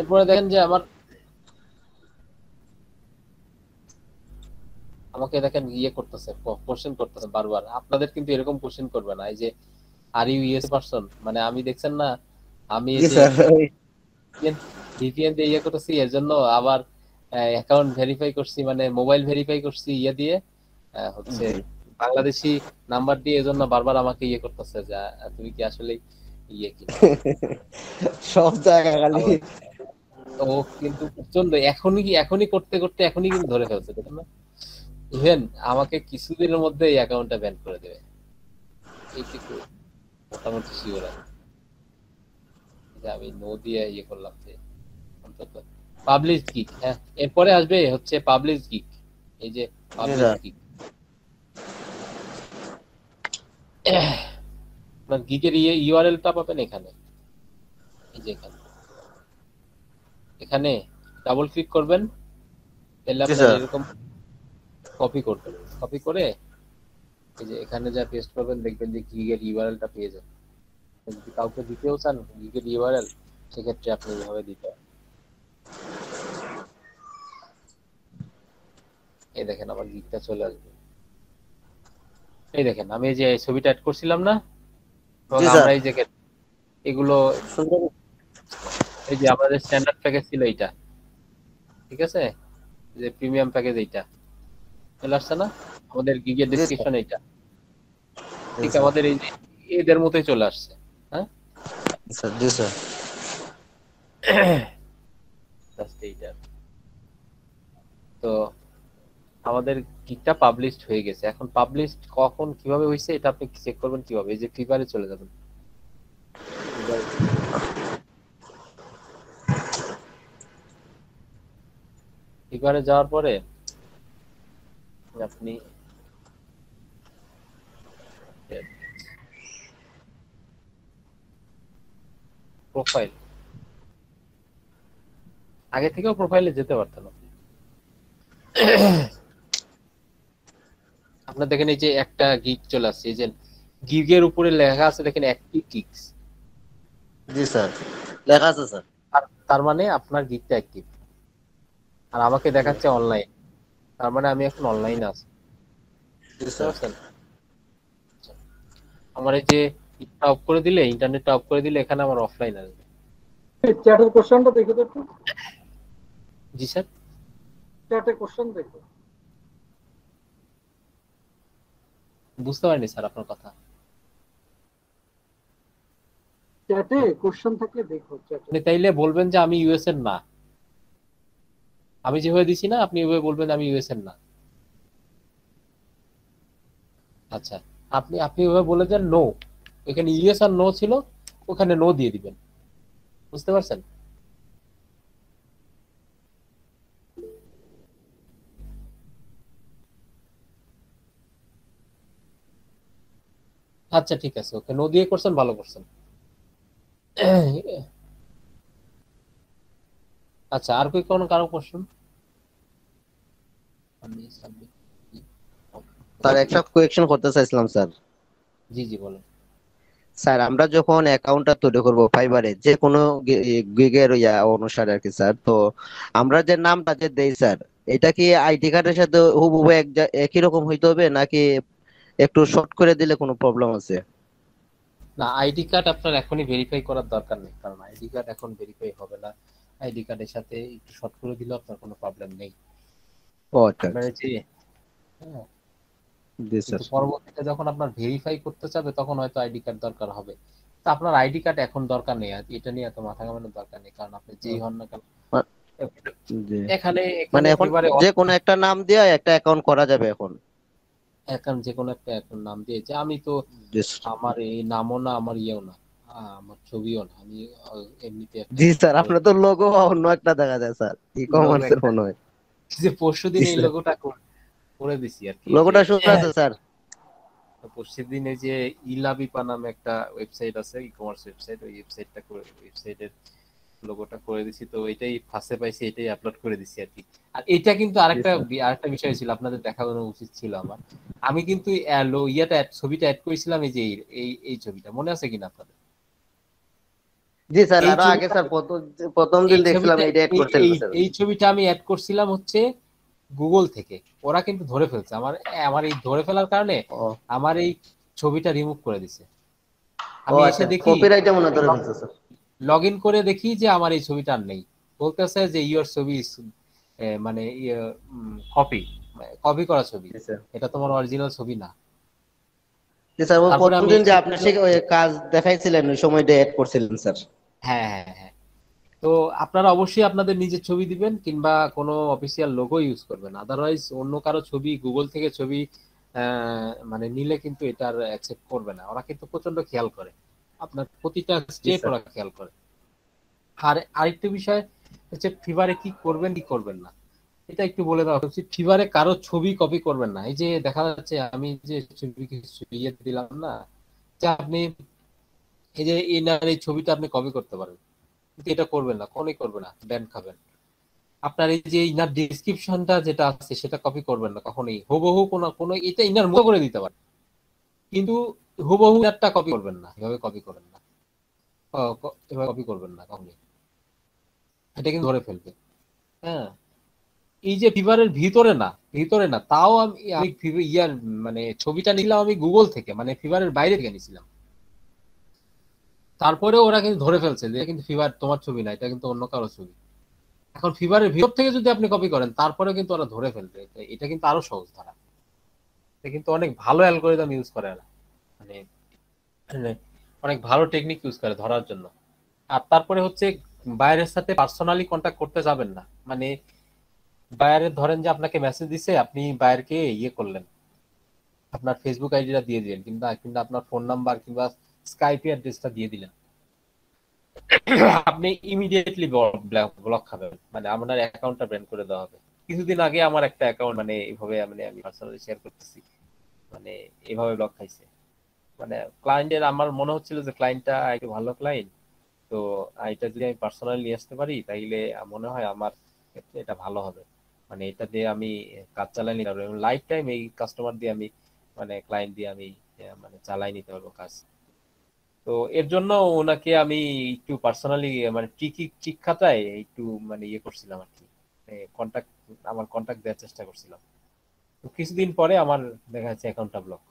এরপরে দেখেন যে আমার আমাকে দেখেন ইয়ে করতেছে কোশ্চেন করতেছে বারবার। আপনাদের কিন্তু এরকম কোশ্চেন করবে না, এই যে আর ইউ ইউএস পারসন মানে আমি দেখছেন না আমি ভিপিএন দিয়ে ইয়ে করতেছি এর জন্য আবার অ্যাকাউন্ট ভেরিফাই করছি মানে মোবাইল ভেরিফাই করছি ইয়ে দিয়ে হচ্ছে বাংলাদেশি নাম্বার দিয়ে এজন্য বারবার আমাকে ইয়ে করতেছে যে তুমি কি আসলে ইয়ে কি সব জায়গা খালি। ও কিন্তু প্রচণ্ড এখনই কি এখনই করতে করতে এখনই কিন্তু ধরে ফেলছে দেখেন না? ইভেন আমাকে কিছুদিনের মধ্যে এই অ্যাকাউন্টটা ব্যান করে দেবে। এইটুকু মোটামুটি শিওর যে আমি নো দিয়ে ইয়ে করলাম যে অন্তত পাবলিশ গিক হ্যাঁ। এরপরে আসবে হচ্ছে পাবলিশ গিক এই যে পাবলিশ। গিক আপনার গিকের ইয়ে ইউআরএলটা পাবেন এখানে। এই যে এখানে। এখানে ডাবল ক্লিক করবেন তাহলে জি, আপনার এরকম কপি করবেন। কপি করে এই যে এখানে যা পেস্ট করবেন দেখবেন যে গিগের ইউআরএলটা পেয়ে যাবেন। যদি কাউকে দিতেও চান গিগের ইউআরএল সেক্ষেত্রে আপনি এইভাবে দিতে পারেন। এই দেখেন আমার গিগটা চলে আসবে। এই দেখেন আমি এই যে ছবিটা অ্যাড করছিলাম না। আমরা এই যে এগুলো এই যে আমাদের স্ট্যান্ডার্ড প্যাকেজ ছিল এইটা। ঠিক আছে? যে প্রিমিয়াম প্যাকেজ এইটা। চলে আসছে না? আমাদের গিগের। ডেসক্রিপশন এইটা। ঠিক আমাদের এই এদের মতোই চলে আসছে। স্যার জি স্যার জাস্ট এইটা তো আমাদের গিগটা পাবলিশড হয়ে গেছে। এখন পাবলিশড কখন, কীভাবে হয়েছে, এটা আপনি চেক করবেন কীভাবে? এই যে ফিভারে চলে যাবেন। ফিভারে যাওয়ার পরে আপনি প্রোফাইল আগে থেকেও প্রোফাইলে যেতে পারতেন আপনি। আপনার দেখেন এই যে একটা গিগ চলে আসছে এই যে গিগের উপরে লেখা আছে দেখেন অ্যাক্টিভ গিগস জি স্যার লেখা আছে স্যার। তার মানে আপনার গিগটা অ্যাক্টিভ আর আমাকে দেখাচ্ছে অনলাইন তার মানে আমি এখন অনলাইনে আছি। আমার এই যে অফ করে দিলে ইন্টারনেটটা অফ করে দিলে এখানে আমার অফলাইন আসবে। চ্যাটের কোশ্চেনটা দেখো তো একটু জি স্যার? চ্যাটের কোশ্চেন দেখো। বুঝতে পারিনি স্যার আপনার কথা। চ্যাটে কোশ্চেন থাকলে দেখো চ্যাটে তাইলে বলবেন যে আমি ইউএস এর না। আমি যেভাবে দিছি না আপনি ওইভাবে বলবেন আমি ইউএস এর না। আচ্ছা আপনি আপনি ওইভাবে বলে দেন নো এখানে ইউএস আর নো ছিল ওখানে নো দিয়ে দিবেন। বুঝতে পারছেন? আচ্ছা ঠিক আছে ওকে নো দিয়ে করছেন ভালো করছেন। আচ্ছা আর কি কোনো কারও কোশ্চেন submit স্যার একটা কোয়েকশন করতে চাইছিলাম স্যার। জি জি বলেন। স্যার আমরা যখন অ্যাকাউন্টটা তৈরি করব ফাইবারে যে কোনো গিগের ইয়া অনুসারে আর কি স্যার তো আমরা যে নামটা যে দেই স্যার এটা কি আইডি কার্ডের সাথে হুবহু এক একই রকম হইতে হবে নাকি একটু শর্ট করে দিলে কোনো প্রবলেম আছে? না আইডি কার্ড আপনার এখনই ভেরিফাই করার দরকার নেই কারণ আইডি কার্ড এখন ভেরিফাই হবে না। আইডি কার্ডের সাথে একটু শর্ট করে দিলে আপনার কোনো প্রবলেম নেই। ও আচ্ছা কিন্তু পরবর্তীতে যখন আপনার ভেরিফাই করতে চাবে তখন হয়তো আইডি কার্ড দরকার হবে। তা আপনার আইডি কার্ড এখন দরকার নেই। আর এটা নিয়ে এত মাথা ঘামানোর দরকার নেই কারণ আপনি যেই হন না কেন। এখানে মানে এখন যে কোনো একটা নাম দিয়ে একটা অ্যাকাউন্ট করা যাবে এখন। এখন যে কোনো একটা অ্যাকাউন্ট নাম দিয়েছে আমি তো আমার এই নামও না আমার ইয়েও না আমার ছবিও না আমি এমনিতে জি স্যার আপনার তো লোগো অন্য একটা দেখা যায় স্যার। ই কমার্সের মনে হয়। যে পরশু দিন এই জি, স্যার। করে দিছি আর কি। লোগোটা সুন্দর আছে স্যার। পরশু দিন যে ইলাবিপা নামে একটা ওয়েবসাইট আছে ই কমার্স ওয়েবসাইট ওই ওয়েবসাইটটা করে ওয়েবসাইটের লোগোটা করে দিছি। তো এটাই ফার্স্টে পাইছি এটাই আপলোড করে দিছি আর কি। আর এটা কিন্তু আরেকটা আরেকটা বিষয় ছিল আপনাদের দেখানো উচিত ছিল আমার। আমি কিন্তু ইয়াটা ছবিটা অ্যাড করেছিলাম এই যে এই- এই ছবিটা। মনে আছে কিনা আপনাদের? জি স্যার আরও আগে স্যার প্রথম প্রথম দিন দেখছিলাম এটা এই- এই- এই ছবিটা আমি অ্যাড করছিলাম হচ্ছে গুগল থেকে ওরা কিন্তু ধরে ফেলছে। আমার আমার এই ধরে ফেলার কারণে আমার এই ছবিটা রিমুভ করে দিছে। আমি আচ্ছা এসে দেখি কপিরাইটে মনে ধরে ফেলছে স্যার লগ ইন করে দেখি যে আমার এই ছবিটা আর নেই। বলতেছে যে ইউর ছবি মানে কপি কপি করা ছবি। এটা তোমার অরিজিনাল ছবি না। স্যার প্রথম দিন যে আপনি সে কাজ দেখাইছিলেন ওই সময়টা এড করছিলেন স্যার হ্যাঁ হ্যাঁ হ্যাঁ। তো আপনারা অবশ্যই আপনাদের নিজের ছবি দিবেন কিংবা কোনো অফিসিয়াল লোগো ইউজ করবেন। আদারওয়াইজ অন্য কারও ছবি গুগল থেকে ছবি মানে নিলে কিন্তু এটার অ্যাকসেপ্ট করবে না। ওরা কিন্তু প্রচণ্ড খেয়াল করে। আপনার প্রতিটা স্টেপ ওরা খেয়াল করে। আর আরেকটা বিষয় হচ্ছে ফিভারে কি করবেন কি করবেন না? এটা একটু বলে দেওয়া উচিত। ফিভারে কারও ছবি কপি করবেন না। এই যে দেখা যাচ্ছে আমি যে ছবি কিছু ইয়ে দিলাম না যে আপনি এই যে এনার এই ছবিটা আপনি কপি করতে পারেন এটা করবেন না কোনই করবে না ব্যান খাবেন। আপনার এই যে ইনার ডিসক্রিপশনটা যেটা আছে, সেটা কপি করবেন না কখনোই। হুবহু কোনো কোনো এটা ইনার মতো করে দিতে পারেন। কিন্তু হুবহু একটা কপি করবেন না, এভাবে কপি করবেন না। এভাবে কপি করবেন না কখনোই। এটা কিন্তু ধরে ফেলবে। হ্যাঁ। এই যে ফিভারের ভিতরে না ভিতরে না, তাও আমি ইয়ার মানে ছবিটা নিলাম আমি গুগল থেকে মানে ফিভারের বাইরে থেকে নিয়েছিলাম। তারপরে ওরা কিন্তু ধরে ফেলছে যে কিন্তু ফিভার তোমার ছবি না, এটা কিন্তু অন্য কারও ছবি। এখন ফিভারের ভিতর থেকে যদি আপনি কপি করেন তারপরে কিন্তু ওরা ধরে ফেলবে। এটা- কিন্তু আরও সহজ ধরা। এটা কিন্তু অনেক ভালো অ্যালগোরিদম ইউজ করে এরা মানে মানে অনেক ভালো টেকনিক ইউজ করে ধরার জন্য। আর তারপরে হচ্ছে বাইরের সাথে পার্সোনালি কন্ট্যাক্ট করতে যাবেন না। মানে বায়ারের ধরেন যে আপনাকে মেসেজ দিছে, আপনি বায়ারকে ইয়ে করলেন। আপনার ফেসবুক আইডিটা দিয়ে দিলেন, কিংবা কিংবা আপনার ফোন নাম্বার কিংবা স্কাইপি অ্যাড্রেসটা দিয়ে দিলেন। আপনি ইমিডিয়েটলি ব্লক খাবেন। মানে আপনার অ্যাকাউন্টটা ব্যান করে দেওয়া হবে। কিছুদিন আগে আমার একটা অ্যাকাউন্ট মানে এইভাবে মানে আমি পার্সোনালি শেয়ার করতেছি। মানে এভাবে ব্লক খাইছে। মানে ক্লায়েন্টের আমার মনে হচ্ছিল যে ক্লায়েন্টটা একটু ভালো ক্লায়েন্ট তো এটা যদি আমি পার্সোনালি নিয়ে আসতে পারি, তাইলে মনে হয় আমার ক্ষেত্রে এটা ভালো হবে। মানে এটা দিয়ে আমি কাজ চালাই নিতে পারব। লাইফ টাইম এই কাস্টমার দিয়ে আমি মানে ক্লায়েন্ট দিয়ে আমি মানে চালাই নিতে পারব কাজ। তো এর জন্য ওনাকে আমি একটু পার্সোনালি মানে ট্রিকি ট্রিক খাতায় একটু মানে ইয়ে করছিলাম আর কি। কন্ট্যাক্ট আমার কন্ট্যাক্ট দেওয়ার চেষ্টা করছিলাম। তো কিছুদিন পরে আমার দেখা যাচ্ছে অ্যাকাউন্টটা ব্লক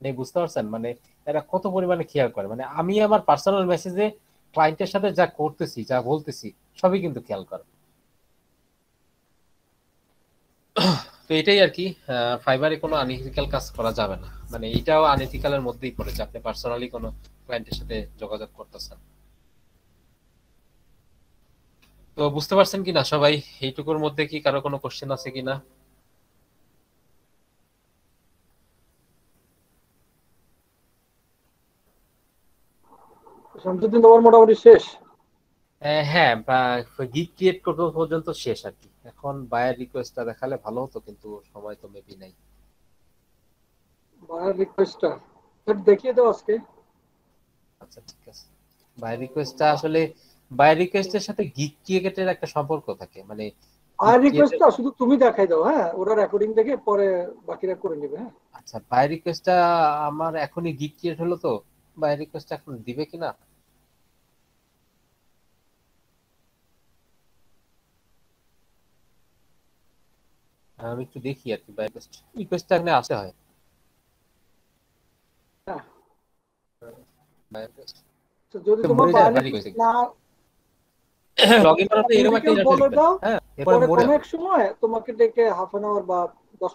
মানে বুঝতে পারছেন? মানে এরা কত পরিমাণে খেয়াল করে। মানে আমি আমার পার্সোনাল মেসেজে ক্লায়েন্টের সাথে যা করতেছি, যা বলতেছি, সবই কিন্তু খেয়াল করে। তো এটাই আর কি ফাইবারে কোনো আনইথিক্যাল কাজ করা যাবে না। মানে এটাও আনইথিক্যালের মধ্যেই পড়েছে আপনি পার্সোনালি কোনো ক্লায়েন্টের সাথে যোগাযোগ করতেছেন। তো বুঝতে পারছেন কিনা সবাই? এইটুকুর মধ্যে কি কারও কোনো কোশ্চেন আছে কিনা শামসুদ্দিন তোমার মোটামুটি শেষ? হ্যাঁ গিগ ক্রিয়েট করতে পর্যন্ত শেষ আর কি। এখন বায়ার রিকোয়েস্টটা দেখালে ভালো হতো কিন্তু সময় তো মেবি নাই। বায়ার রিকোয়েস্টটা দেখিয়ে দাও আজকে। আচ্ছা ঠিক আছে। বাই রিকোয়েস্টটা আসলে বাই রিকোয়েস্টের সাথে গিক ক্রিয়েটের একটা সম্পর্ক থাকে মানে বায়ার রিকোয়েস্টটা শুধু তুমি দেখাই দাও হ্যাঁ? ওরা রেকর্ডিং দেখে পরে বাকিরা করে নেবে হ্যাঁ? আচ্ছা বাই রিকোয়েস্টটা আমার এখনই গিক ক্রিয়েট হলো তো বাই রিকোয়েস্ট এখন দিবে কিনা? আমি একটু দেখি আর কি রিকোয়েস্ট রিকোয়েস্টটা এখানে আসতে হয়। হ্যাঁ। বাই রিকোয়েস্ট তো যদি তোমার মরে যায় বায়ার বাই রিকোয়েস্ট না লগ ইন এরকম একটা বলে দাও। হ্যাঁ এরপরে পরে মরে সময় তোমাকে ডেকে হাফ অ্যান আওয়ার বা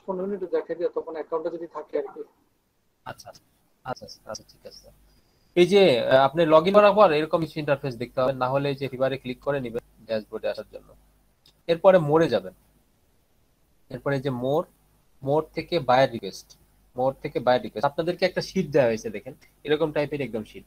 পনেরো মিনিট দেখে দিও তখন অ্যাকাউন্টে যদি থাকে আর কি। আচ্ছা আচ্ছা আচ্ছা ঠিক আছে। এই যে আপনি লগ ইন করার পর এরকম কিছু ইন্টারফেস দেখতে হবে না হলে যে ফিবারে ক্লিক করে নেবেন ড্যাশবোর্ডে আসার জন্য। এরপরে মোড়ে যাবেন। এরপরে যে মোর মোর থেকে বায়ার রিকোয়েস্ট মোর থেকে বায়ার রিকোয়েস্ট আপনাদেরকে একটা শীট দেওয়া হয়েছে, দেখেন। এরকম টাইপের একদম শীট